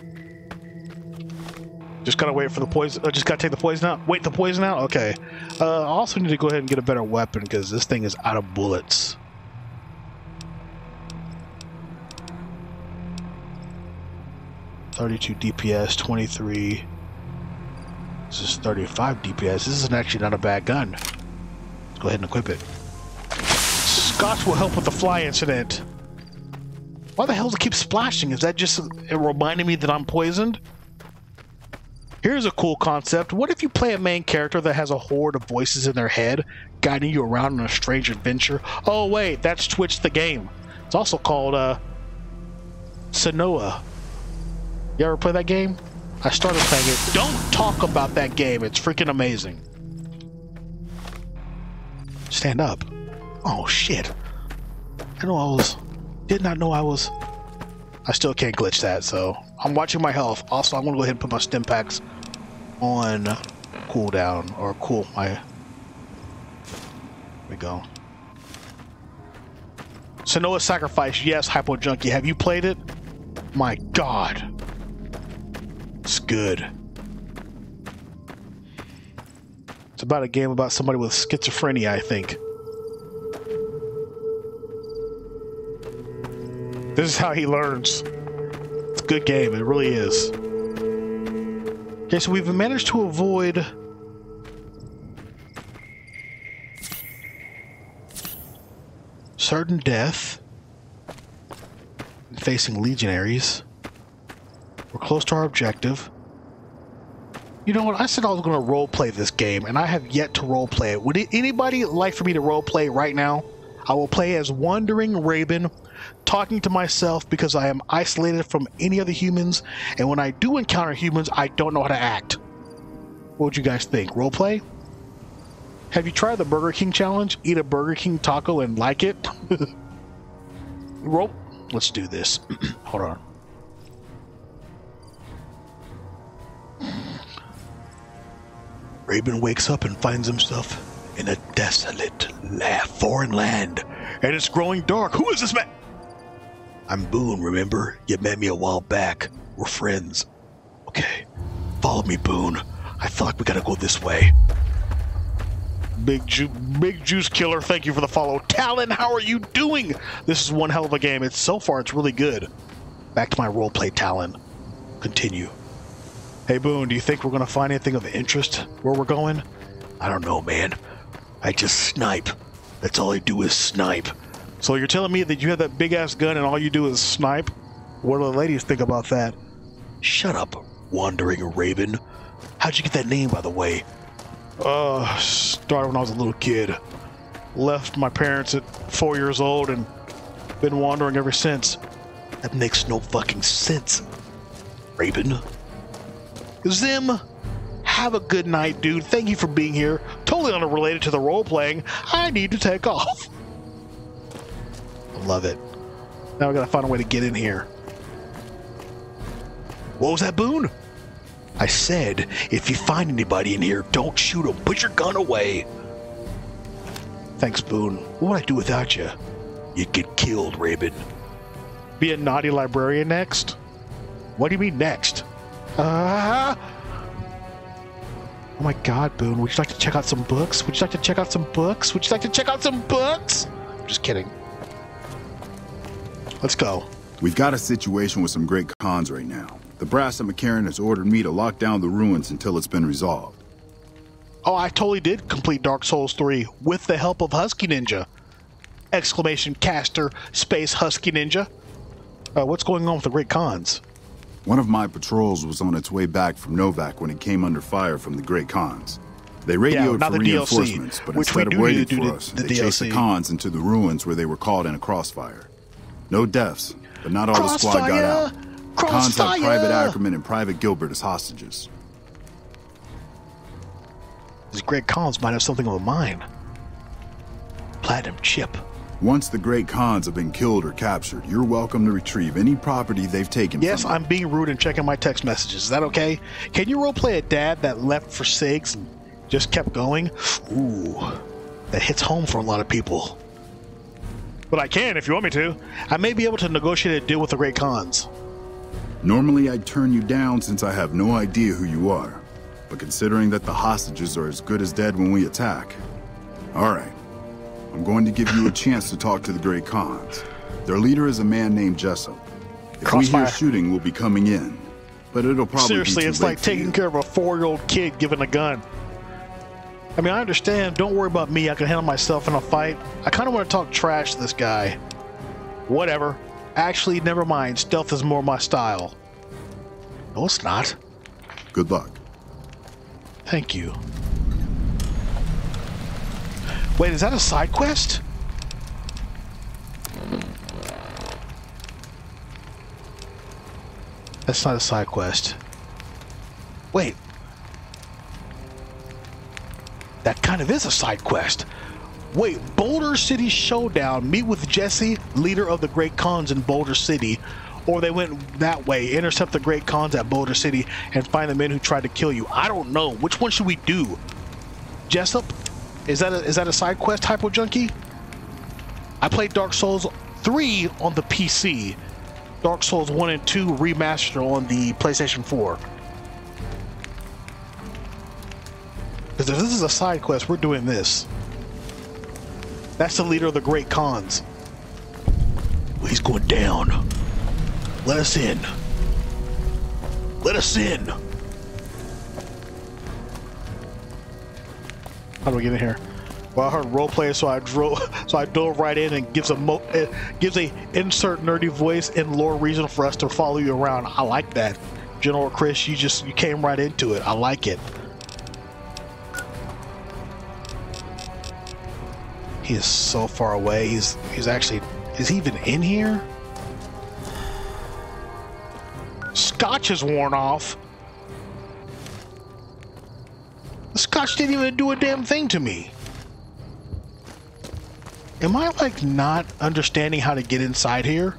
S1: Just gotta wait for the poison. Uh, just gotta take the poison out. Wait the poison out. Okay. Uh, I also need to go ahead and get a better weapon because this thing is out of bullets. Thirty-two DPS, twenty-three. This is thirty-five DPS. This is actually not a bad gun. Let's go ahead and equip it. Scotch will help with the fly incident. Why the hell does it keep splashing? Is that just it reminding me that I'm poisoned? Here's a cool concept. What if you play a main character that has a horde of voices in their head, guiding you around on a strange adventure? Oh wait, that's Twitch the game. It's also called uh Senua. You ever play that game? I started playing it. Don't talk about that game. It's freaking amazing. Stand up. Oh shit. I know I was did not know I was I still can't glitch that, so I'm watching my health. Also, I'm gonna go ahead and put my stim packs on cooldown or cool my. We go. Senua Sacrifice, yes, Hypo Junkie. Have you played it? My God, it's good. It's about a game about somebody with schizophrenia, I think. This is how he learns. It's a good game. It really is. Okay, so we've managed to avoid... certain death. Facing legionaries. We're close to our objective. You know what? I said I was going to roleplay this game, and I have yet to roleplay it. Would anybody like for me to roleplay right now? I will play as Wandering Raven, talking to myself because I am isolated from any other humans, and when I do encounter humans, I don't know how to act. What would you guys think? Roleplay? Have you tried the Burger King challenge? Eat a Burger King taco and like it? Roll. Let's do this. Hold on. Raven wakes up and finds himself in a desolate, la- foreign land, and it's growing dark. Who is this man? I'm Boone, remember? You met me a while back. We're friends. Okay. Follow me, Boone. I feel like we gotta go this way. Big ju- big juice killer, thank you for the follow. Talon, how are you doing? This is one hell of a game. It's so far it's really good. Back to my roleplay, Talon. Continue. Hey Boone, do you think we're gonna find anything of interest where we're going? I don't know, man. I just snipe. That's all I do is snipe. So you're telling me that you have that big ass gun and all you do is snipe? What do the ladies think about that? Shut up, wandering raven. How'd you get that name, by the way? Uh, started when I was a little kid. Left my parents at four years old and been wandering ever since. That makes no fucking sense. Raven. Zim, have a good night, dude. Thank you for being here. Totally unrelated to the role playing. I need to take off. Love it. Now I gotta find a way to get in here. What was that, Boone? I said, if you find anybody in here, don't shoot them. Put your gun away. Thanks, Boone. What would I do without you? You'd get killed, Raven. Be a naughty librarian next? What do you mean next? Ah! Oh my god, Boone, would you like to check out some books? Would you like to check out some books? Would you like to check out some books? I'm Just kidding. Let's go.
S17: We've got a situation with some Great Khans right now. The brass at McCarran has ordered me to lock down the ruins until it's been resolved.
S1: Oh, I totally did complete Dark Souls 3 with the help of Husky Ninja. Exclamation caster space Husky Ninja. Uh, what's going on with the Great Khans?
S17: One of my patrols was on its way back from Novac when it came under fire from the Great Khans. They radioed
S1: yeah,
S17: for reinforcements,
S1: DLC,
S17: but instead of waiting for
S1: the,
S17: us,
S1: the
S17: they
S1: DLC.
S17: chased the Khans into the ruins where they were caught in a crossfire. No deaths, but not all
S1: crossfire!
S17: the squad got out. The Khans
S1: Crossfire!
S17: have Private Ackerman and Private Gilbert as hostages.
S1: These Great Khans might have something on the mind. Platinum chip.
S17: Once the Great Khans have been killed or captured, you're welcome to retrieve any property they've taken
S1: Yes,
S17: from
S1: I'm being rude and checking my text messages. Is that okay? Can you roleplay a dad that left for SIGs and just kept going? Ooh, that hits home for a lot of people. But I can if you want me to. I may be able to negotiate a deal with the Great Khans.
S17: Normally, I'd turn you down since I have no idea who you are. But considering that the hostages are as good as dead when we attack. Alright. I'm going to give you a chance to talk to the Great Khans. Their leader is a man named Jessup. If
S1: Crossfire.
S17: we hear shooting, we'll be coming in. But it'll probably
S1: Seriously, it's like taking
S17: you.
S1: care of a four-year-old kid given a gun. I mean, I understand. Don't worry about me. I can handle myself in a fight. I kind of want to talk trash to this guy. Whatever. Actually, never mind. Stealth is more my style. No, it's not.
S17: Good luck.
S1: Thank you. Wait, is that a side quest? That's not a side quest. Wait. That kind of is a side quest. Wait, Boulder City Showdown. Meet with Jesse, leader of the Great Khans in Boulder City. Or they went that way, intercept the Great Khans at Boulder City and find the men who tried to kill you. I don't know. Which one should we do? Jessup? Is that a, is that a side quest, Hypo Junkie? I played Dark Souls 3 on the PC. Dark Souls 1 and 2 remastered on the PlayStation 4. Because if this is a side quest, we're doing this. That's the leader of the Great Khans. He's going down. Let us in. Let us in. How do we get in here? Well, I heard roleplay, so I drove, so I dove right in and gives a mo, it gives a insert nerdy voice and lore reason for us to follow you around. I like that, General Chris. You just you came right into it. I like it. He is so far away. He's he's actually is he even in here? Scotch is worn off. The scotch didn't even do a damn thing to me. Am I like not understanding how to get inside here?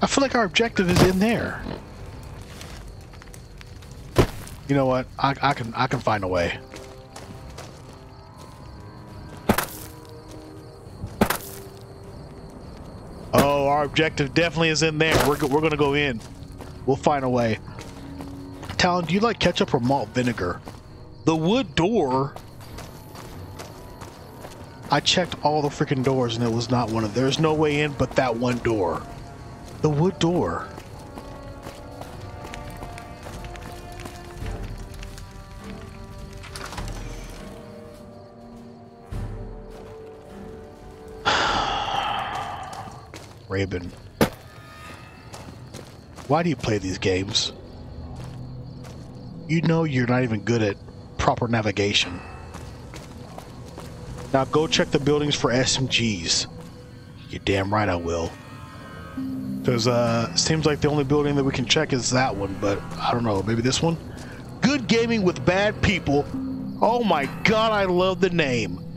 S1: I feel like our objective is in there. You know what? I, I can I can find a way. Oh, our objective definitely is in there. We're, we're gonna go in. We'll find a way. Talon, do you like ketchup or malt vinegar? The wood door. I checked all the freaking doors and it was not one of. Them. There's no way in but that one door. The wood door. Raven. Why do you play these games? You know you're not even good at proper navigation. Now go check the buildings for SMGs. You're damn right I will. Because uh, seems like the only building that we can check is that one, but I don't know, maybe this one? Good Gaming with Bad People. Oh my god, I love the name.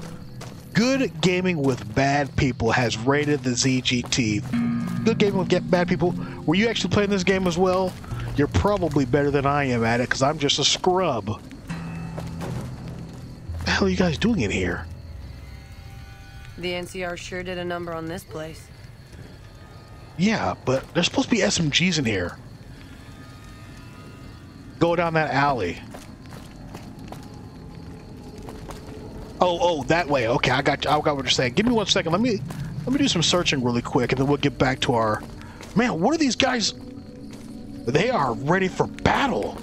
S1: Good Gaming with Bad People has rated the ZGT. Good Gaming with Bad People. Were you actually playing this game as well? You're probably better than I am at it because I'm just a scrub. What the hell are you guys doing in here?
S18: The NCR sure did a number on this place.
S1: Yeah, but there's supposed to be SMGs in here. Go down that alley. Oh, oh, that way. Okay, I got, I got what you're saying. Give me one second. Let me, let me do some searching really quick, and then we'll get back to our. Man, what are these guys? They are ready for battle.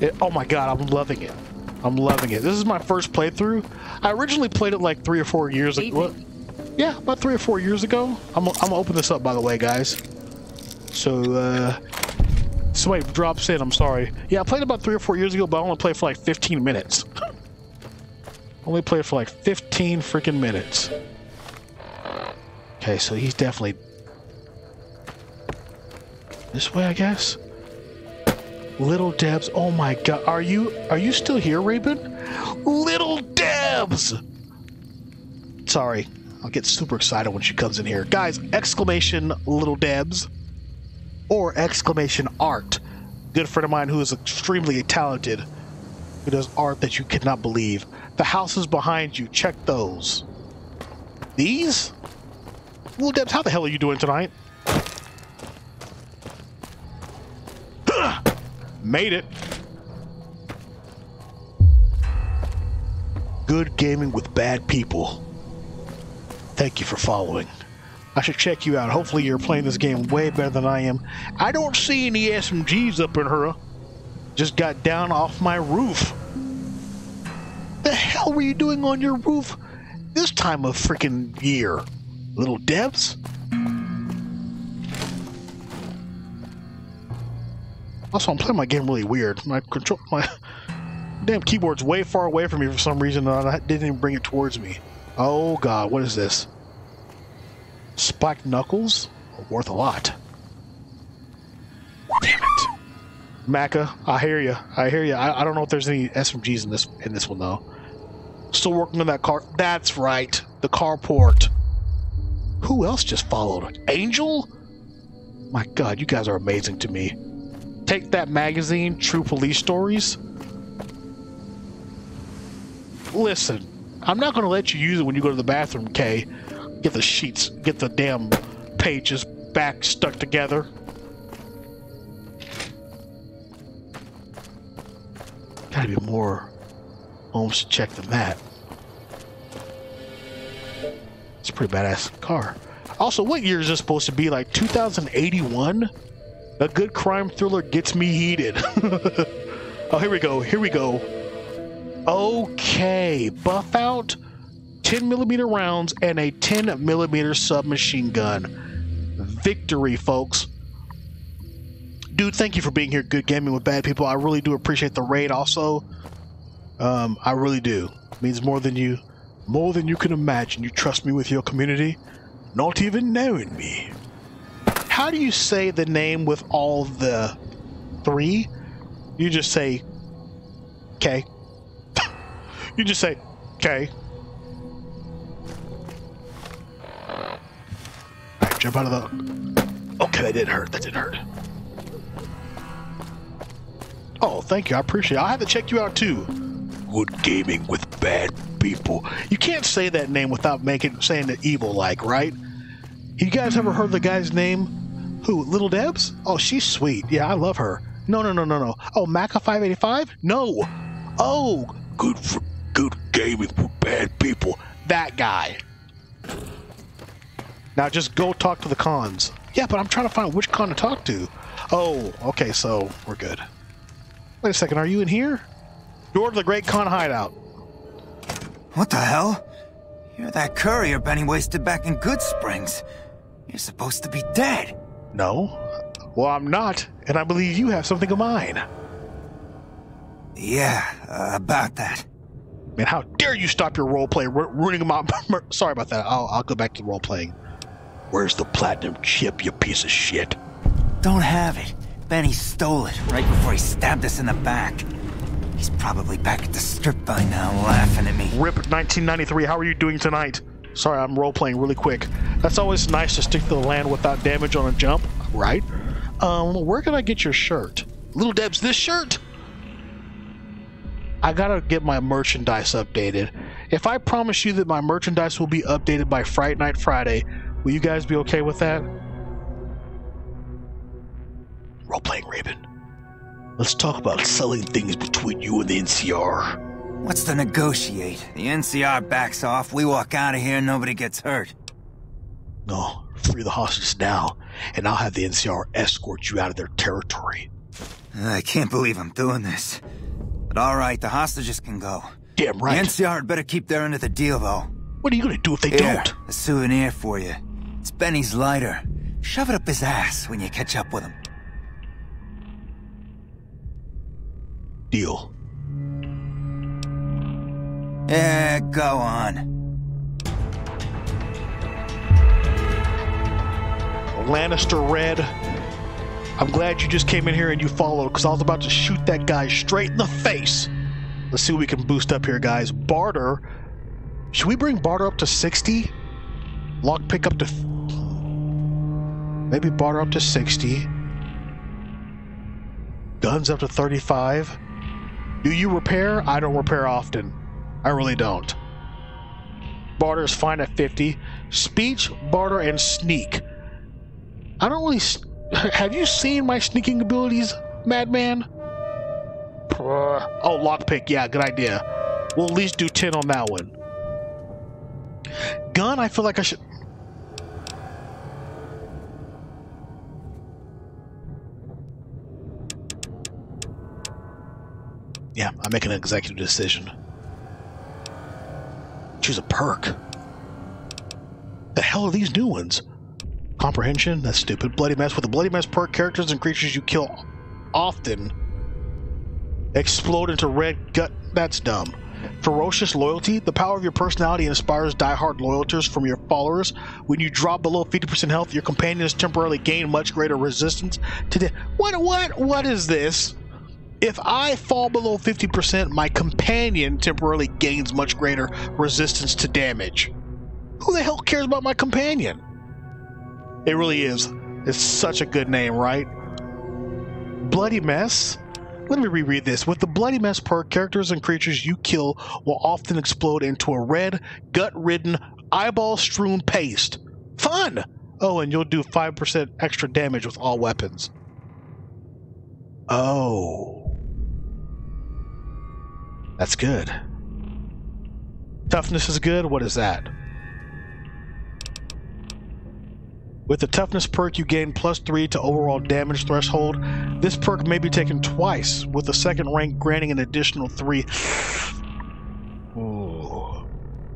S1: It, oh my god, I'm loving it. I'm loving it. This is my first playthrough. I originally played it like three or four years ago. Yeah, about three or four years ago. I'm, I'm gonna open this up, by the way, guys. So, uh, somebody drops in. I'm sorry. Yeah, I played about three or four years ago, but I only played for like 15 minutes. only played for like 15 freaking minutes. Okay, so he's definitely this way, I guess. Little Debs. Oh my God, are you are you still here, Raven? Little Debs. Sorry, I'll get super excited when she comes in here, guys. Exclamation Little Debs, or exclamation Art. Good friend of mine who is extremely talented, who does art that you cannot believe. The houses behind you, check those. These? Little Debs, how the hell are you doing tonight? Made it. Good gaming with bad people. Thank you for following. I should check you out. Hopefully you're playing this game way better than I am. I don't see any SMGs up in her. Just got down off my roof. What the hell were you doing on your roof this time of freaking year? Little Debs? Also, I'm playing my game really weird. My control, my damn keyboard's way far away from me for some reason, and I didn't even bring it towards me. Oh god, what is this? Spiked knuckles? Worth a lot. Damn it. Maka, I hear you. I hear you. I, I don't know if there's any SMGs in this in this one though. Still working on that car. That's right. The carport. Who else just followed? Angel? My god, you guys are amazing to me. Take that magazine, True Police Stories. Listen, I'm not going to let you use it when you go to the bathroom, Kay. Get the sheets, get the damn pages back stuck together. Gotta be more to check than that. It's a pretty badass car. Also, what year is this supposed to be? Like 2081? A good crime thriller gets me heated. oh, here we go. Here we go. Okay, buff out 10 millimeter rounds and a 10 millimeter submachine gun. Victory, folks. Dude, thank you for being here. Good gaming with bad people. I really do appreciate the raid. Also, um, I really do. It means more than you, more than you can imagine. You trust me with your community, not even knowing me. How do you say the name with all the three? You just say K. you just say K. Alright, jump out of the. Okay, that did hurt. That did hurt. Oh, thank you. I appreciate it. I have to check you out too. Good gaming with bad people. You can't say that name without making saying it evil like, right? You guys ever heard the guy's name? Who? Little Debs? Oh, she's sweet. Yeah, I love her. No, no, no, no, no. Oh, Maca 585? No. Oh, good for good gaming with bad people. That guy. Now just go talk to the Khans. Yeah, but I'm trying to find which Khan to talk to. Oh, okay, so we're good. Wait a second, are you in here? Door to the Great Khan hideout.
S3: What the hell? You're that courier Benny wasted back in Goodsprings. You're supposed to be dead.
S1: No. Well, I'm not, and I believe you have something of mine.
S3: Yeah, uh, about that.
S1: Man, how dare you stop your role play, ru- ruining my. Sorry about that. I'll, I'll go back to role playing. Where's the platinum chip, you piece of shit?
S3: Don't have it. Benny stole it right before he stabbed us in the back. He's probably back at the strip by now, laughing at me.
S1: Rip 1993, how are you doing tonight? Sorry, I'm role playing really quick. That's always nice to stick to the land without damage on a jump, right? Um, where can I get your shirt? Little Deb's this shirt? I gotta get my merchandise updated. If I promise you that my merchandise will be updated by Fright Night Friday, will you guys be okay with that? Role playing Raven. Let's talk about selling things between you and the NCR.
S3: What's to negotiate? The NCR backs off, we walk out of here, nobody gets hurt.
S1: No, free the hostages now, and I'll have the NCR escort you out of their territory.
S3: I can't believe I'm doing this. But alright, the hostages can go.
S1: Damn right.
S3: The NCR had better keep their end of the deal, though.
S1: What are you gonna do if they
S3: Here,
S1: don't?
S3: A souvenir for you. It's Benny's lighter. Shove it up his ass when you catch up with him.
S1: Deal.
S3: Yeah, go on.
S1: Lannister Red. I'm glad you just came in here and you followed because I was about to shoot that guy straight in the face. Let's see what we can boost up here, guys. Barter. Should we bring Barter up to 60? Lockpick up to. Maybe Barter up to 60. Guns up to 35. Do you repair? I don't repair often. I really don't. Barter is fine at 50. Speech, barter, and sneak. I don't really. Have you seen my sneaking abilities, Madman? Oh, lockpick. Yeah, good idea. We'll at least do 10 on that one. Gun, I feel like I should. Yeah, I'm making an executive decision. Choose a perk. The hell are these new ones? Comprehension? That's stupid. Bloody Mess. With the Bloody Mess perk, characters and creatures you kill often explode into red gut. That's dumb. Ferocious Loyalty. The power of your personality inspires diehard loyalties from your followers. When you drop below 50% health, your companions temporarily gain much greater resistance to the. What, what, what is this? If I fall below 50%, my companion temporarily gains much greater resistance to damage. Who the hell cares about my companion? It really is. It's such a good name, right? Bloody Mess? Let me reread this. With the Bloody Mess perk, characters and creatures you kill will often explode into a red, gut ridden, eyeball strewn paste. Fun! Oh, and you'll do 5% extra damage with all weapons. Oh. That's good. Toughness is good. What is that? With the toughness perk, you gain plus 3 to overall damage threshold. This perk may be taken twice, with the second rank granting an additional 3. Ooh.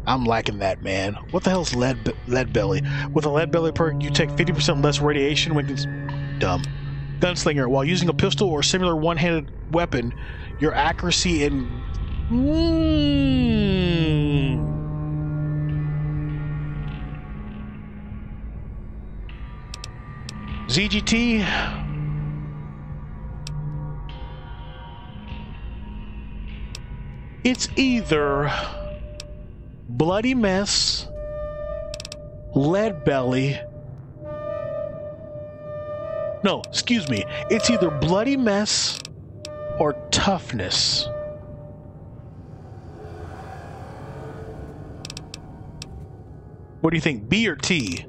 S1: I'm liking that, man. What the hell's lead, lead belly? With a lead belly perk, you take 50% less radiation when. Dumb. Gunslinger. While using a pistol or similar one handed weapon, your accuracy in. Mm. ZGT. It's either Bloody Mess, Lead Belly. No, excuse me. It's either Bloody Mess or Toughness. What do you think, B or T?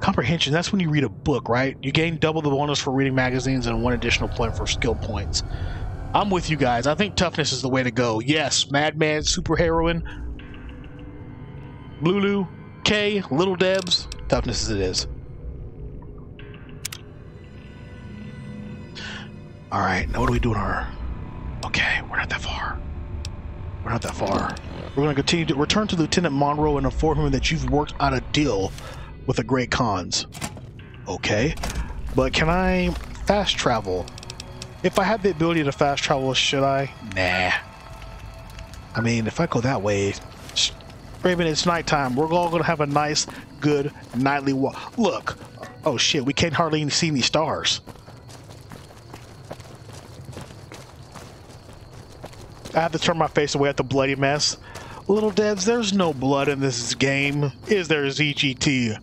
S1: Comprehension, that's when you read a book, right? You gain double the bonus for reading magazines and one additional point for skill points. I'm with you guys. I think toughness is the way to go. Yes, Madman, Superheroine, Lulu, K, Little Debs, toughness as it is. Alright, now what do we do in our. Okay, we're not that far. We're not that far. We're going to continue to return to Lieutenant Monroe and inform him that you've worked out a deal with the Great Khans. Okay. But can I fast travel? If I had the ability to fast travel, should I? Nah. I mean, if I go that way, Raven, it's nighttime. We're all gonna have a nice, good nightly walk. Look. Oh shit, we can't hardly even see any stars. I have to turn my face away at the bloody mess. Little Debs, there's no blood in this game. Is there, ZGT?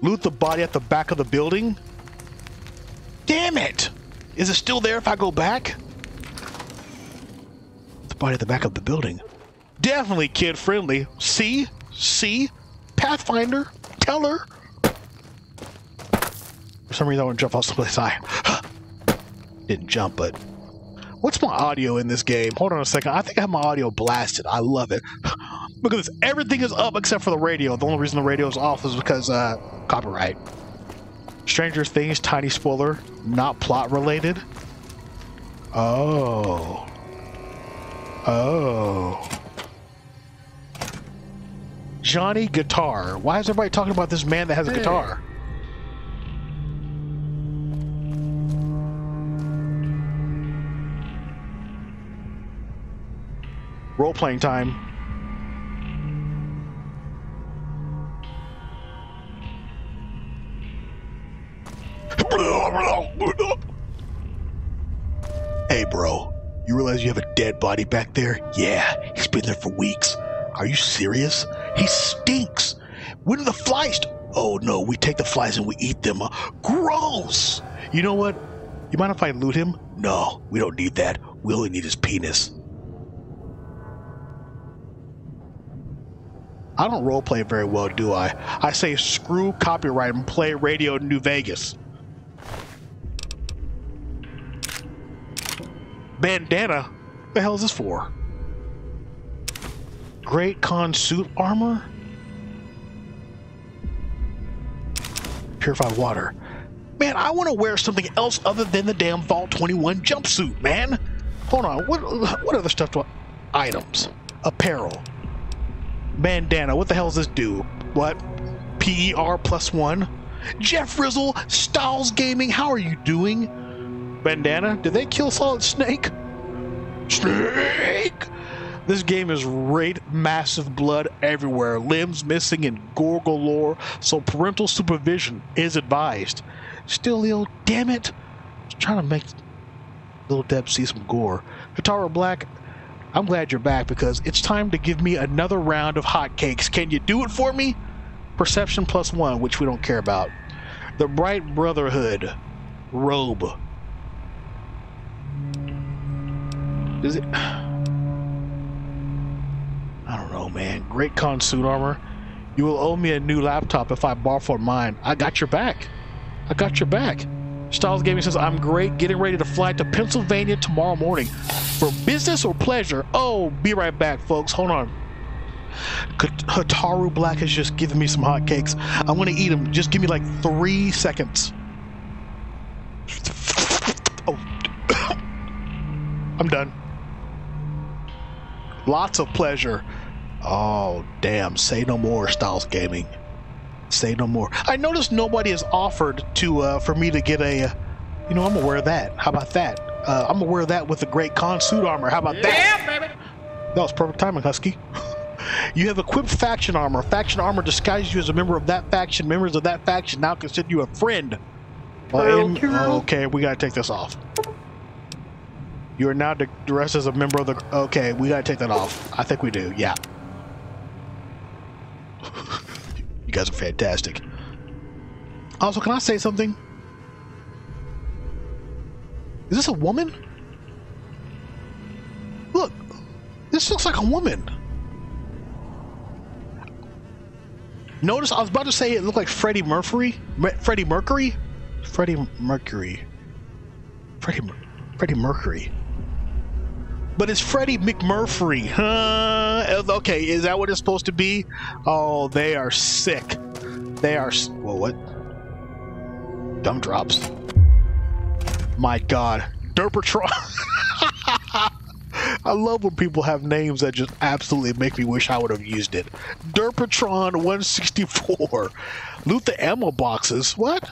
S1: Loot the body at the back of the building? Damn it! Is it still there if I go back? The body at the back of the building. Definitely kid friendly. See? See? Pathfinder? Tell her. For some reason I want to jump off someplace high. Didn't jump, but what's my audio in this game? Hold on a second. I think I have my audio blasted. I love it. Look at this. Everything is up except for the radio. The only reason the radio is off is because uh, copyright. Stranger Things, tiny spoiler, not plot related. Oh. Oh. Johnny Guitar. Why is everybody talking about this man that has a guitar? Role playing time. Hey, bro. You realize you have a dead body back there? Yeah, he's been there for weeks. Are you serious? He stinks. When are the flies? Oh no, we take the flies and we eat them. Uh, gross! You know what? You mind if I loot him? No, we don't need that. We only need his penis. I don't roleplay very well, do I? I say screw copyright and play radio New Vegas. Bandana? What the hell is this for? Great Khan suit armor? Purified water. Man, I want to wear something else other than the damn Vault 21 jumpsuit, man. Hold on, what what other stuff do I... Items. Apparel. Bandana, what the hell does this do? What? PER plus one? Jeff Rizzle, Styles Gaming, how are you doing? Bandana, did they kill Solid Snake? Snake! This game is rate massive blood everywhere, limbs missing and gore galore, so parental supervision is advised. Still, ill, damn it! Trying to make little Deb see some gore. Katara Black, I'm glad you're back because it's time to give me another round of hotcakes. Can you do it for me? Perception plus one, which we don't care about. The Bright Brotherhood robe. Is it? I don't know, man. Great Khan suit armor. You will owe me a new laptop if I borrow mine. I got your back. I got your back. Styles Gaming says, I'm great. Getting ready to fly to Pennsylvania tomorrow morning. For business or pleasure? Oh, be right back, folks. Hold on. Hataru Black has just given me some hotcakes. I'm going to eat them. Just give me like three seconds. Oh. I'm done. Lots of pleasure. Oh, damn. Say no more, Styles Gaming. Say no more. I noticed nobody has offered to uh, for me to get a. Uh, you know, I'm aware of that. How about that? Uh, I'm aware of that with the Great Khan suit armor. How about that?
S13: Yeah, baby.
S1: That was perfect timing, Husky. you have equipped faction armor. Faction armor disguises you as a member of that faction. Members of that faction now consider you a friend. Well, in, okay, we gotta take this off. You are now dressed as a member of the. Okay, we gotta take that off. I think we do. Yeah. you guys are fantastic. Also, can I say something? Is this a woman? Look, this looks like a woman. Notice I was about to say it looked like Freddie Mercury. Freddie Mercury. Freddie Mercury. Freddie. Freddie Mercury. But it's Freddie McMurphy. Huh? Okay, is that what it's supposed to be? Oh, they are sick. They are. Well, what? Dumb drops. My God. Derpatron. I love when people have names that just absolutely make me wish I would have used it. Derpatron 164. Loot the ammo boxes. What?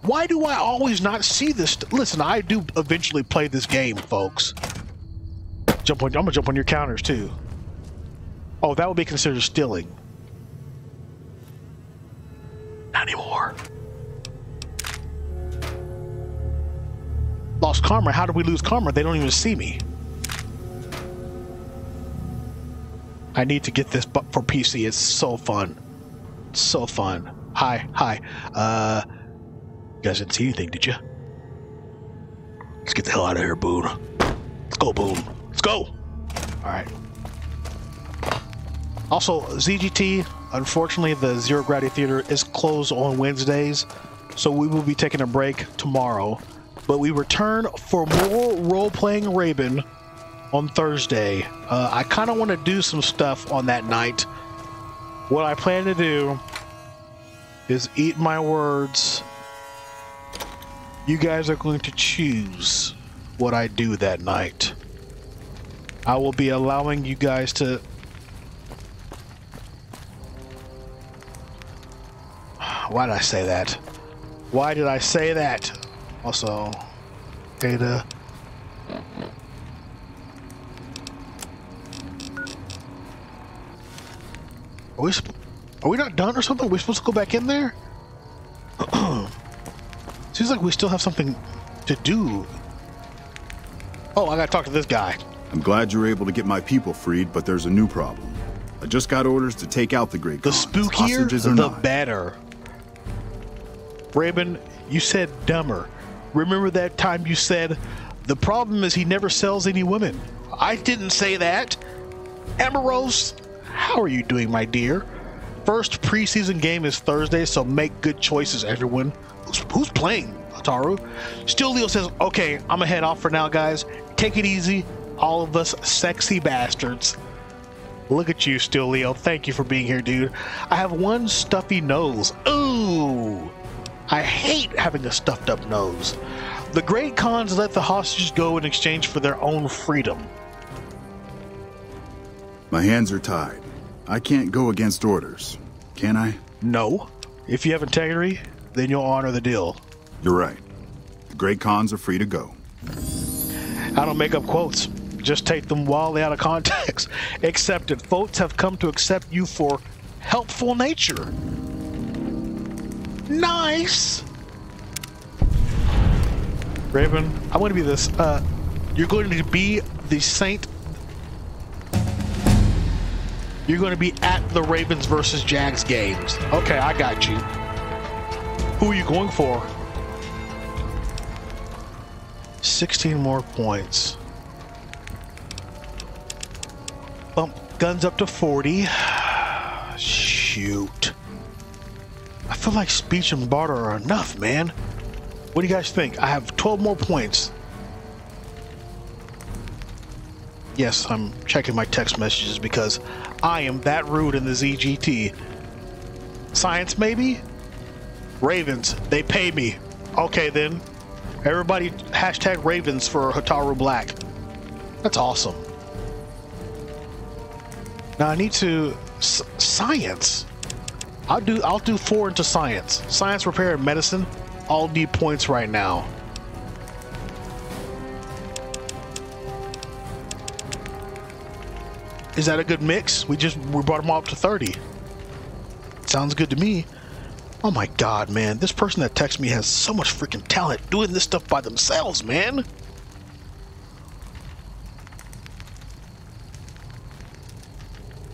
S1: Why do I always not see this? Listen, I do eventually play this game, folks. Jump on. I'm gonna jump on your counters too. Oh, that would be considered stealing. Not anymore. Lost karma. How did we lose karma? They don't even see me. I need to get this for PC. It's so fun. So fun. Hi, hi. Uh, you guys didn't see anything, did you? Let's get the hell out of here, Boone. Let's go, Boone. Let's go. All right. Also, ZGT, unfortunately, the Zero Gravity Theater is closed on Wednesdays, so we will be taking a break tomorrow. But we return for more role-playing Raven on Thursday. Uh, I kind of want to do some stuff on that night. What I plan to do is eat my words. You guys are going to choose what I do that night. I will be allowing you guys to Why did I say that? Why did I say that? Also, data. Are we, are we not done or something? Are we supposed to go back in there? Seems like we still have something to do. Oh, I gotta talk to this guy.
S17: I'm glad you were able to get my people freed, but there's a new problem. I just got orders to take out the Great
S1: The spookier, the not. better. Raven, you said dumber. Remember that time you said, the problem is he never sells any women? I didn't say that. Rose, how are you doing, my dear? First preseason game is Thursday, so make good choices, everyone. Who's, who's playing, Ataru? Still, Leo says, okay, I'm gonna head off for now, guys. Take it easy, all of us sexy bastards. Look at you, Still Leo. Thank you for being here, dude. I have one stuffy nose. Ooh! I hate having a stuffed up nose. The Great Khans let the hostages go in exchange for their own freedom.
S17: My hands are tied. I can't go against orders, can I?
S1: No. If you have integrity, then you'll honor the deal.
S17: You're right. The Great Khans are free to go.
S1: I don't make up quotes. Just take them wildly out of context. Accepted. Votes have come to accept you for helpful nature. Nice! Raven, I'm going to be this. Uh, you're going to be the Saint. You're going to be at the Ravens versus Jags games. Okay, I got you. Who are you going for? 16 more points. Guns up to 40. Shoot. I feel like speech and barter are enough, man. What do you guys think? I have 12 more points. Yes, I'm checking my text messages because I am that rude in the ZGT. Science, maybe? Ravens, they pay me. Okay, then. Everybody hashtag Ravens for Hotaru Black. That's awesome. Now I need to... science. I'll do I'll do four into science. Science, repair, and medicine all need points right now. Is that a good mix? We just we brought them all up to 30. Sounds good to me. Oh my god, man. This person that texts me has so much freaking talent doing this stuff by themselves, man.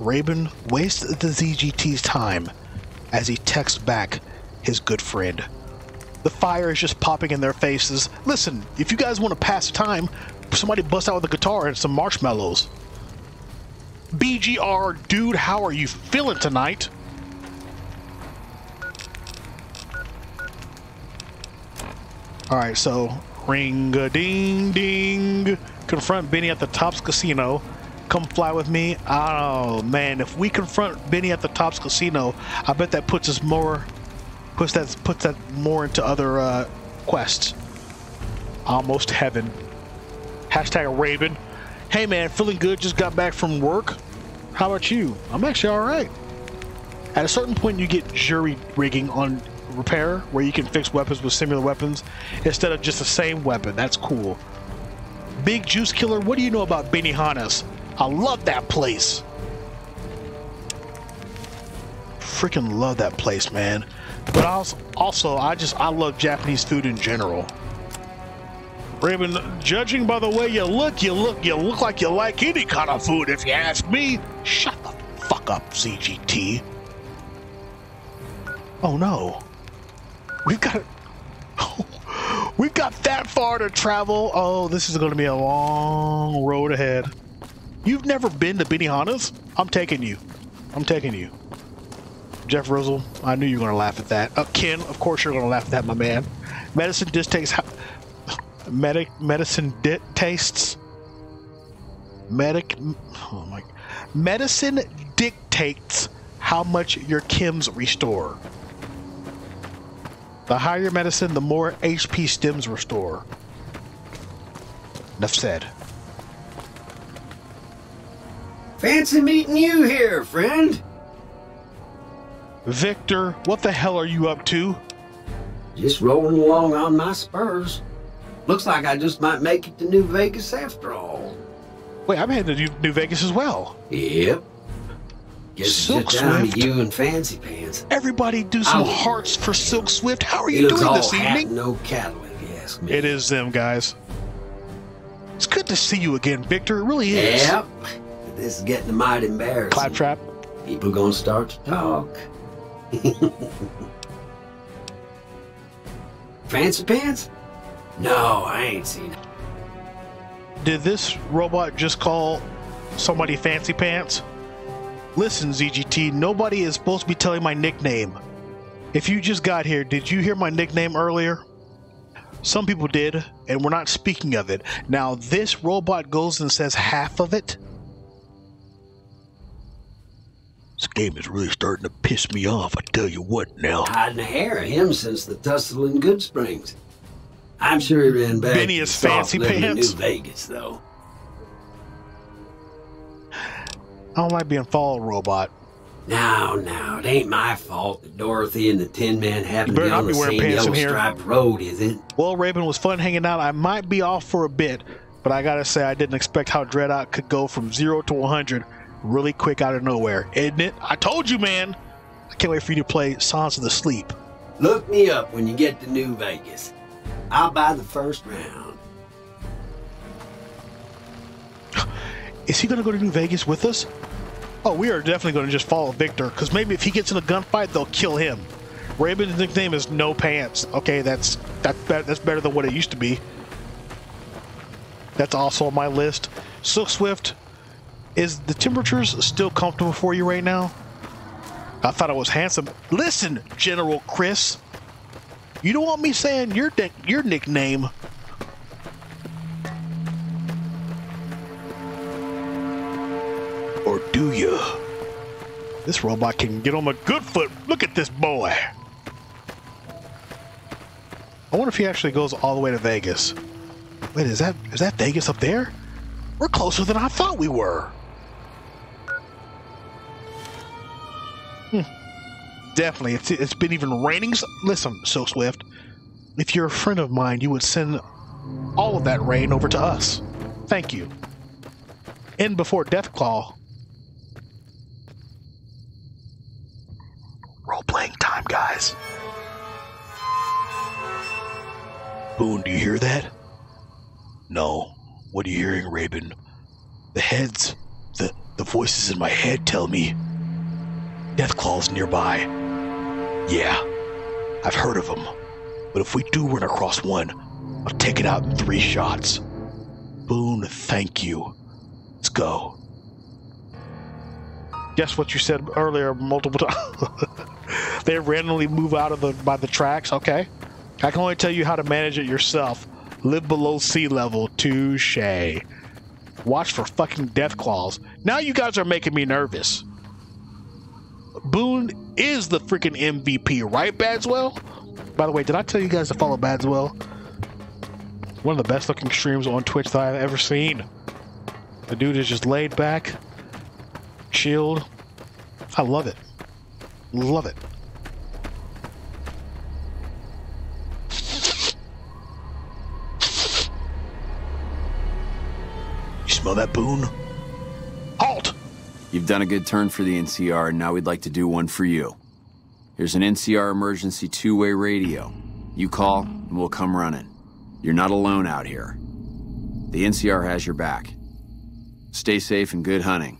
S1: Raven wastes the ZGT's time as he texts back his good friend. The fire is just popping in their faces. Listen, if you guys want to pass time, somebody bust out with a guitar and some marshmallows. BGR, dude, how are you feeling tonight? Alright, so ring a ding ding. Confront Benny at the Tops Casino come fly with me. Oh man, if we confront Benny at the Tops Casino, I bet that puts us more puts that puts that more into other uh, quests. Almost heaven. Hashtag Raven. Hey man, feeling good, just got back from work. How about you? I'm actually alright. At a certain point, you get jury rigging on repair, where you can fix weapons with similar weapons instead of just the same weapon. That's cool. Big Juice Killer, what do you know about Benihana's? I love that place. Freaking love that place, man. But also, also, I just I love Japanese food in general. Raven, judging by the way you look, you look you look like you like any kind of food. If you ask me, shut the fuck up, ZGT. Oh no, we've got we've got that far to travel. Oh, this is going to be a long road ahead. You've never been to Benihana's? I'm taking you. I'm taking you. Jeff Rizzle, I knew you were going to laugh at that. Uh, Ken, of course you're going to laugh at that, my man. Medicine just takes medic medicine di- tastes medic oh my medicine dictates how much your chems restore. The higher medicine, the more HP stims restore. Enough said.
S19: Fancy meeting you here, friend.
S1: Victor, what the hell are you up to?
S19: Just rolling along on my spurs. Looks like I just might make it to New Vegas after all.
S1: Wait, I'm heading to New- Vegas as well.
S19: Yep. Guess
S1: Silk
S19: it's just
S1: Swift.
S19: to you and Fancy Pants.
S1: Everybody do some
S19: Oh.
S1: hearts for Silk Swift. How are you doing this evening?
S19: no cattle, if you ask me.
S1: It is them, guys. It's good to see you again, Victor. It really is.
S19: Yep. This is getting mighty embarrassing.
S1: Claptrap.
S19: People gonna start to talk. Fancy Pants? No, I ain't seen it.
S1: Did this robot just call somebody fancy pants? Listen, ZGT, nobody is supposed to be telling my nickname. If you just got here, did you hear my nickname earlier? Some people did, and we're not speaking of it. Now, this robot goes and says half of it. This game is really starting to piss me off, I tell you what now.
S19: Hiding a hair of him since the tussle in Goodsprings. I'm sure he ran back
S1: Benny
S19: to
S1: is fancy
S19: living in
S1: pants.
S19: New Vegas, though.
S1: I don't like being followed, robot.
S19: Now, now, it ain't my fault that Dorothy and the Tin Man
S1: happened
S19: to be on
S1: not
S19: the same yellow striped road, is it?
S1: Well, Raven was fun hanging out. I might be off for a bit, but I gotta say, I didn't expect how DreadOut could go from zero to 100 really quick out of nowhere. Isn't it? I told you, man. I can't wait for you to play Songs of the Sleep.
S19: Look me up when you get to New Vegas. I'll buy the first round.
S1: Is he gonna go to New Vegas with us? Oh, we are definitely gonna just follow Victor, because maybe if he gets in a gunfight, they'll kill him. Raven's nickname is No Pants. Okay, that's that, that that's better than what it used to be. That's also on my list. Silk Swift, is the temperatures still comfortable for you right now? I thought I was handsome. Listen, General Chris, you don't want me saying your your nickname. Or do you? This robot can get on the good foot. Look at this boy. I wonder if he actually goes all the way to Vegas. Wait, is that is that Vegas up there? We're closer than I thought we were. Definitely. It's, it's been even raining. Listen, So Swift, if you're a friend of mine, you would send all of that rain over to us. Thank you. And before Deathclaw. Role playing time, guys. Boone, do you hear that? No. What are you hearing, Raven? The heads, the the voices in my head tell me Deathclaw's nearby. Yeah, I've heard of them. But if we do run across one, I'll take it out in three shots. Boone, thank you. Let's go. Guess what you said earlier multiple times? they randomly move out of the by the tracks. Okay, I can only tell you how to manage it yourself. Live below sea level. Touche. Watch for fucking Deathclaws. Now you guys are making me nervous. Boone is the freaking MVP, right, Badswell? By the way, did I tell you guys to follow Badswell? One of the best looking streams on Twitch that I've ever seen. The dude is just laid back, chilled. I love it. Love it. You smell that, Boone?
S5: You've done a good turn for the NCR, and now we'd like to do one for you. Here's an NCR emergency two-way radio. You call, and we'll come running. You're not alone out here. The NCR has your back. Stay safe and good hunting.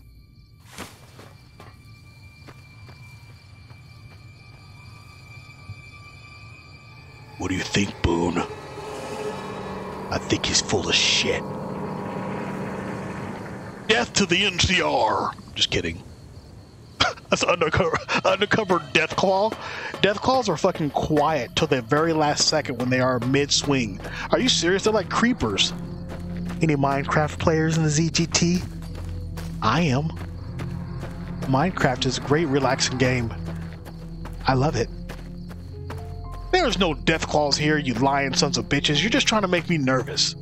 S1: What do you think, Boone? I think he's full of shit. Death to the NCR! Just kidding. That's undercover, undercover Deathclaw. Deathclaws are fucking quiet till the very last second when they are mid swing. Are you serious? They're like creepers. Any Minecraft players in the ZGT? I am. Minecraft is a great relaxing game. I love it. There's no Deathclaws here, you lying sons of bitches. You're just trying to make me nervous.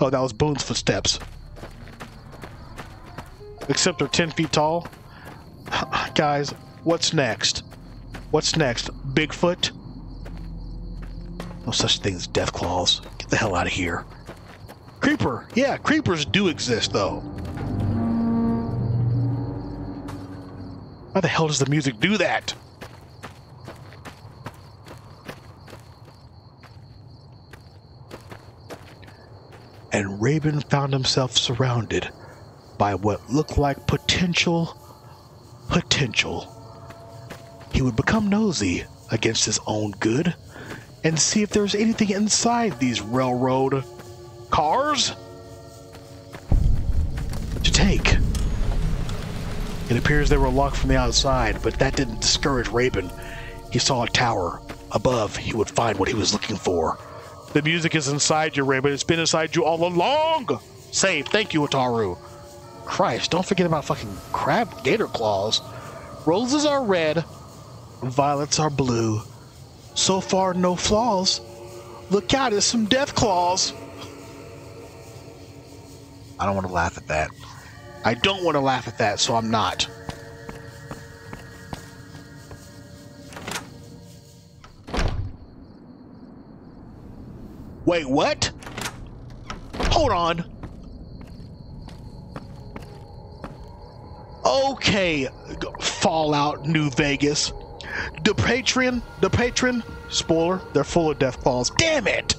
S1: Oh, that was Boone's footsteps. Except they're 10 feet tall. Guys, what's next? What's next? Bigfoot? No such thing as Deathclaws. Get the hell out of here. Creeper! Yeah, creepers do exist, though. Why the hell does the music do that? And Raven found himself surrounded by what looked like potential potential. He would become nosy against his own good and see if there's anything inside these railroad cars to take. It appears they were locked from the outside, but that didn't discourage Raven. He saw a tower. Above, he would find what he was looking for. The music is inside you, Raven. It's been inside you all along! Save. Thank you, Ataru. Christ, don't forget about fucking crab gator claws. Roses are red, violets are blue. So far, no flaws. Look out, it's some Deathclaws. I don't want to laugh at that. I don't want to laugh at that, so I'm not. Wait, what? Hold on. Okay, Fallout New Vegas. The Patreon, the Patron, spoiler, they're full of Deathclaws. Damn it!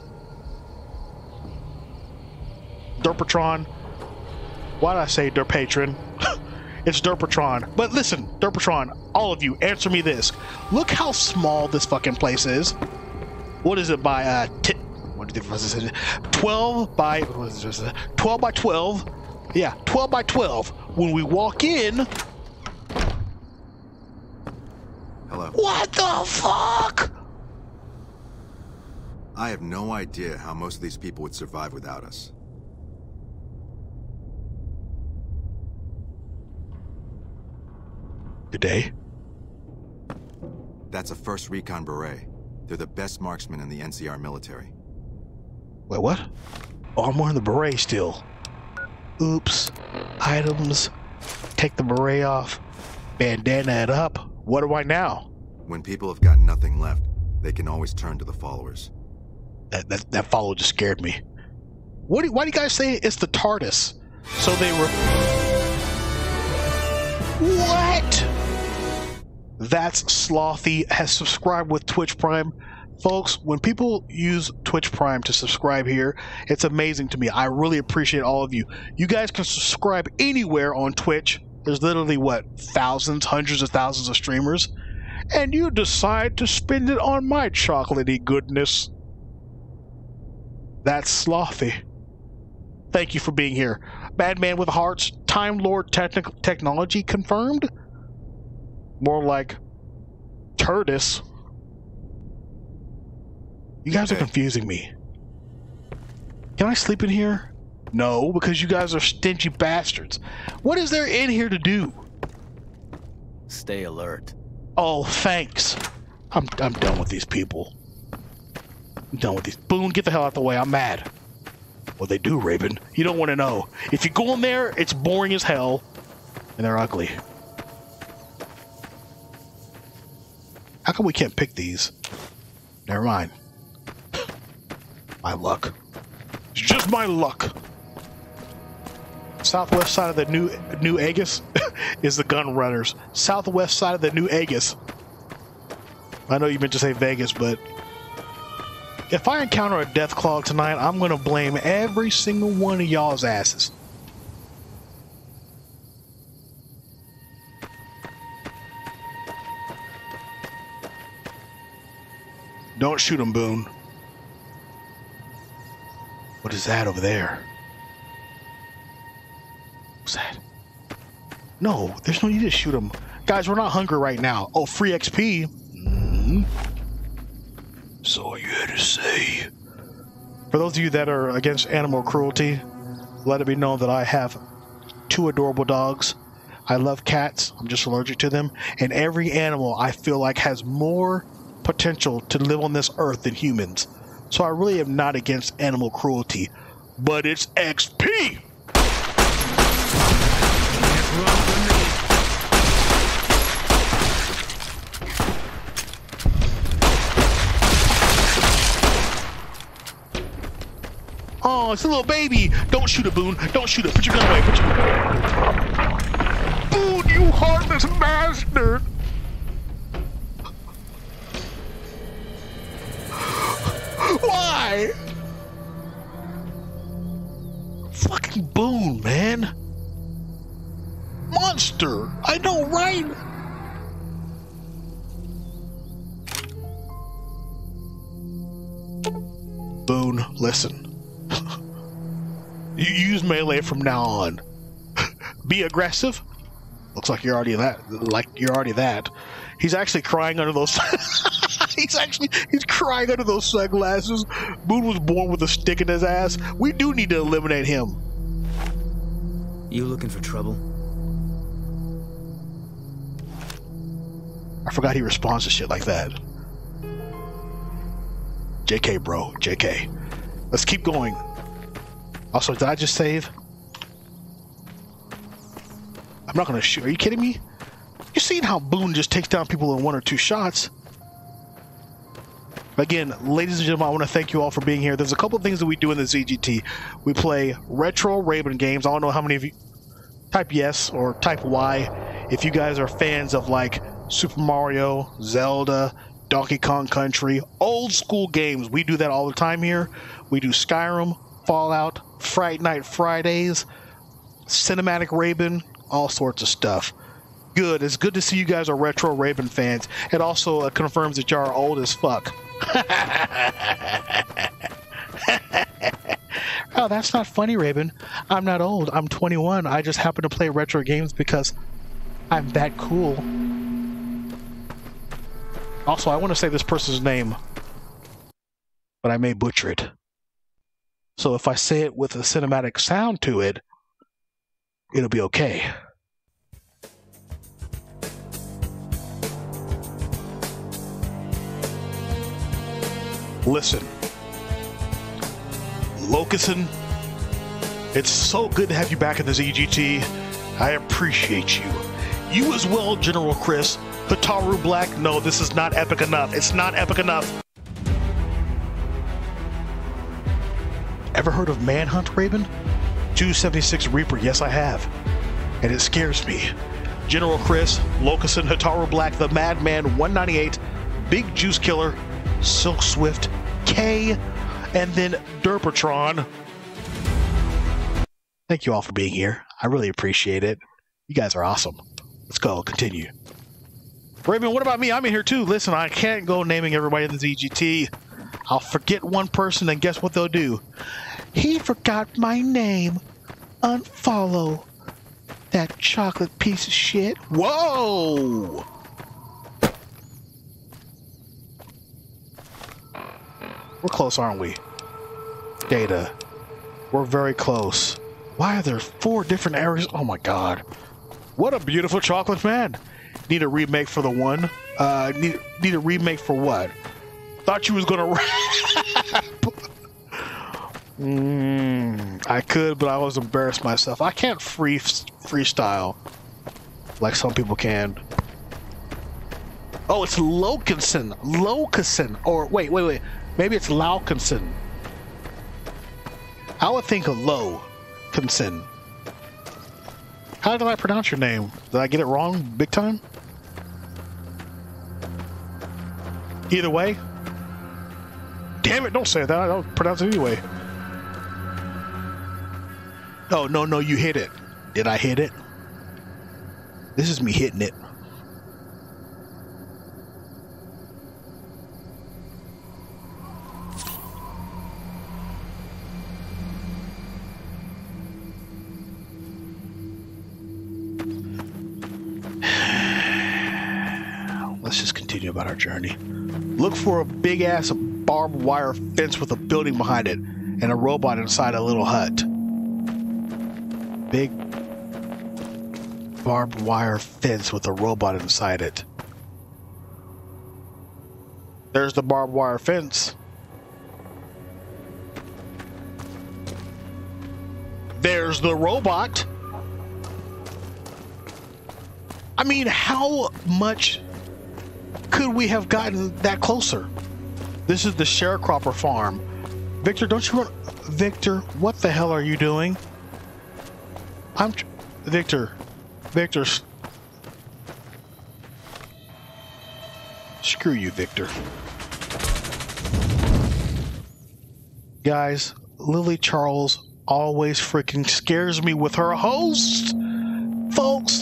S1: Derpatron. Why did I say Derpatron? it's Derpatron. But listen, Derpatron, all of you, answer me this. Look how small this fucking place is. What is it by uh t- what is it? 12 by what is this? 12 by 12. Yeah, 12 by 12. When we walk in,
S20: Hello.
S1: what the fuck?
S20: I have no idea how most of these people would survive without us.
S1: Good day.
S20: That's a 1st Recon Beret. They're the best marksmen in the NCR military.
S1: Wait, what? Oh, I'm wearing the beret still. Oops. Items. Take the beret off. Bandana it up. What do I now?
S20: When people have got nothing left, they can always turn to the followers.
S1: That that, that follow just scared me. What do, why do you guys say it's the TARDIS? So they were. What? That's Slothy has subscribed with Twitch Prime. Folks, when people use Twitch Prime to subscribe here, it's amazing to me. I really appreciate all of you. You guys can subscribe anywhere on Twitch. There's literally, what, thousands, hundreds of thousands of streamers. And you decide to spend it on my chocolatey goodness. That's Slothy. Thank you for being here. Madman with Hearts, Time Lord technical Technology confirmed? More like Turdis. You guys are confusing me. Can I sleep in here? No, because you guys are stingy bastards. What is there in here to do?
S9: Stay alert.
S1: Oh, thanks. I'm, I'm done with these people. I'm done with these. Boone, get the hell out of the way. I'm mad. Well, they do, Raven. You don't want to know. If you go in there, it's boring as hell, and they're ugly. How come we can't pick these? Never mind. My luck. It's just my luck. Southwest side of the new New Aegis is the gun runners. Southwest side of the New Aegis. I know you meant to say Vegas, but if I encounter a Deathclaw tonight, I'm gonna blame every single one of y'all's asses. Don't shoot him, Boone. What is that over there? What's that? No, there's no need to shoot him. Guys, we're not hungry right now. Oh, free XP. Mm-hmm. So all you had to say. For those of you that are against animal cruelty, let it be known that I have two adorable dogs. I love cats. I'm just allergic to them. And every animal I feel like has more potential to live on this earth than humans. So I really am not against animal cruelty. But it's XP! Oh, it's a little baby. Don't shoot it, Boone. Don't shoot it. Put your gun away. Put your... Boone, you heartless bastard! Fucking Boone, man. Monster. I know, right? Boone, listen. you use melee from now on. Be aggressive. Looks like you're already that. Like you're already that. He's actually crying under those. he's actually he's crying under those sunglasses. Boone was born with a stick in his ass. We do need to eliminate him.
S16: You looking for trouble?
S1: I forgot he responds to shit like that. JK, bro. JK. Let's keep going. Also, did I just save? I'm not gonna shoot. Are you kidding me? You seen how Boone just takes down people in one or two shots? Again, ladies and gentlemen, I want to thank you all for being here. There's a couple of things that we do in the ZGT. We play retro Raven games. I don't know how many of you type yes or type Y if you guys are fans of like Super Mario, Zelda, Donkey Kong Country, old school games. We do that all the time here. We do Skyrim, Fallout, Fright Night Fridays, Cinematic Raven, all sorts of stuff. Good. It's good to see you guys are retro Raven fans. It also uh, confirms that y'all are old as fuck. oh, that's not funny, Raven. I'm not old. I'm 21. I just happen to play retro games because I'm that cool. Also, I want to say this person's name, but I may butcher it. So if I say it with a cinematic sound to it, it'll be okay. Listen, Locuson, it's so good to have you back in the ZGT. I appreciate you. You as well, General Chris. Hataru Black, no, this is not epic enough. It's not epic enough. Ever heard of Manhunt Raven? 276 Reaper, yes, I have. And it scares me. General Chris, Locuson, Hataru Black, The Madman, 198, Big Juice Killer, Silk Swift, K, and then Derpatron. Thank you all for being here. I really appreciate it. You guys are awesome. Let's go, continue. Raven, what about me? I'm in here too. Listen, I can't go naming everybody in the ZGT. I'll forget one person, and guess what they'll do? He forgot my name. Unfollow that chocolate piece of shit. Whoa! We're close, aren't we? Data. We're very close. Why are there four different areas? Oh my god. What a beautiful chocolate man. Need a remake for the one. Uh, need, need a remake for what? Thought you was gonna rap. mm. I could, but I was embarrassed myself. I can't free freestyle like some people can. Oh, it's Lokinson. Lokinson. Or wait, wait, wait. Maybe it's Laukinson. I would think of Lokinson. How did I pronounce your name? Did I get it wrong big time? Either way. Damn it, don't say that. I don't pronounce it anyway. Oh, no, no, you hit it. Did I hit it? This is me hitting it. Continue about our journey. Look for a big ass barbed wire fence with a building behind it and a robot inside a little hut. Big barbed wire fence with a robot inside it. There's the barbed wire fence. There's the robot. I mean, how much we have gotten that closer? This is the sharecropper farm. Victor, don't you run? Victor, what the hell are you doing? I'm. Victor. Victor. Screw you, Victor. Guys, Lily Charles always freaking scares me with her host. Folks,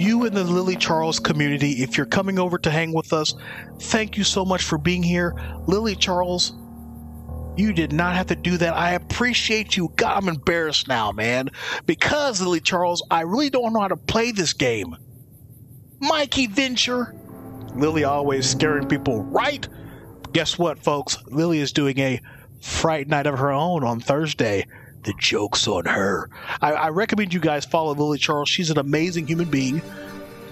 S1: you in the Lily Charles community, if you're coming over to hang with us, thank you so much for being here. Lily Charles, you did not have to do that. I appreciate you. God, I'm embarrassed now, man. Because, Lily Charles, I really don't know how to play this game. Mikey Venture. Lily always scaring people, right? Guess what, folks? Lily is doing a Fright Night of her own on Thursday. The joke's on her. I, I recommend you guys follow Lily Charles. She's an amazing human being.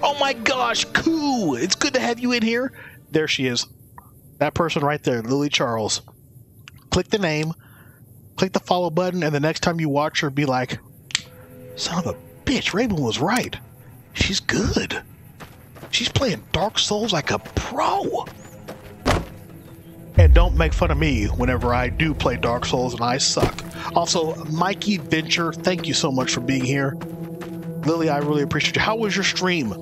S1: Oh my gosh, cool! It's good to have you in here. There she is. That person right there, Lily Charles. Click the name, click the follow button, and the next time you watch her, be like, son of a bitch, Raven was right. She's good. She's playing Dark Souls like a pro. And don't make fun of me whenever I do play Dark Souls and I suck. Also, Mikey Venture, thank you so much for being here. Lily, I really appreciate you. How was your stream?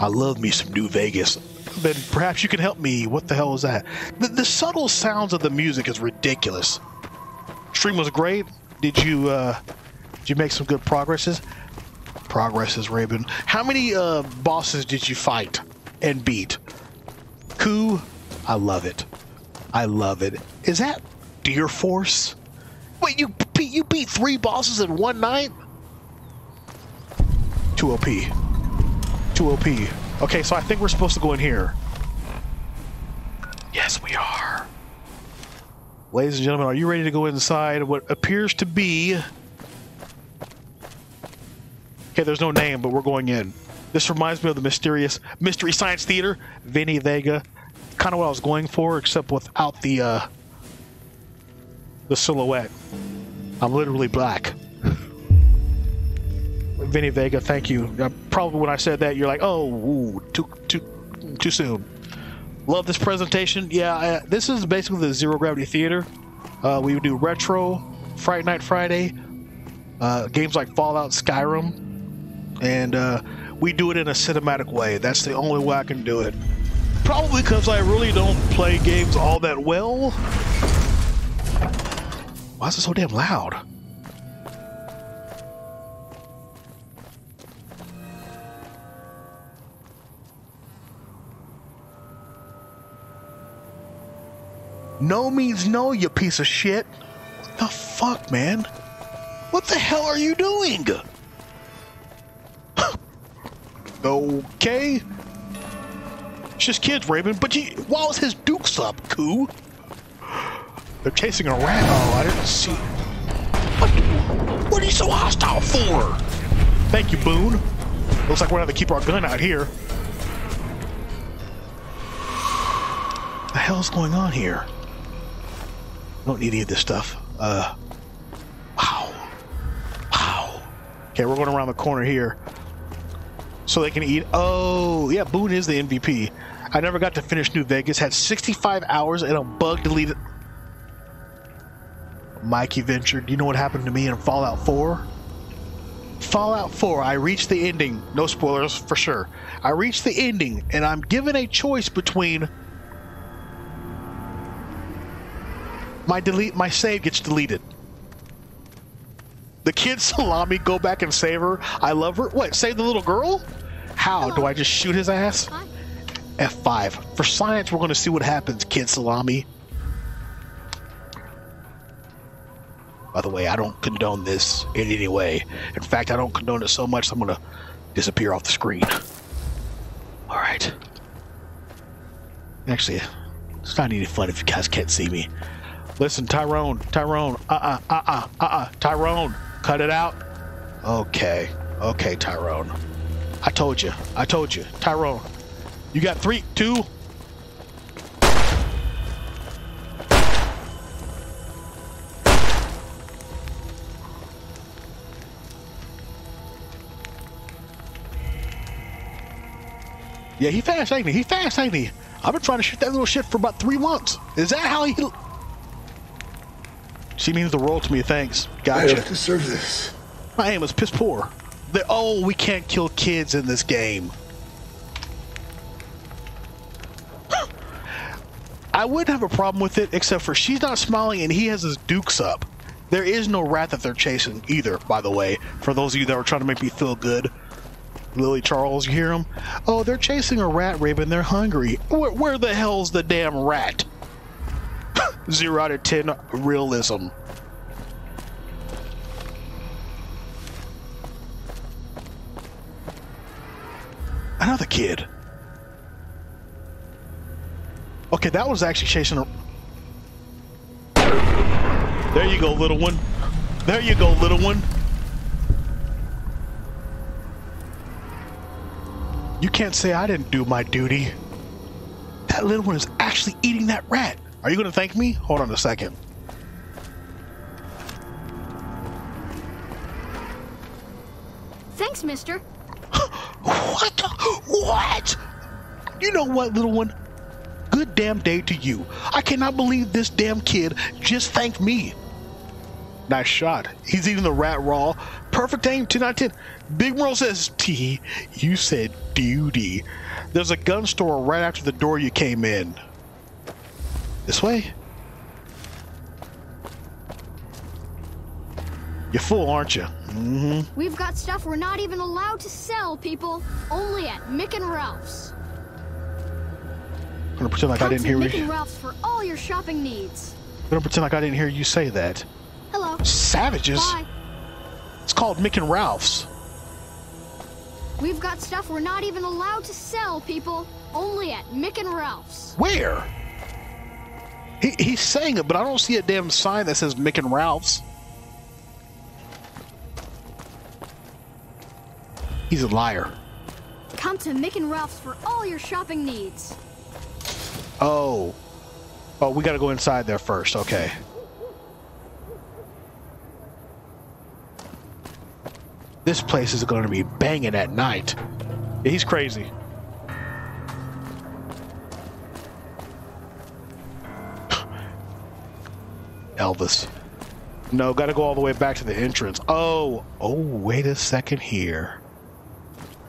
S1: I love me some New Vegas. Then perhaps you can help me. What the hell is that? The, the subtle sounds of the music is ridiculous. Stream was great. Did you uh, did you make some good progresses? Progresses, Raven. How many uh, bosses did you fight and beat? Coup, I love it. I love it. Is that Deer Force? Wait, you beat you beat three bosses in one night? Two OP. Two OP. Okay, so I think we're supposed to go in here. Yes, we are. Ladies and gentlemen, are you ready to go inside what appears to be... Okay, there's no name, but we're going in. This reminds me of the mysterious Mystery Science Theater, Vinny Vega. Kind of what I was going for, except without the, uh, the silhouette. I'm literally black. Vinny Vega, thank you. Uh, probably when I said that, you're like, oh, ooh, too, too, too soon. Love this presentation. Yeah, uh, this is basically the Zero Gravity Theater. Uh, we do retro, Fright Night Friday, uh, games like Fallout, Skyrim, and uh, we do it in a cinematic way. That's the only way I can do it. Probably because I really don't play games all that well. Why is it so damn loud? No means no, you piece of shit. What the fuck, man? What the hell are you doing? okay. It's just kids, Raven, but you, why was his dukes up, Coup? They're chasing a rat. Oh, I didn't see. What? What are you so hostile for? Thank you, Boone. Looks like we're gonna have to keep our gun out here. The hell's going on here? don't need any of this stuff. Uh, wow. Okay, we're going around the corner here. So they can eat. Oh, yeah, Boone is the MVP. I never got to finish New Vegas. Had 65 hours and a bug deleted. Mikey Venture, do you know what happened to me in Fallout 4? Fallout 4, I reached the ending. No spoilers, for sure. I reached the ending, and I'm given a choice between my delete my save gets deleted. The kid salami go back and save her. I love her. What? Save the little girl? How? Do I just shoot his ass? F5. For science, we're going to see what happens, kid salami. By the way, I don't condone this in any way. In fact, I don't condone it so much, I'm going to disappear off the screen. All right. Actually, it's not any fun if you guys can't see me. Listen, Tyrone, Tyrone, uh-uh, uh-uh, uh-uh, Tyrone, cut it out. Okay, okay, Tyrone. I told you, I told you, Tyrone. You got three, two. Yeah, he fast, ain't he? He fast, ain't he? I've been trying to shoot that little shit for about three months. Is that how he... She means the world to me, thanks. Gotcha.
S7: I have to serve this.
S1: My aim is piss poor. they oh, we can't kill kids in this game. I wouldn't have a problem with it, except for she's not smiling and he has his dukes up. There is no rat that they're chasing either, by the way, for those of you that were trying to make me feel good. Lily Charles, you hear them? Oh, they're chasing a rat, Raven. They're hungry. Where, where the hell's the damn rat? Zero out of ten realism. Another kid. Okay, that was actually chasing a... There you go, little one. There you go, little one. You can't say I didn't do my duty. That little one is actually eating that rat. Are you going to thank me? Hold on a second.
S8: Thanks, mister.
S1: what? What? You know what, little one? Good damn day to you. I cannot believe this damn kid just thanked me. Nice shot. He's eating the rat raw. Perfect aim, 10 out of 10. Big Merle says, T, you said duty. There's a gun store right after the door you came in. This way? You're full, aren't you? Mm-hmm.
S8: We've got stuff we're not even allowed to sell, people. Only at Mick and Ralph's.
S1: I'm gonna pretend like
S8: Come
S1: I didn't hear you.
S8: and Ralph's for all your shopping needs.
S1: I'm gonna pretend like I didn't hear you say that.
S8: Hello.
S1: Savages?
S8: Bye.
S1: It's called Mick and Ralph's.
S8: We've got stuff we're not even allowed to sell, people. Only at Mick and Ralph's.
S1: Where? He, he's saying it, but I don't see a damn sign that says Mick and Ralph's. He's a liar.
S8: Come to Mick and Ralph's for all your shopping needs.
S1: Oh. Oh, we gotta go inside there first. Okay. This place is gonna be banging at night. He's crazy. Elvis. No, gotta go all the way back to the entrance. Oh, oh, wait a second here.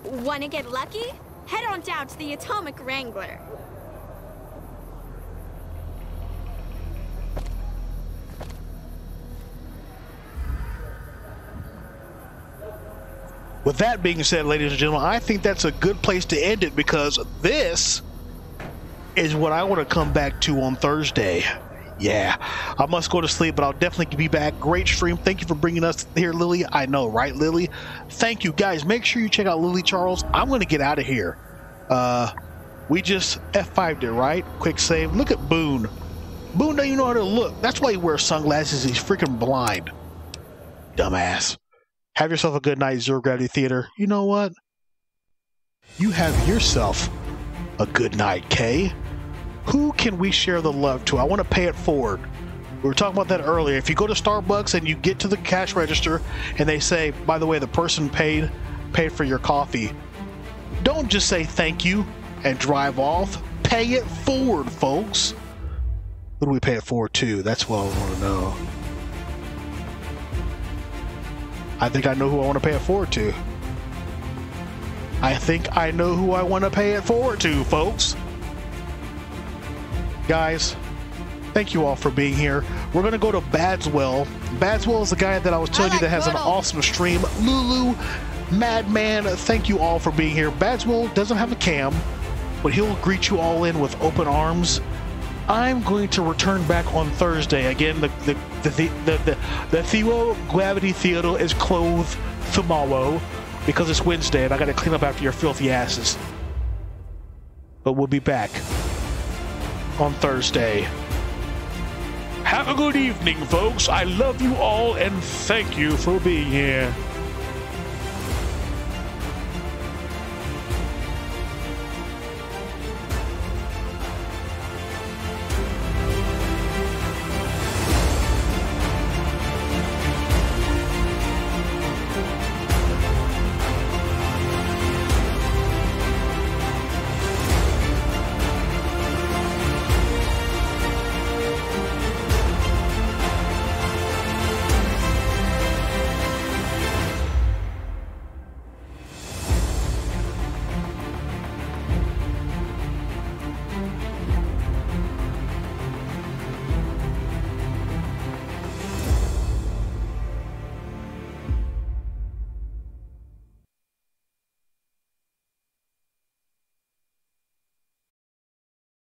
S21: Want to get lucky? Head on down to the Atomic Wrangler.
S1: With that being said, ladies and gentlemen, I think that's a good place to end it because this is what I want to come back to on Thursday. Yeah, I must go to sleep, but I'll definitely be back. Great stream. Thank you for bringing us here, Lily. I know, right, Lily? Thank you, guys. Make sure you check out Lily Charles. I'm going to get out of here. Uh, we just F5'd it, right? Quick save. Look at Boone. Boone don't even know how to look. That's why he wears sunglasses. He's freaking blind. Dumbass. Have yourself a good night, Zero Gravity Theater. You know what? You have yourself a good night, Kay. Who can we share the love to? I want to pay it forward. We were talking about that earlier. If you go to Starbucks and you get to the cash register and they say, by the way, the person paid paid for your coffee, don't just say thank you and drive off. Pay it forward, folks. What do we pay it forward to? That's what I want to know. I think I know who I want to pay it forward to. I think I know who I want to pay it forward to, folks. Guys, thank you all for being here. We're going to go to Badswell. Badswell is the guy that I was telling you that has an awesome stream. Lulu, Madman, thank you all for being here. Badswell doesn't have a cam, but he'll greet you all in with open arms. I'm going to return back on Thursday. Again, the the the the the, the, the Zero Gravity Theater is closed tomorrow because it's Wednesday and I got to clean up after your filthy asses. But we'll be back on Thursday. Have a good evening, folks. I love you all and thank you for being here.